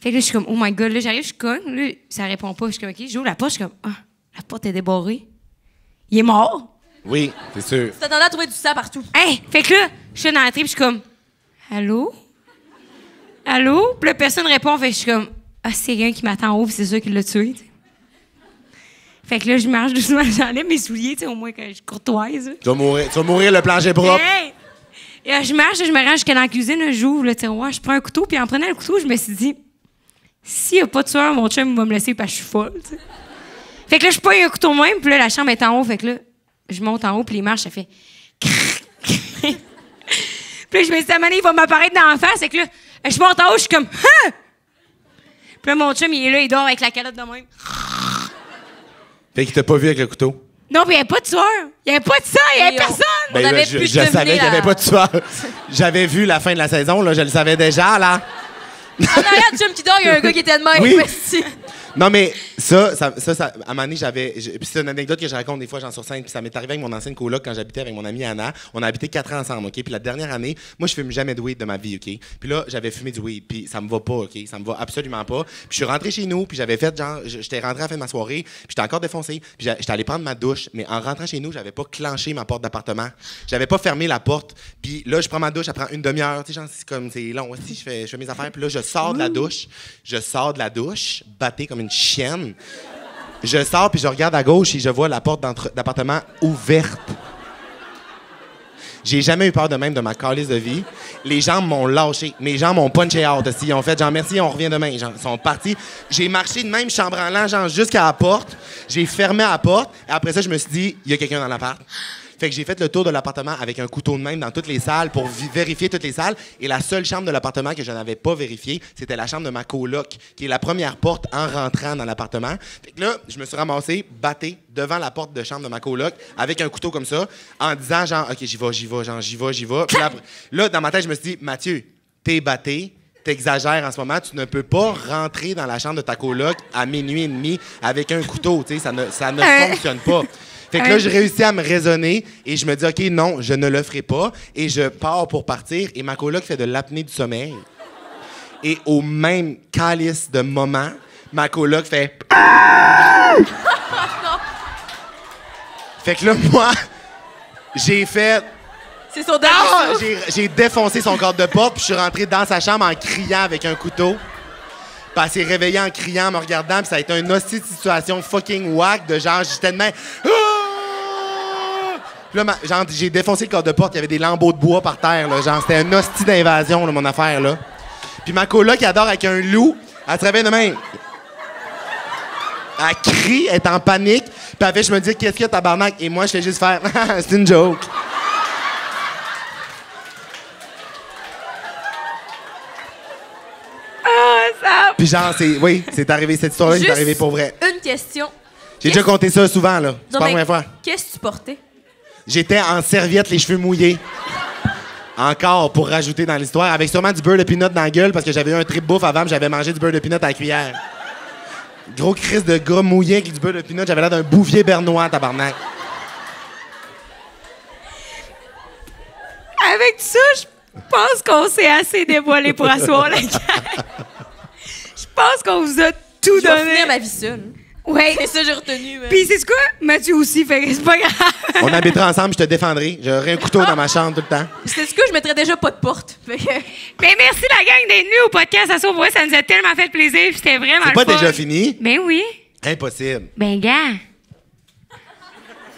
Fait que là, je suis comme, oh my god, là, j'arrive, je cogne, là, ça répond pas. Je suis comme, ok, j'ouvre la porte, je suis comme, ah, la porte est débarrée. Il est mort. Oui, c'est sûr. Tu t'attendais à trouver du sang partout. Hey! Fait que là, je suis dans l'entrée, puis je suis comme, allô? Allô? Puis là, personne répond, fait que je suis comme, ah, c'est quelqu'un qui m'attend en haut, puis c'est sûr qu'il l'a tué, tu sais. Fait que là, je marche doucement, j'enlève mes souliers, tu sais, au moins que je suis courtoise. Tu vas mourir, tu vas mourir le plancher propre. Hey! Et là, je marche, je me rends jusqu'à dans la cuisine, j'ouvre le tiroir, je prends un couteau, puis en prenant le couteau, je me suis dit, s'il n'y a pas de tueur, mon chum il va me laisser parce que je suis folle. Fait que là, je prends un couteau même, puis là, la chambre est en haut, fait que là, je monte en haut, puis les marches, ça fait. puis là, je me moment donné, il va m'apparaître dans la face, fait que là, je monte en haut, je suis comme, hein! Puis là, mon chum, il est là, il dort avec la calotte de même. Fait qu'il t'a pas vu avec le couteau? Non, puis il n'y avait pas de tueur. Il n'y avait pas de sang, il n'y avait on- personne. On Ben, avait là, je, pu je savais qu'il n'y avait pas de tueur. J'avais vu la fin de la saison, là, je le savais déjà, là. En arrière de Jim qui dort, il y a un gars qui était de même. Oui. Non, mais ça, ça, ça, ça- à un moment donné, j'avais. Puis c'est une anecdote que je raconte des fois, j'en sur scène. Puis ça m'est arrivé avec mon ancienne coloc quand j'habitais avec mon amie Anna. On a habité quatre ans ensemble, OK? Puis la dernière année, moi, je fume jamais de weed de ma vie, OK? Puis là, j'avais fumé du weed. Puis ça me va pas, OK? Ça me va absolument pas. Puis je suis rentré chez nous, puis j'avais fait genre. J'étais rentré à la fin de ma soirée, puis j'étais encore défoncé. Puis j'étais allé prendre ma douche, mais en rentrant chez nous, j'avais pas clenché ma porte d'appartement. J'avais pas fermé la porte. Puis là, je prends ma douche, ça prend une demi-heure. Tu sais, genre, c'est comme, c'est long aussi. Je fais, je fais mes affaires. Puis là, je sors de la douche. Je sors de la douche, batté comme une chienne. Je sors puis je regarde à gauche et je vois la porte d'appartement ouverte. J'ai jamais eu peur de même de ma calice de vie. les jambes m'ont lâché. Mes jambes m'ont punché out. aussi. Ils ont fait genre merci, on revient demain. Ils sont partis. J'ai marché de même chambre en l'an, genre jusqu'à la porte. J'ai fermé la porte. Et après ça, je me suis dit, il y a quelqu'un dans l'appart. Fait que j'ai fait le tour de l'appartement avec un couteau de même dans toutes les salles pour vérifier toutes les salles. Et la seule chambre de l'appartement que je n'avais pas vérifiée, c'était la chambre de ma coloc, qui est la première porte en rentrant dans l'appartement. Fait que là, je me suis ramassé, batté, devant la porte de chambre de ma coloc, avec un couteau comme ça, en disant genre, OK, j'y vais, j'y vais, genre, j'y vais, j'y vais. Puis là, dans ma tête, je me suis dit, Mathieu, t'es batté. T'exagères en ce moment, tu ne peux pas rentrer dans la chambre de ta coloc à minuit et demi avec un couteau, tu sais, ça ne, ça ne Euh. fonctionne pas. Fait que là, j'ai réussi à me raisonner et je me dis, OK, non, je ne le ferai pas. Et je pars pour partir et ma coloc fait de l'apnée du sommeil. Et au même calice de moment, ma coloc fait. fait que là, moi, j'ai fait. C'est son Ah! J'ai- J'ai défoncé son corps de porte, puis je suis rentré dans sa chambre en criant avec un couteau. Puis elle s'est réveillée en criant, en me regardant, puis ça a été une hostie de situation fucking whack de genre, j'étais de même. Ah! Puis là, genre, j'ai défoncé le corps de porte, il y avait des lambeaux de bois par terre, là. Genre, c'était un hostie d'invasion, là, mon affaire, là. Puis ma coloc qui adore avec un loup, elle se réveille de même. Elle crie, elle est en panique. Puis après, je me dis, qu'est-ce qu'il y a, tabarnak? Et moi, je fais juste faire, c'est une joke. Ah. Puis genre, c'est, oui, c'est arrivé, cette histoire-là, c'est arrivé pour vrai. Une question. J'ai déjà compté ça souvent, là. C'est pas la première fois. Qu'est-ce que tu portais? J'étais en serviette, les cheveux mouillés. Encore pour rajouter dans l'histoire, avec sûrement du beurre de pinot dans la gueule parce que j'avais eu un trip bouffe avant, j'avais mangé du beurre de pinot à la cuillère. Gros crise de gars mouillé avec du beurre de pinot, j'avais l'air d'un bouvier bernois, tabarnak. Avec ça, je pense qu'on s'est assez dévoilé pour asseoir la gang. Je pense qu'on vous a tout Je vais donné. finir ma vie seule. Ouais. C'est ça que j'ai retenu. Puis c'est quoi? Mathieu aussi, fait que c'est pas grave. On habitera ensemble, je te défendrai. J'aurai un couteau dans ma chambre tout le temps. C'est ce que je mettrais déjà pas de porte. Fait que- Mais merci la gang d'être venus au podcast. Pour vrai, ça nous a tellement fait plaisir. puis C'était vraiment C'est le pas fun. déjà fini? Ben oui. Impossible. Ben gars.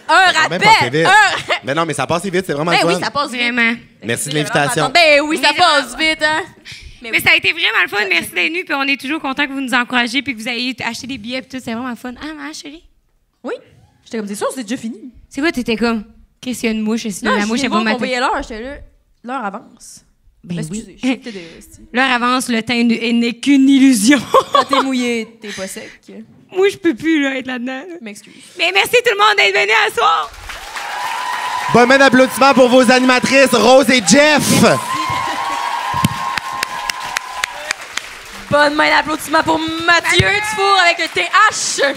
Un Ça même rappel! vite. Un... Mais non, mais ça passe vite, c'est vraiment Ben le oui, fun. ça passe vite. Vraiment. Merci de l'invitation. Ben oui, ça passe vite, hein? Mais ça a été vraiment le fun. Merci d'être venus. Puis on est toujours content que vous nous encouragez. Puis que vous ayez acheté des billets. Puis tout. C'est vraiment le fun. Ah, ma chérie? Oui. J'étais comme, c'est sûr, c'est déjà fini. C'est quoi, t'étais comme? Qu'est-ce qu'il y a une mouche? Sinon, Non, la mouche voir qu'on matée. voyait l'heure. J'étais là. L'heure avance. Ben Excusez, oui. L'heure avance, le temps n'est n'est qu'une illusion. Quand t'es mouillé, t'es pas sec. Moi, je peux plus là, être là-dedans. M'excuse. Mais merci tout le monde d'être venu à soir. Bon, main d'applaudissements pour vos animatrices, Rose et Jeff. Bonne main d'applaudissement pour Mathieu Dufour avec le TH.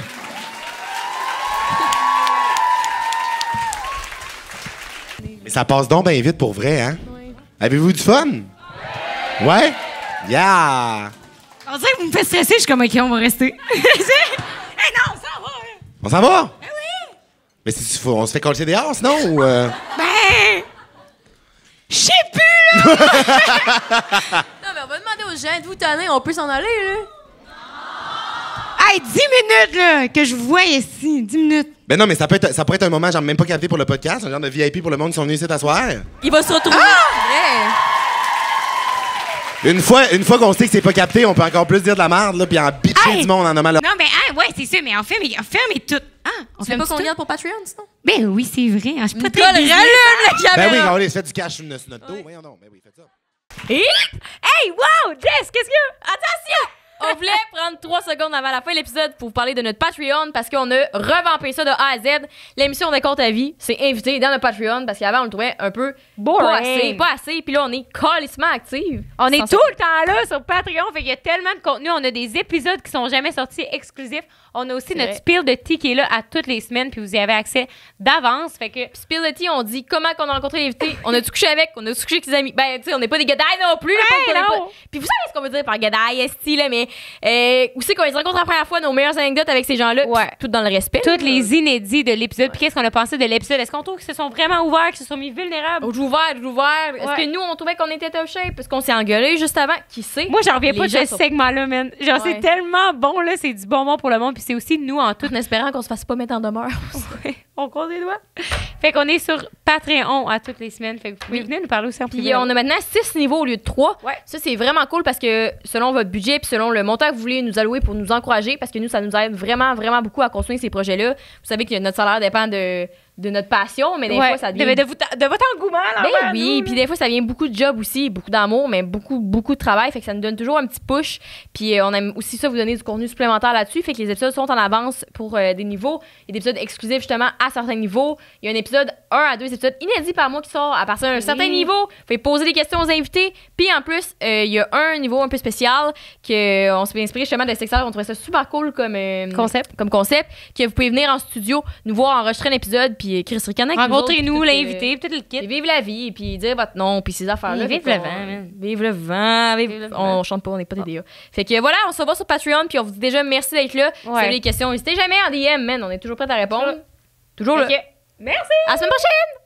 Mais ça passe donc bien vite pour vrai, hein? Avez-vous du fun? Ouais? Yeah! On dirait que vous me faites stresser. Je suis comme, OK, on va rester. hey, non, ça va. On s'en va? Mais c'est, faut- on se fait coller dehors, sinon? Ou, euh? Ben, je sais plus, là. Mais gens, de vous tanner, on peut s'en aller, là. hey, 10 minutes, là, que je vous vois ici. 10 minutes. Ben non, mais ça peut, être, ça pourrait être un moment, genre même pas capté pour le podcast, un genre de VIP pour le monde qui sont venus ici t'asseoir. Il va se retrouver. Ah! Vrai. Une fois, une fois qu'on sait que c'est pas capté, on peut encore plus dire de la merde, là, puis en bitcher Hey! du monde en nommant le... Non, ben, ah, ouais, c'est ça, mais on fait, mais, on fait, mais tout. Ah, on Tu fait veux pas qu'on regarde pour Patreon, sinon? Ben oui, c'est vrai. hein, Je suis pas Nicole, très rallume la Ben oui, caméra. on se fait du cash sur notre, sur notre dos. Voyons donc, ben oui, faites ça. Et Hey, wow, Jess, qu'est-ce que... attention! On voulait prendre trois secondes avant la fin de l'épisode pour vous parler de notre Patreon parce qu'on a revampé ça de A à Z. L'émission des comptes à vie, c'est invité dans notre Patreon parce qu'avant on le trouvait un peu Boring. pas assez, pas assez. Puis là on est calissement active. On est tout le temps là sur Patreon, fait qu'il y a tellement de contenu. On a des épisodes qui sont jamais sortis exclusifs. On a aussi notre vrai. spill de tea qui est là à toutes les semaines, puis vous y avez accès d'avance. Fait que Spill the tea, on dit comment qu'on a rencontré l'invité. On a-tu couché avec, on a-tu couché avec ses amis? Ben, tu sais, on n'est pas des gadailles non plus. là, Hey, pas- pas- non. Puis vous savez ce qu'on veut dire par gadaille, esti, là, mais euh, où c'est qu'on les rencontre la première fois, nos meilleures anecdotes avec ces gens-là, Ouais. tout dans le respect. toutes les inédits de l'épisode. Puis qu'est-ce qu'on a pensé de l'épisode? Est-ce qu'on trouve qu'ils se sont vraiment ouverts, qu'ils se sont mis vulnérables? Au ouvert, au ouvert. Est-ce Ouais. que nous, on trouvait qu'on était top shape? Parce qu'on s'est engueulé juste avant? Qui sait? Moi, j'en reviens pas de ce sont- segment-là, man. Genre, c'est Ouais. tellement bon, là. C'est du bonbon pour le monde. Puis c'est aussi nous en tout. En espérant qu'on se fasse pas mettre en demeure. On compte les doigts. Fait qu'on est sur Patreon à toutes les semaines. Fait que vous pouvez Oui. venir nous parler aussi en Puis privé. on a maintenant 6 niveaux au lieu de 3. Ouais. Ça, c'est vraiment cool parce que selon votre budget puis selon le montant que vous voulez nous allouer pour nous encourager, parce que nous, ça nous aide vraiment, vraiment beaucoup à construire ces projets-là. Vous savez que notre salaire dépend de, de notre passion, mais des Ouais. fois, ça de, devient de, vous- de votre engouement, là. Ben oui, puis des fois ça vient beaucoup de job aussi, beaucoup d'amour, mais beaucoup beaucoup de travail, fait que ça nous donne toujours un petit push. Puis euh, on aime aussi ça vous donner du contenu supplémentaire là-dessus, fait que les épisodes sont en avance pour euh, des niveaux, il y a des épisodes exclusifs justement à certains niveaux. Il y a un épisode 1 à 2 épisodes inédits par mois qui sort à partir d'un certain niveau. Vous pouvez poser des questions aux invités, puis en plus euh, il y a un niveau un peu spécial que euh, on s'est inspiré justement de secteur, on trouvait ça super cool comme euh, Concept. comme concept que vous pouvez venir en studio nous voir enregistrer un épisode puis Chris puis Rencontrez-nous, l'invité, peut-être le kit. vive la vie, puis dire votre nom, puis ces affaires-là. Vive Fait le vent, man. Vive le vent. vive- Vive On chante pas, on n'est pas TDA. Fait que voilà, on se voit sur Patreon, puis on vous dit déjà merci d'être là. Si vous avez des questions, n'hésitez jamais en DM, man. On est toujours prêts à répondre. Toujours. Ok. Merci! À la semaine prochaine!